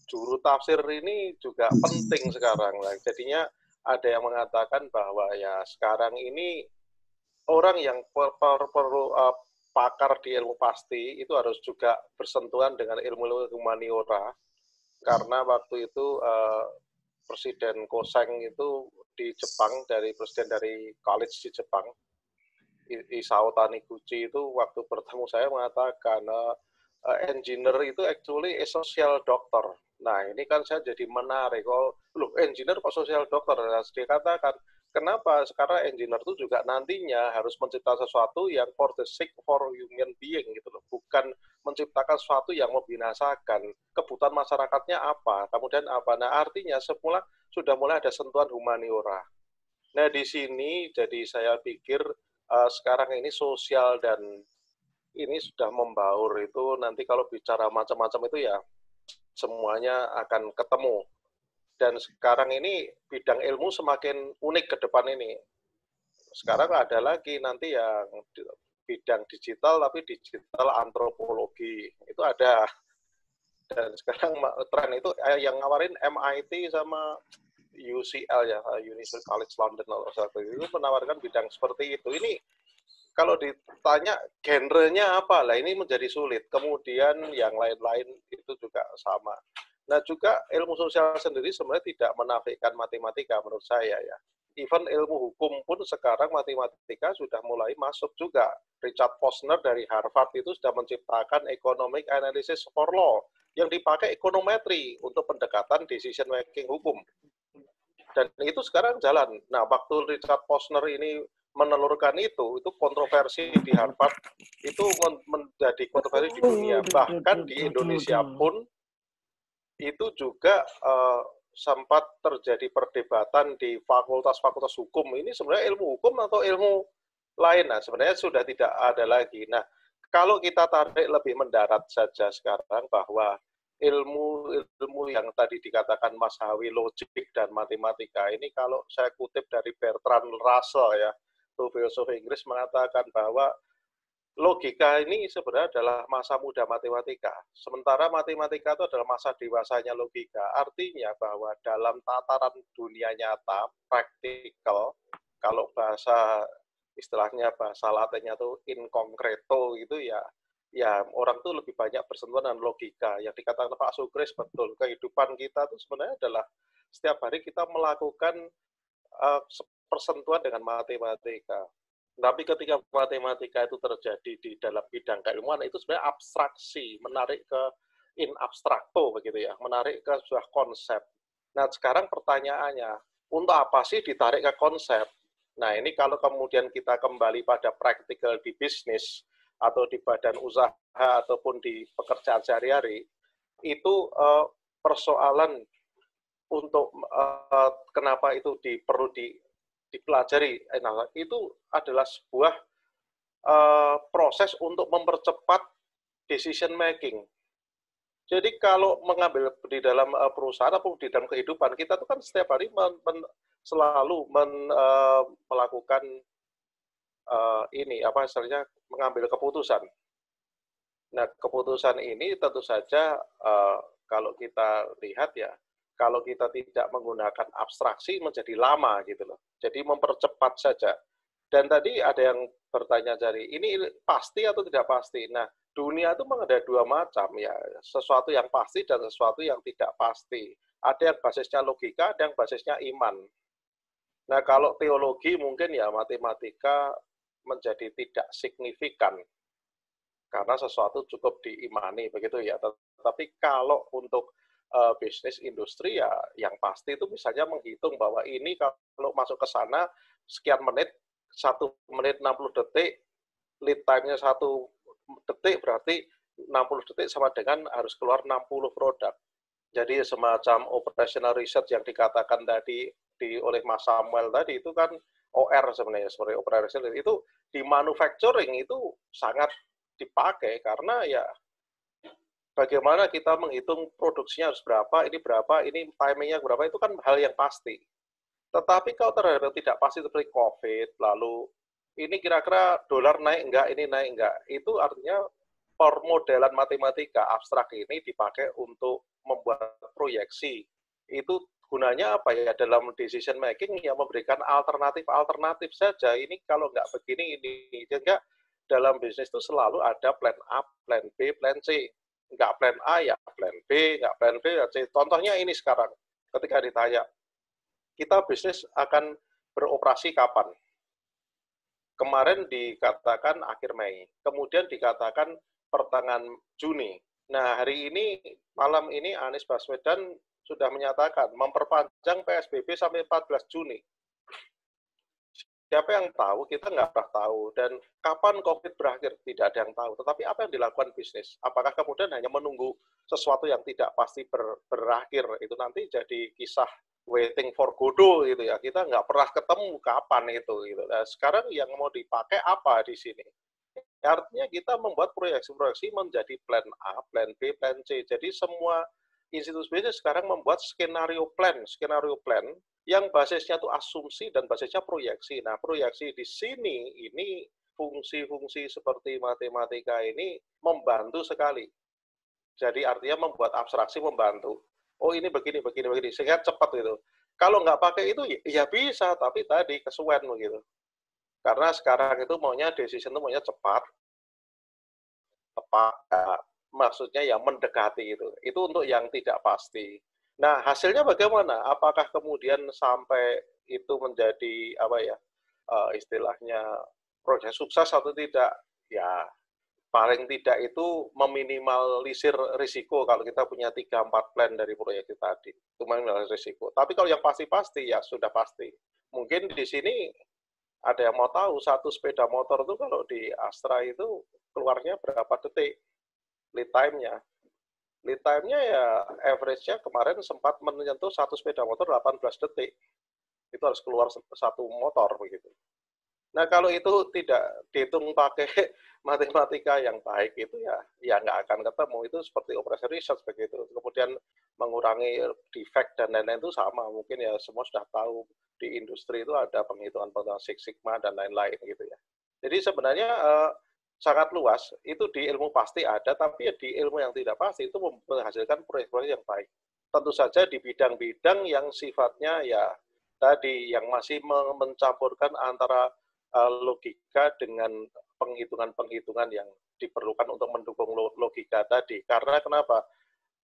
juru tafsir ini juga penting sekarang. Lah. Jadinya ada yang mengatakan bahwa ya sekarang ini orang yang per, per, perlu uh, pakar di ilmu pasti itu harus juga bersentuhan dengan ilmu humaniora karena waktu itu uh, Presiden Koseng itu di Jepang dari presiden dari college di Jepang Isao Taniguchi itu waktu bertemu saya mengatakan uh, engineer itu actually a social doctor. Nah ini kan saya jadi menarik. Oh, engineer kok social doctor? Nah, dia katakan kenapa sekarang engineer itu juga nantinya harus menciptakan sesuatu yang for the sake for human being gitu loh, bukan menciptakan sesuatu yang membinasakan. Kebutuhan masyarakatnya apa, kemudian apa. Nah artinya semula sudah mulai ada sentuhan humaniora. Nah di sini jadi saya pikir uh, sekarang ini sosial dan ini sudah membaur itu nanti kalau bicara macam-macam itu ya semuanya akan ketemu dan sekarang ini bidang ilmu semakin unik ke depan ini. Sekarang ada lagi nanti yang bidang digital tapi digital antropologi. Itu ada. Dan sekarang tren itu eh, yang ngawarin MIT sama UCL ya University College London atau itu menawarkan bidang seperti itu. Ini kalau ditanya genrenya apa lah ini menjadi sulit. Kemudian yang lain-lain itu juga sama Nah juga ilmu sosial sendiri sebenarnya tidak menafikan matematika menurut saya ya. Even ilmu hukum pun sekarang matematika sudah mulai masuk juga. Richard Posner dari Harvard itu sudah menciptakan economic analysis for law yang dipakai ekonometri untuk pendekatan decision making hukum. Dan itu sekarang jalan. Nah, waktu Richard Posner ini menelurkan itu, itu kontroversi di Harvard, itu menjadi kontroversi di dunia. Bahkan di Indonesia pun itu juga uh, sempat terjadi perdebatan di fakultas-fakultas hukum. Ini sebenarnya ilmu hukum atau ilmu lain? Nah, sebenarnya sudah tidak ada lagi. Nah, kalau kita tarik lebih mendarat saja sekarang bahwa ilmu ilmu yang tadi dikatakan Mas Hawi logik dan matematika ini kalau saya kutip dari Bertrand Russell ya, itu filsuf Inggris mengatakan bahwa logika ini sebenarnya adalah masa muda matematika. Sementara matematika itu adalah masa dewasanya logika. Artinya bahwa dalam tataran dunia nyata, praktikal, kalau bahasa istilahnya bahasa latinnya itu in concreto gitu ya, ya orang tuh lebih banyak bersentuhan dengan logika. Yang dikatakan Pak Sukres betul, kehidupan kita itu sebenarnya adalah setiap hari kita melakukan uh, persentuhan dengan matematika tapi ketika matematika itu terjadi di dalam bidang keilmuan itu sebenarnya abstraksi, menarik ke in abstrakto begitu ya, menarik ke sebuah konsep. Nah sekarang pertanyaannya, untuk apa sih ditarik ke konsep? Nah ini kalau kemudian kita kembali pada praktikal di bisnis atau di badan usaha ataupun di pekerjaan sehari-hari, itu uh, persoalan untuk uh, kenapa itu di, perlu di dipelajari eh, nah, itu adalah sebuah uh, proses untuk mempercepat decision making. Jadi kalau mengambil di dalam uh, perusahaan atau di dalam kehidupan kita itu kan setiap hari men, men, selalu men, uh, melakukan uh, ini apa istilahnya mengambil keputusan. Nah keputusan ini tentu saja uh, kalau kita lihat ya kalau kita tidak menggunakan abstraksi menjadi lama gitu loh. Jadi mempercepat saja. Dan tadi ada yang bertanya dari ini pasti atau tidak pasti. Nah, dunia itu ada dua macam ya, sesuatu yang pasti dan sesuatu yang tidak pasti. Ada yang basisnya logika, ada yang basisnya iman. Nah, kalau teologi mungkin ya matematika menjadi tidak signifikan karena sesuatu cukup diimani begitu ya. Tetapi kalau untuk uh, bisnis industri ya yang pasti itu misalnya menghitung bahwa ini kalau masuk ke sana sekian menit satu menit 60 detik lead time-nya satu detik berarti 60 detik sama dengan harus keluar 60 produk. Jadi semacam operational research yang dikatakan tadi di oleh Mas Samuel tadi itu kan OR sebenarnya seperti operational itu di manufacturing itu sangat dipakai karena ya bagaimana kita menghitung produksinya harus berapa, ini berapa, ini timingnya berapa, itu kan hal yang pasti. Tetapi kalau terhadap tidak pasti seperti COVID, lalu ini kira-kira dolar naik enggak, ini naik enggak, itu artinya permodelan matematika abstrak ini dipakai untuk membuat proyeksi. Itu gunanya apa ya dalam decision making yang memberikan alternatif-alternatif saja. Ini kalau nggak begini ini sehingga dalam bisnis itu selalu ada plan A, plan B, plan C. Nggak plan A ya plan B, nggak plan B ya C. Contohnya ini sekarang ketika ditanya kita bisnis akan beroperasi kapan? Kemarin dikatakan akhir Mei, kemudian dikatakan pertengahan Juni. Nah, hari ini, malam ini Anies Baswedan sudah menyatakan memperpanjang PSBB sampai 14 Juni. Siapa yang tahu? Kita nggak pernah tahu. Dan kapan COVID berakhir? Tidak ada yang tahu. Tetapi apa yang dilakukan bisnis? Apakah kemudian hanya menunggu sesuatu yang tidak pasti ber, berakhir? Itu nanti jadi kisah waiting for Godot gitu ya. Kita nggak pernah ketemu kapan itu. Gitu. Nah, sekarang yang mau dipakai apa di sini? Artinya kita membuat proyeksi-proyeksi menjadi plan A, plan B, plan C. Jadi semua institusi bisnis sekarang membuat skenario plan, skenario plan yang basisnya itu asumsi dan basisnya proyeksi. Nah, proyeksi di sini ini fungsi-fungsi seperti matematika ini membantu sekali. Jadi artinya membuat abstraksi membantu. Oh ini begini, begini, begini, sehingga cepat gitu. Kalau nggak pakai itu ya bisa, tapi tadi kesuwen begitu. Karena sekarang itu maunya decision itu maunya cepat, tepat, maksudnya yang mendekati itu. Itu untuk yang tidak pasti. Nah, hasilnya bagaimana? Apakah kemudian sampai itu menjadi apa ya? Uh, istilahnya proyek sukses atau tidak? Ya, paling tidak itu meminimalisir risiko kalau kita punya 3 4 plan dari proyek itu tadi. Itu meminimalisir risiko. Tapi kalau yang pasti-pasti ya sudah pasti. Mungkin di sini ada yang mau tahu satu sepeda motor itu kalau di Astra itu keluarnya berapa detik lead time-nya. Lead time-nya ya average-nya kemarin sempat menyentuh satu sepeda motor 18 detik. Itu harus keluar satu motor begitu. Nah kalau itu tidak dihitung pakai matematika yang baik itu ya ya nggak akan ketemu itu seperti operasi research begitu. Kemudian mengurangi defect dan lain-lain itu sama mungkin ya semua sudah tahu di industri itu ada penghitungan penghitungan Six Sigma dan lain-lain gitu ya. Jadi sebenarnya uh, sangat luas, itu di ilmu pasti ada, tapi ya di ilmu yang tidak pasti itu menghasilkan proyek-proyek yang baik. Tentu saja di bidang-bidang yang sifatnya ya tadi yang masih mencampurkan antara uh, logika dengan penghitungan-penghitungan yang diperlukan untuk mendukung logika tadi. Karena kenapa?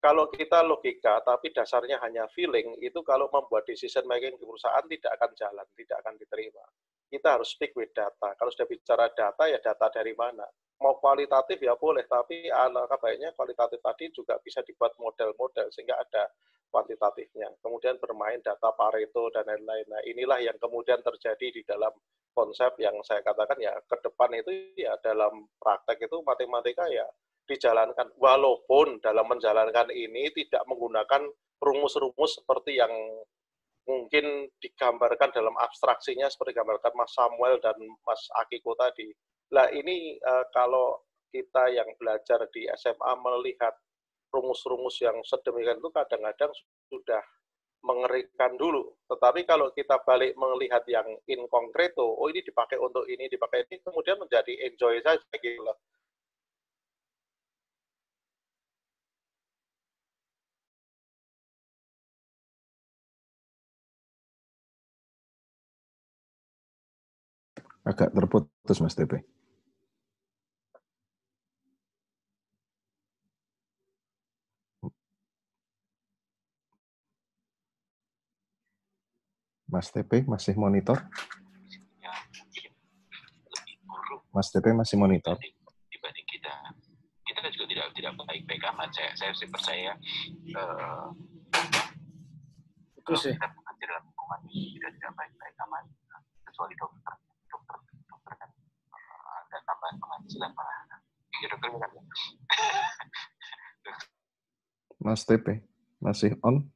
Kalau kita logika tapi dasarnya hanya feeling, itu kalau membuat decision making di perusahaan tidak akan jalan, tidak akan diterima kita harus speak with data. Kalau sudah bicara data, ya data dari mana? Mau kualitatif ya boleh, tapi alangkah baiknya kualitatif tadi juga bisa dibuat model-model sehingga ada kuantitatifnya. Kemudian bermain data Pareto dan lain-lain. Nah inilah yang kemudian terjadi di dalam konsep yang saya katakan ya ke depan itu ya dalam praktek itu matematika ya dijalankan. Walaupun dalam menjalankan ini tidak menggunakan rumus-rumus seperti yang mungkin digambarkan dalam abstraksinya seperti digambarkan Mas Samuel dan Mas Akiko tadi. Lah ini uh, kalau kita yang belajar di SMA melihat rumus-rumus yang sedemikian itu kadang-kadang sudah mengerikan dulu. Tetapi kalau kita balik melihat yang in concreto, oh ini dipakai untuk ini, dipakai ini, kemudian menjadi enjoy saja gitu loh. Agak terputus, Mas TP. Mas TP masih monitor? Mas TP masih monitor? Dibanding kita, kita juga tidak tidak baik-baik amat. Saya saya sih percaya uh, itu sih. Kita tidak tidak baik-baik amat, kecuali dokter tambahan penghasilan pak ya dokter bukan Mas TP masih on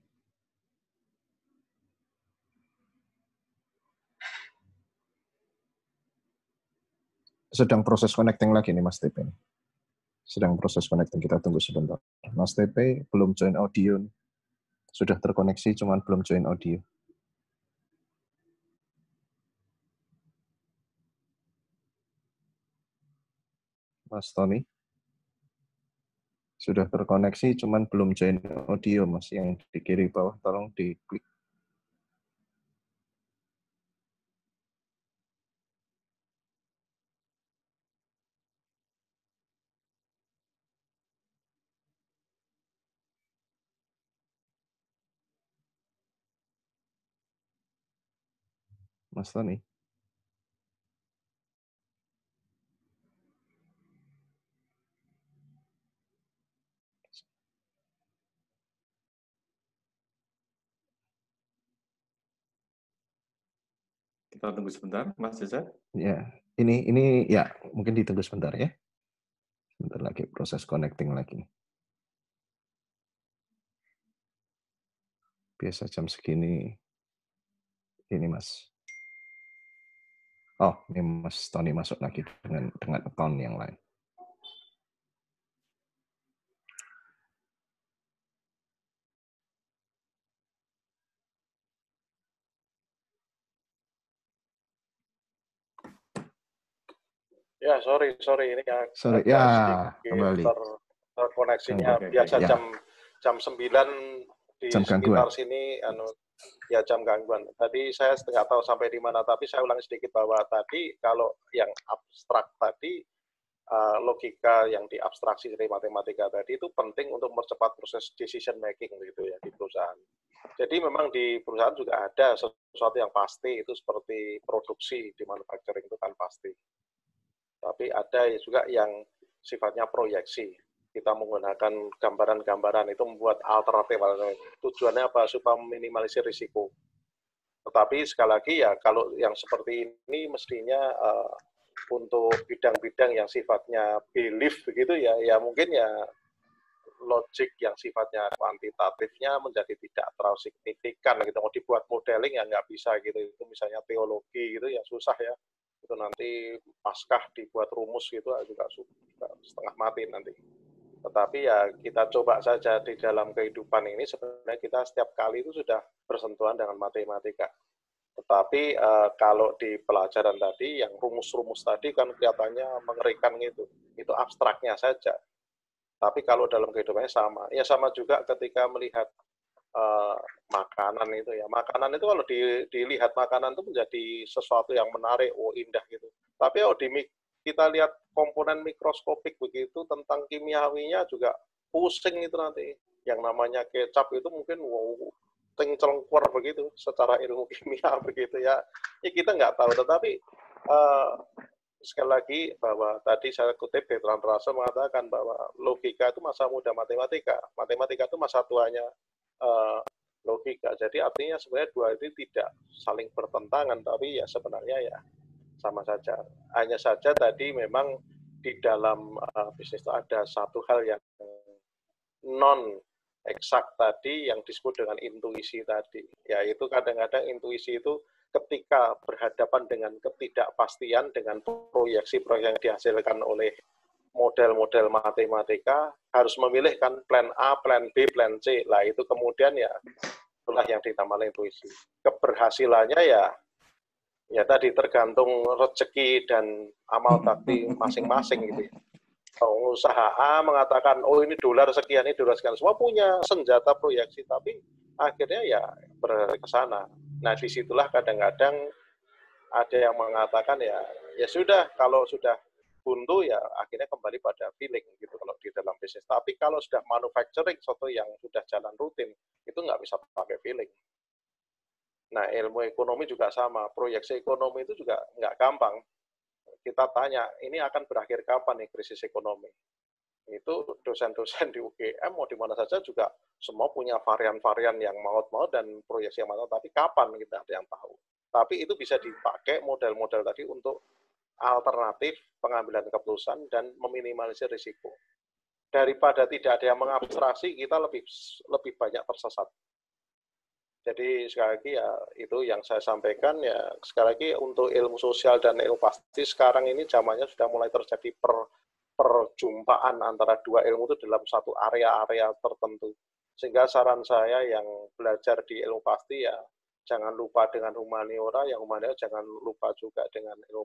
sedang proses connecting lagi nih Mas TP. Sedang proses connecting, kita tunggu sebentar. Mas TP belum join audio. Sudah terkoneksi, cuman belum join audio. Mas Tony. Sudah terkoneksi, cuman belum join audio, Mas. Yang di kiri bawah, tolong diklik. Mas Tony. Kita tunggu sebentar, Mas Cesar. Ya, ini ini ya mungkin ditunggu sebentar ya. Sebentar lagi proses connecting lagi. Biasa jam segini ini Mas. Oh, ini Mas Tony masuk lagi dengan dengan account yang lain. Ya, sorry, sorry ini ya. Sorry, ya kembali. Ter, terkoneksinya biasa Ya. jam jam 9 di Jam sekitar gangguan. sini anu ya jam gangguan. Tadi saya nggak tahu sampai di mana, tapi saya ulangi sedikit bahwa tadi kalau yang abstrak tadi uh, logika yang diabstraksi dari matematika tadi itu penting untuk mempercepat proses decision making gitu ya di perusahaan. Jadi memang di perusahaan juga ada sesuatu yang pasti itu seperti produksi di manufacturing itu kan pasti. Tapi ada juga yang sifatnya proyeksi. Kita menggunakan gambaran-gambaran itu membuat alternatif. Tujuannya apa? Supaya meminimalisir risiko. Tetapi sekali lagi ya kalau yang seperti ini mestinya uh, untuk bidang-bidang yang sifatnya belief begitu ya, ya mungkin ya logik yang sifatnya kuantitatifnya menjadi tidak terlalu signifikan gitu. Mau dibuat modeling ya nggak bisa gitu. Itu misalnya teologi gitu ya susah ya. Itu nanti paskah dibuat rumus gitu juga setengah mati nanti. Tetapi ya kita coba saja di dalam kehidupan ini sebenarnya kita setiap kali itu sudah bersentuhan dengan matematika. Tetapi uh, kalau di pelajaran tadi yang rumus-rumus tadi kan kelihatannya mengerikan gitu. Itu abstraknya saja. Tapi kalau dalam kehidupannya sama. Ya sama juga ketika melihat uh, makanan itu ya. Makanan itu kalau di, dilihat makanan itu menjadi sesuatu yang menarik, oh indah gitu. Tapi kalau di kita lihat komponen mikroskopik begitu tentang kimiawinya juga pusing itu nanti. Yang namanya kecap itu mungkin wow celengkur begitu secara ilmu kimia begitu ya. Ya kita nggak tahu, tetapi uh, sekali lagi bahwa tadi saya kutip Bertrand Russell mengatakan bahwa logika itu masa muda matematika, matematika itu masa tuanya uh, logika. Jadi artinya sebenarnya dua itu tidak saling bertentangan, tapi ya sebenarnya ya sama saja. Hanya saja tadi memang di dalam uh, bisnis itu ada satu hal yang non eksak tadi yang disebut dengan intuisi tadi. Yaitu kadang-kadang intuisi itu ketika berhadapan dengan ketidakpastian dengan proyeksi-proyeksi yang dihasilkan oleh model-model matematika harus memilih kan plan A, plan B, plan C. Lah itu kemudian ya itulah yang dinamakan intuisi. Keberhasilannya ya ya tadi tergantung rezeki dan amal bakti masing-masing gitu ya. Pengusaha A mengatakan, oh ini dolar sekian, ini dolar sekian. Semua punya senjata proyeksi, tapi akhirnya ya ke sana. Nah, di situlah kadang-kadang ada yang mengatakan ya, ya sudah, kalau sudah buntu ya akhirnya kembali pada feeling gitu kalau di dalam bisnis. Tapi kalau sudah manufacturing, sesuatu yang sudah jalan rutin, itu nggak bisa pakai feeling. Nah, ilmu ekonomi juga sama. Proyeksi ekonomi itu juga nggak gampang. Kita tanya, ini akan berakhir kapan nih krisis ekonomi? Itu dosen-dosen di UGM mau di mana saja juga semua punya varian-varian yang maut-maut dan proyeksi yang maut, tapi kapan kita ada yang tahu. Tapi itu bisa dipakai model-model tadi untuk alternatif pengambilan keputusan dan meminimalisir risiko. Daripada tidak ada yang mengabstraksi, kita lebih lebih banyak tersesat. Jadi sekali lagi ya itu yang saya sampaikan ya sekali lagi untuk ilmu sosial dan ilmu pasti sekarang ini zamannya sudah mulai terjadi per, perjumpaan antara dua ilmu itu dalam satu area-area tertentu. Sehingga saran saya yang belajar di ilmu pasti ya jangan lupa dengan humaniora, yang humaniora jangan lupa juga dengan ilmu.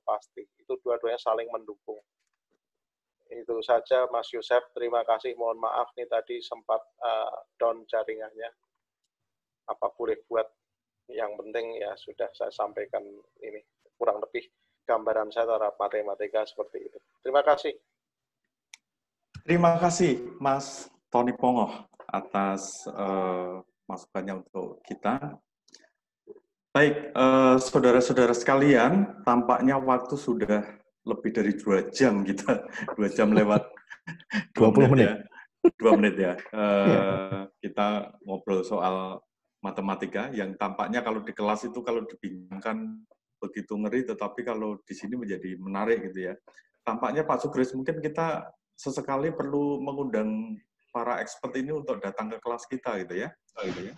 Itu dua-duanya saling mendukung. Itu saja Mas Yusef, terima kasih. Mohon maaf nih tadi sempat uh, down jaringannya. Apa boleh buat yang penting ya sudah saya sampaikan ini kurang lebih gambaran saya terhadap matematika seperti itu. Terima kasih. Terima kasih Mas Tony Pongoh atas uh, masukannya untuk kita. Baik, saudara-saudara uh, sekalian, tampaknya waktu sudah lebih dari dua jam kita, dua jam lewat 20 menit, menit. ya, dua menit ya. Uh, kita ngobrol soal matematika yang tampaknya kalau di kelas itu kalau dibincangkan begitu ngeri, tetapi kalau di sini menjadi menarik gitu ya. Tampaknya Pak Sugris mungkin kita sesekali perlu mengundang para expert ini untuk datang ke kelas kita gitu ya. Oh, gitu ya.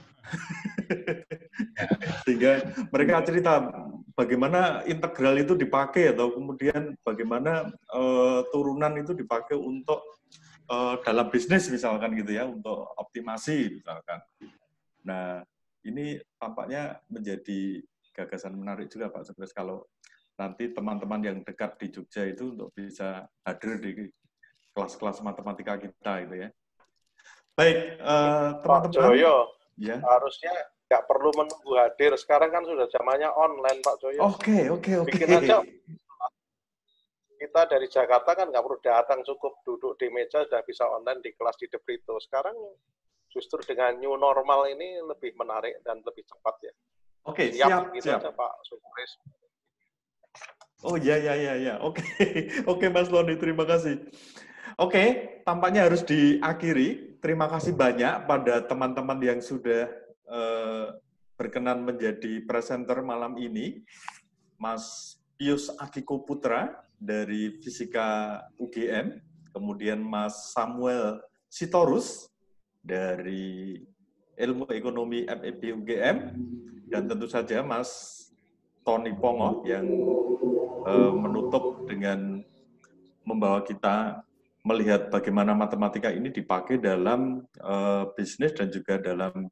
Sehingga mereka cerita bagaimana integral itu dipakai atau kemudian bagaimana uh, turunan itu dipakai untuk uh, dalam bisnis misalkan gitu ya, untuk optimasi misalkan. Nah, ini tampaknya menjadi gagasan menarik juga Pak Sugres kalau nanti teman-teman yang dekat di Jogja itu untuk bisa hadir di kelas-kelas matematika kita gitu ya. Baik, uh, teman-teman. Pak Joyo, ya. harusnya nggak perlu menunggu hadir. Sekarang kan sudah zamannya online, Pak Joyo. Oke, oke, oke. Bikin aja. Kita dari Jakarta kan nggak perlu datang, cukup duduk di meja sudah bisa online di kelas di Debrito. Sekarang justru dengan new normal ini lebih menarik dan lebih cepat ya. Oke, siap, gitu siap. Aja, Pak Sukres. Oh ya ya ya ya. Oke. Oke Mas Loni, terima kasih. Oke, tampaknya harus diakhiri. Terima kasih banyak pada teman-teman yang sudah uh, berkenan menjadi presenter malam ini. Mas Pius Akiko Putra dari Fisika UGM, kemudian Mas Samuel Sitorus dari Ilmu Ekonomi FEB UGM, dan tentu saja Mas Tony Pongo yang uh, menutup dengan membawa kita melihat bagaimana matematika ini dipakai dalam uh, bisnis dan juga dalam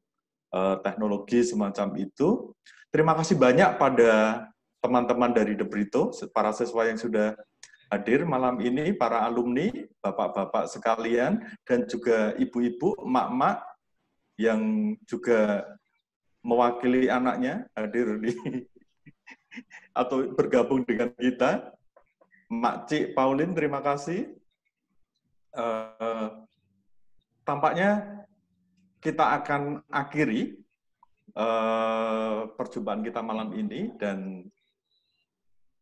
uh, teknologi semacam itu. Terima kasih banyak pada teman-teman dari Debrito, para siswa yang sudah hadir malam ini, para alumni, bapak-bapak sekalian, dan juga ibu-ibu, emak-emak yang juga mewakili anaknya hadir di atau bergabung dengan kita. Mak Cik Paulin, terima kasih uh, tampaknya kita akan akhiri uh, perjumpaan kita malam ini dan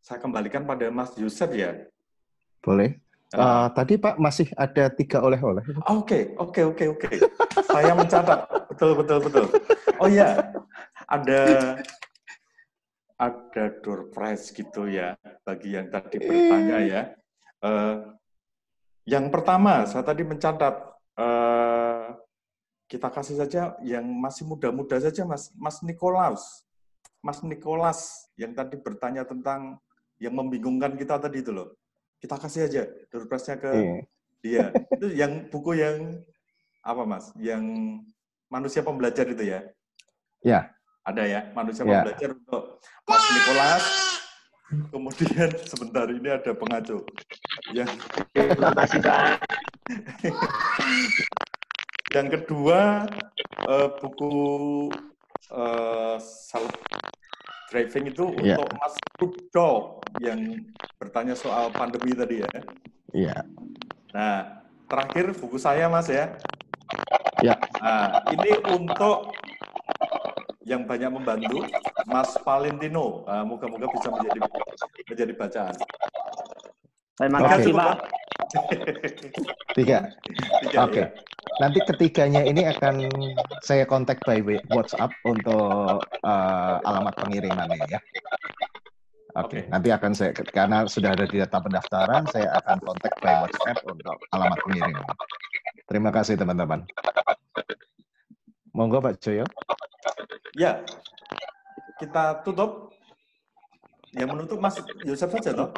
saya kembalikan pada Mas Yusuf ya. Boleh. Uh, tadi Pak masih ada tiga oleh-oleh. Oke, oke, oke, oke. Saya mencatat. Betul, betul, betul. Oh iya, ada ada door prize gitu ya bagi yang tadi bertanya ya. Uh, yang pertama, saya tadi mencatat, uh, kita kasih saja yang masih muda-muda saja, Mas, Mas Nikolaus. Mas Nikolas yang tadi bertanya tentang yang membingungkan kita tadi itu loh. Kita kasih aja doorpress ke yeah. dia. Itu yang buku yang apa Mas? Yang manusia pembelajar itu ya? Ya. Yeah. Ada ya, manusia yeah. pembelajar untuk Mas Nikolas Kemudian sebentar ini ada pengacu. Yang terima kasih Yang kedua uh, buku uh, self driving itu yeah. untuk Mas Rudolf yang bertanya soal pandemi tadi ya. Iya. Yeah. Nah, terakhir buku saya Mas ya. Ya. Nah, ini untuk yang banyak membantu Mas Valentino. Uh, moga-moga bisa menjadi menjadi bacaan. Terima kasih, Pak. Tiga. Tiga. Oke. Okay. Ya. Nanti ketiganya ini akan saya kontak by WhatsApp untuk uh, alamat pengirimannya ya. Oke, okay. nanti akan saya karena sudah ada di data pendaftaran, saya akan kontak by WhatsApp untuk alamat pengiriman. Terima kasih teman-teman. Monggo Pak Joyo. Ya, kita tutup. Yang menutup Mas Yosef saja toh.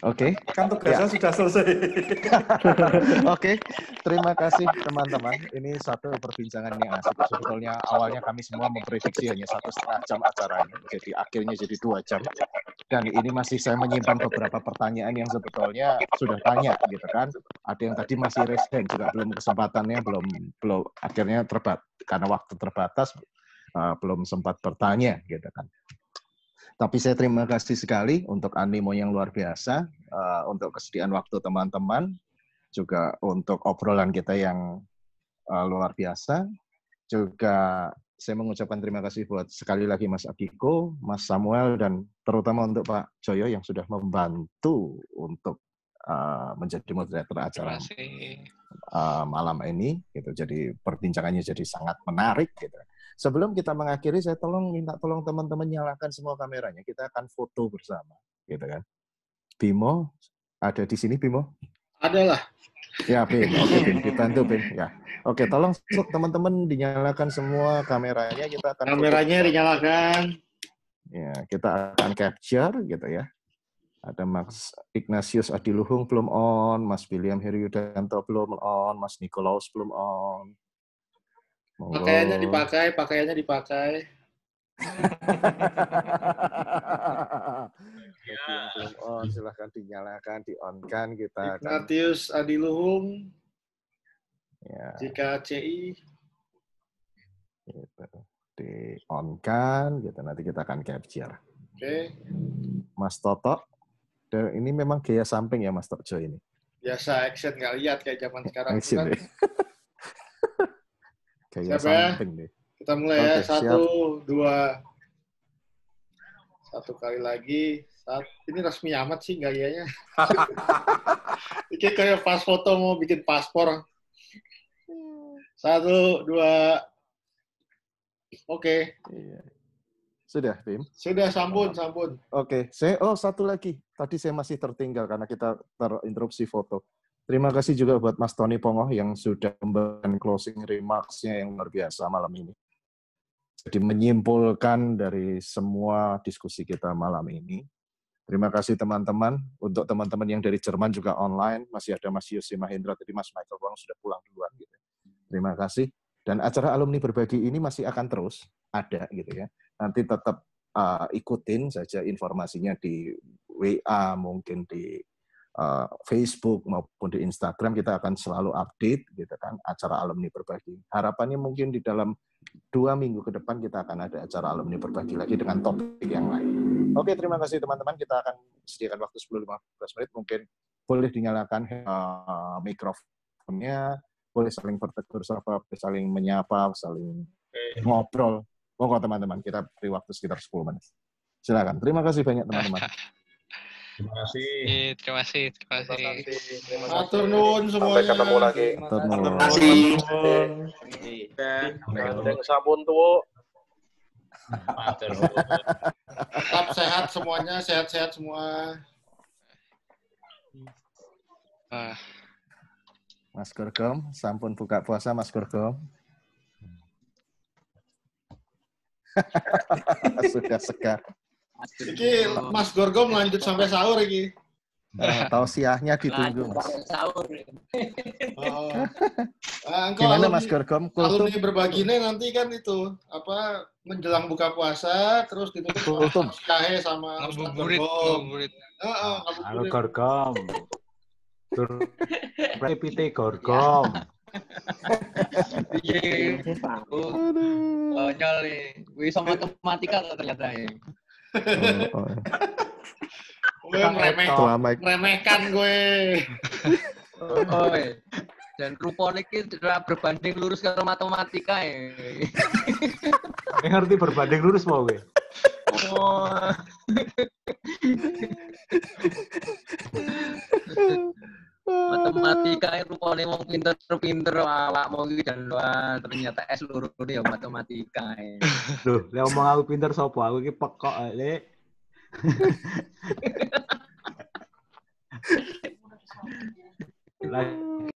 Oke. Okay. Kan tugasnya ya. sudah selesai. Oke, okay. terima kasih teman-teman. Ini satu perbincangan yang asik. Sebetulnya awalnya kami semua memprediksi hanya satu setengah jam acaranya, jadi akhirnya jadi dua jam. Dan ini masih saya menyimpan beberapa pertanyaan yang sebetulnya sudah tanya, gitu kan. ada yang tadi masih resign juga belum kesempatannya belum belum akhirnya terbat karena waktu terbatas uh, belum sempat bertanya gitu kan. Tapi saya terima kasih sekali untuk animo yang luar biasa, uh, untuk kesediaan waktu teman-teman, juga untuk obrolan kita yang uh, luar biasa. Juga saya mengucapkan terima kasih buat sekali lagi Mas Akiko, Mas Samuel, dan terutama untuk Pak Joyo yang sudah membantu untuk uh, menjadi moderator acara uh, malam ini. Gitu. Jadi perbincangannya jadi sangat menarik. Gitu. Sebelum kita mengakhiri, saya tolong minta tolong teman-teman nyalakan semua kameranya. Kita akan foto bersama, gitu kan? Bimo, ada di sini Bimo? Ada lah. Ya, Bim. Oke, Bim. Dibantu, Bim. Ya. Oke, tolong teman-teman dinyalakan semua kameranya. Kita akan kameranya foto. dinyalakan. Ya, kita akan capture gitu ya. Ada Mas Ignatius Adiluhung belum on, Mas William Heriudanto belum on, Mas Nikolaus belum on. Pakaiannya dipakai, pakaiannya dipakai. ya. on, silahkan dinyalakan, di on kan kita. Ignatius akan... Adiluhung. Ya. Jika CI. Gitu. Di on kan, gitu. Nanti kita akan capture. Oke. Okay. Mas Toto, ini memang gaya samping ya Mas Toto ini. Biasa action nggak lihat kayak zaman sekarang. Action, kan. Kayak siap ya? Deh. Kita mulai okay, ya. Satu, siap. dua. Satu kali lagi. Saat, ini resmi amat sih gayanya. Ini kayak pas foto mau bikin paspor. Satu, dua. Oke. Okay. Iya. Sudah, Tim? Sudah, sambun, sambun. Oke, okay. saya oh satu lagi. Tadi saya masih tertinggal karena kita terinterupsi foto. Terima kasih juga buat Mas Tony Pongoh yang sudah memberikan closing remarks-nya yang luar biasa malam ini. Jadi menyimpulkan dari semua diskusi kita malam ini. Terima kasih teman-teman. Untuk teman-teman yang dari Jerman juga online, masih ada Mas Yosi Mahendra, tadi Mas Michael Wong sudah pulang duluan. Gitu. Terima kasih. Dan acara alumni berbagi ini masih akan terus ada gitu ya. Nanti tetap uh, ikutin saja informasinya di WA, mungkin di Facebook maupun di Instagram kita akan selalu update gitu kan acara alumni berbagi. Harapannya mungkin di dalam dua minggu ke depan kita akan ada acara alumni berbagi lagi dengan topik yang lain. Oke, terima kasih teman-teman. Kita akan sediakan waktu 10-15 menit. Mungkin boleh dinyalakan uh, mikrofonnya, boleh saling bertegur sapa, boleh saling menyapa, saling ngobrol. Monggo teman-teman, kita beri waktu sekitar 10 menit. Silakan. Terima kasih banyak teman-teman. Terima kasih. Terima kasih. Terima kasih. Terima kasih. Matur nuwun semuanya. Sampai ketemu lagi. Terima kasih. Terima sampun tuh. Tetap sehat semuanya, sehat-sehat semua. Mas Gorgom, sampun buka puasa Mas Gorgom. Sudah segar. Iki Mas Gorgom lanjut sampai sahur iki. Nah, tausiahnya ditunggu, Mas. Sahur. Oh. Nah, Gimana Mas Gorgom? Kultum berbaginya nanti kan itu apa menjelang buka puasa terus ditutup Kultum. kahe sama Ngabuburit, ngabuburit. Heeh, Halo Gorgom. Tur repite Gorgom. Iya. Oh, nyali. Wis sama matematika ternyata ya. Oh, oh. gue meremeh, meremehkan gue. Oh, dan ruponik itu tidak berbanding lurus kalau matematika ya. ngerti berbanding lurus mau gue. Oh. matematika itu paling mau pinter-pinter awak mau dan ternyata es luruh ya matematika. Duh, lek ngomong aku pinter sopo aku iki pekok lek.